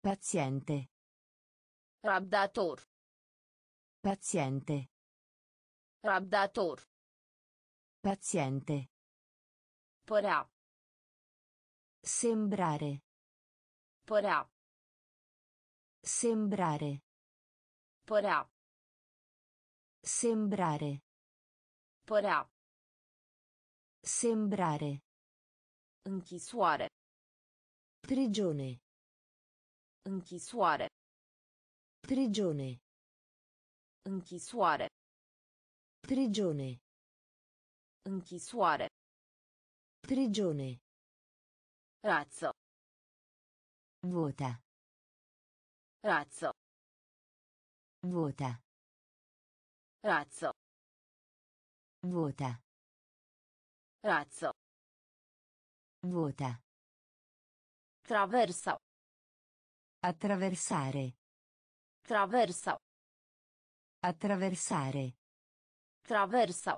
Paziente. Rabdator. Paziente. Rabdator. Paziente. Părea. Sembrare. Părea. Sembrare. Părea. Sembrare. Părea. Sembrare. Închisoare. Prigione. Închisoare. Prigione. Închisoare. Prigione. Închisoare. Prigione. Razzo. Vota. Razzo. Vota. Razzo. Vota. Razzo. Vuota. Traversa. Attraversare. Traversa. Attraversare. Traversa.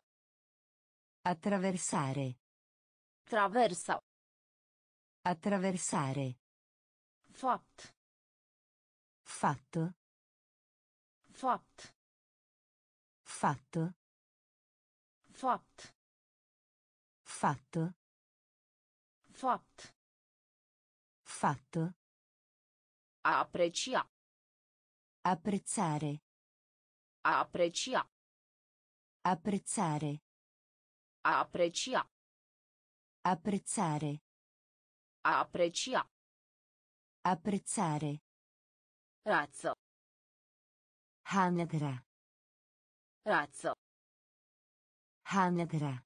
Attraversare. Traversa. Attraversare. Fapt. Fatto. Fapt. Fatto. Fapt. Fatto. Fapt. Fatto. Aprecia. Apprezzare. Aprecia. Apprezzare. Aprecia. Apprezzare. Aprecia. Apprezzare. Razzo. Hanedra. Razzo. Hanedra.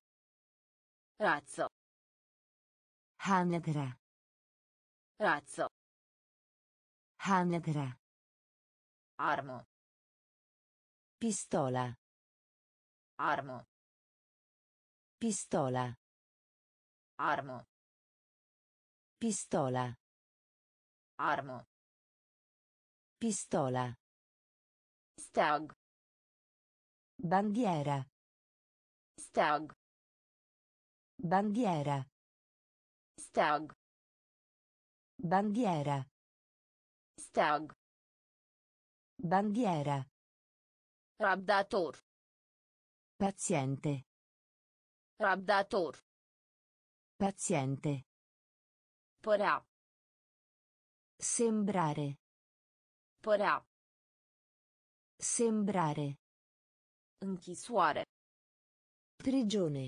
Razzo. Hanedra. Razzo. Hanedra. Armo. Pistola. Armo. Pistola. Armo. Pistola. Armo. Pistola. Stag. Bandiera. Stag. Bandiera. Stag. Bandiera. Stag. Bandiera. Rabdator. Paziente. Rabdator. Paziente. Părea. Sembrare. Părea. Sembrare. Închisoare. Prigione.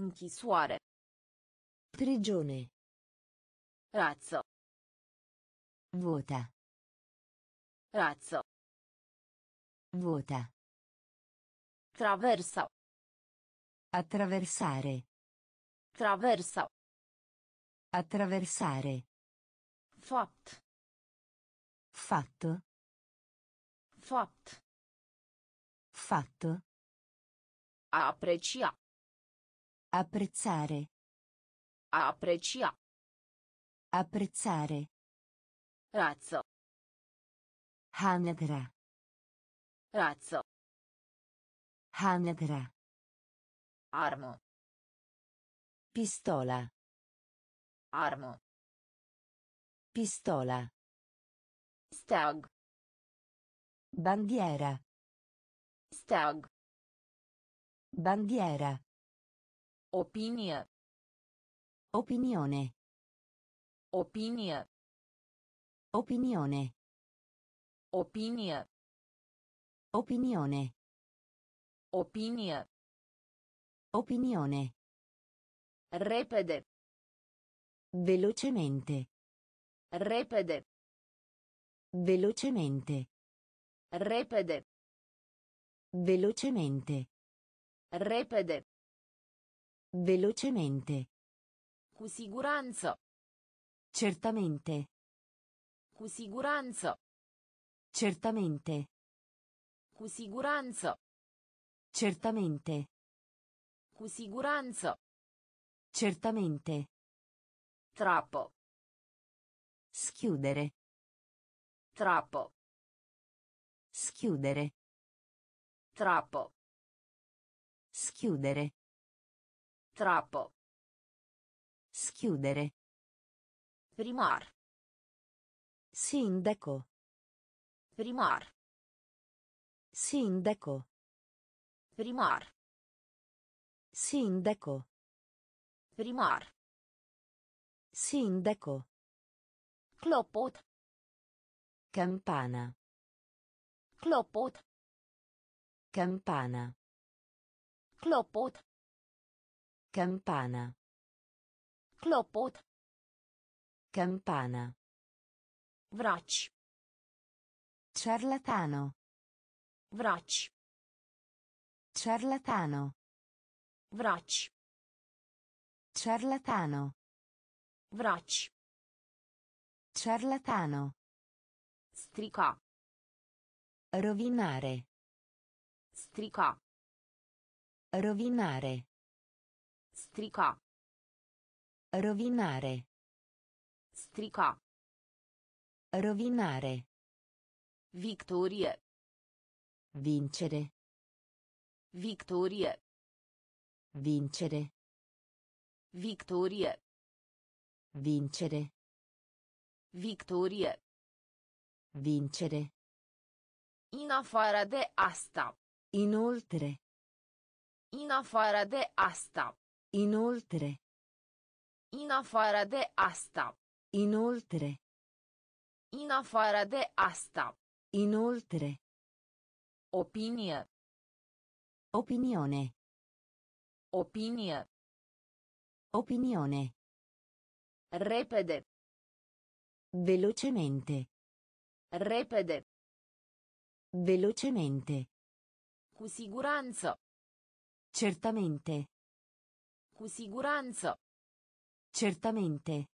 Închisoare. Prigione. Razzo. Vuota. Razzo. Vuota. Traversa. Attraversare. Traversa. Attraversare. Fapt. Fatto. Fapt. Fatto. A aprecia. Apprezzare. A aprecia. Apprezzare. Razzo. Hanedra. Razzo. Hanedra. Armo. Pistola. Armo. Pistola. Stag. Bandiera. Stag. Bandiera. Opinie. Opinione. Opinie. Opinione. Opinie. Opinione. Opinie. Opinione. Repede. Velocemente. Repede. Velocemente. Repede. Velocemente. Repede. Velocemente. Cu siguranță. Certamente. Cu siguranță. Certamente. Cu siguranță. Certamente. Cu siguranță. Certamente. Trappo. Schiudere. Trappo. Schiudere. Trappo. Schiudere. Trappo. Schiudere. Primar. Sindaco. Primar. Sindaco. Primar. Sindaco. Primar. Sindaco. Clopot. Campana. Clopot. Campana. Clopot. Campana. Clopot. Campana. Vraci. Ciarlatano. Vraci. Ciarlatano. Vraci. Ciarlatano. Vraci. Ciarlatano. Strica. Rovinare. Strica. Rovinare. Strica. Rovinare. Strica. Rovinare. Victorie. Vincere. Victorie. Vincere. Victorie. Vincere. Victorie. Vincere. In afară de asta. Inoltre. In afară de asta. Inoltre. In afară de asta. Inoltre. In afară de asta. Inoltre. Opinie. Opinione. Opinie. Opinione. Repede. Velocemente. Repede. Velocemente. Cu siguranță. Certamente. Cu siguranță. Certamente.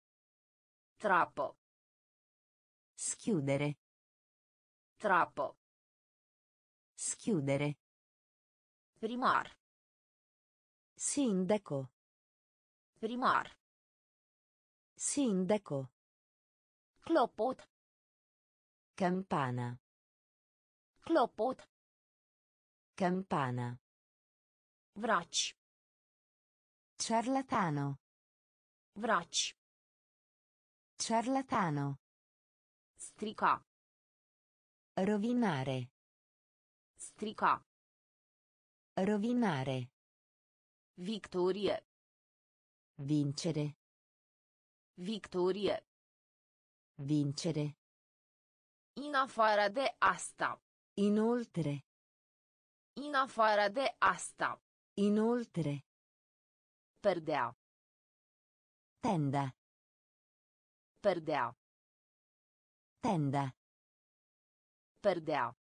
Trappo. Schiudere. Trappo. Schiudere. Primar. Sindaco. Primar. Sindaco. Clopot. Campana. Clopot. Campana. Vraci. Ciarlatano. Vraci. Ciarlatano. Strica. Rovinare. Strica. Rovinare. Victorie. Vincere. Victorie. Vincere. In afară de asta. Inoltre. In afară de asta. Inoltre. Perdea. Tenda. Perdea. Tenda. Perdea.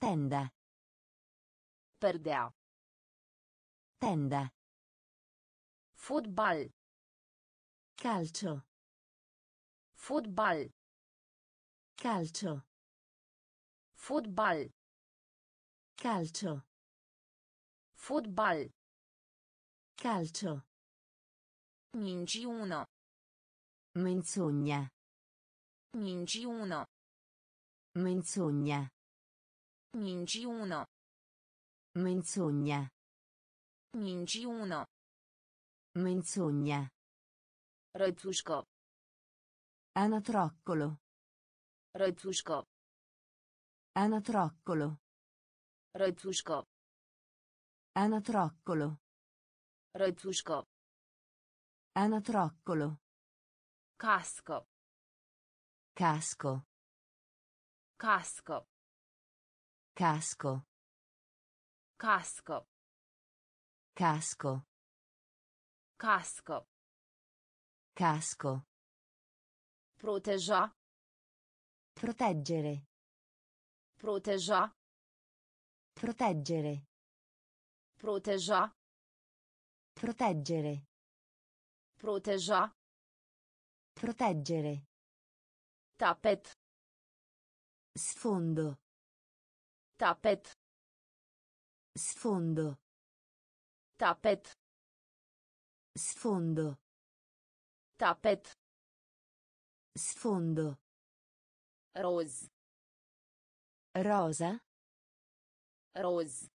Tenda. Perdea. Tenda. Fotbal. Calcio. Fotbal. Calcio. Fotbal. Calcio. Fotbal. Calcio. Minciună. Menzogna. Minciună. Menzogna. Minciună. Menzogna. Minciună. Menzogna. Rățușcă. Anatroccolo. Rățușcă. Anatroccolo. Rățușcă. Anatroccolo. Rățușcă. Anatroccolo. Cască. Casco. Cască. Casco. Cască. Casco. Cască. Casco. Proteja. Proteggere. Proteja. Proteggere. Proteja. Proteggere. Proteja. Proteggere. Tapet. Sfondo. Tapet. Sfondo. Tapet. Sfondo. Tapet. Sfondo. Roz. Rosa. Roz.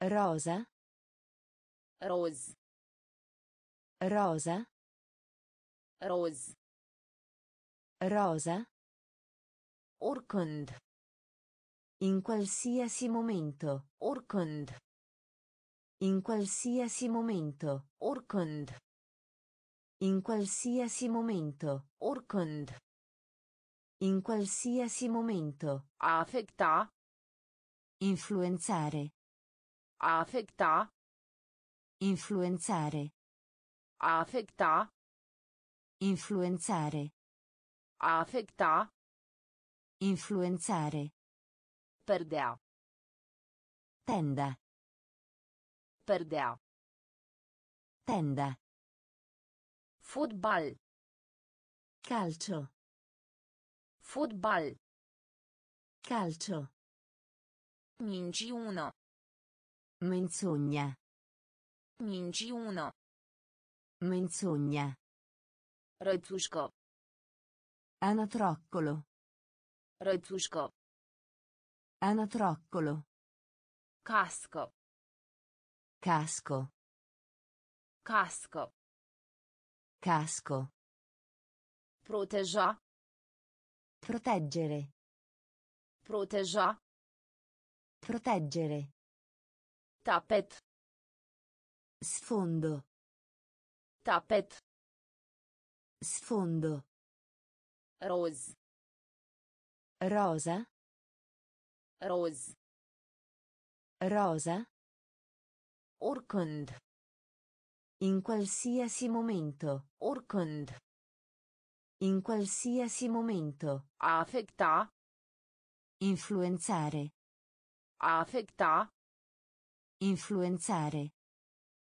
Rosa. Roz. Rosa. Roz. Rosa. Oricând. In qualsiasi momento. Oricând. In qualsiasi momento. Oricând. In qualsiasi momento. Oricând. In qualsiasi momento. A afecta. Influenzare. A afecta. Influenzare. A afecta. Influenzare. A afecta. Influenzare. Perdea. Tenda. Perdea. Tenda. Fotbal. Calcio. Fotbal. Calcio. Minciună. Menzogna. Minciună. Menzogna. Rățușcă. Anatroccolo. Rățușcă. Anatroccolo. Cască. Casco. Cască. Casco. Proteja. Proteggere. Proteja. Proteggere. Tapet. Sfondo. Tapet. Sfondo. Roz. Rosa. Roz. Rosa. Oricând. In qualsiasi momento. Oricând. In qualsiasi momento. A afecta. Influenzare. A afecta. Influenzare.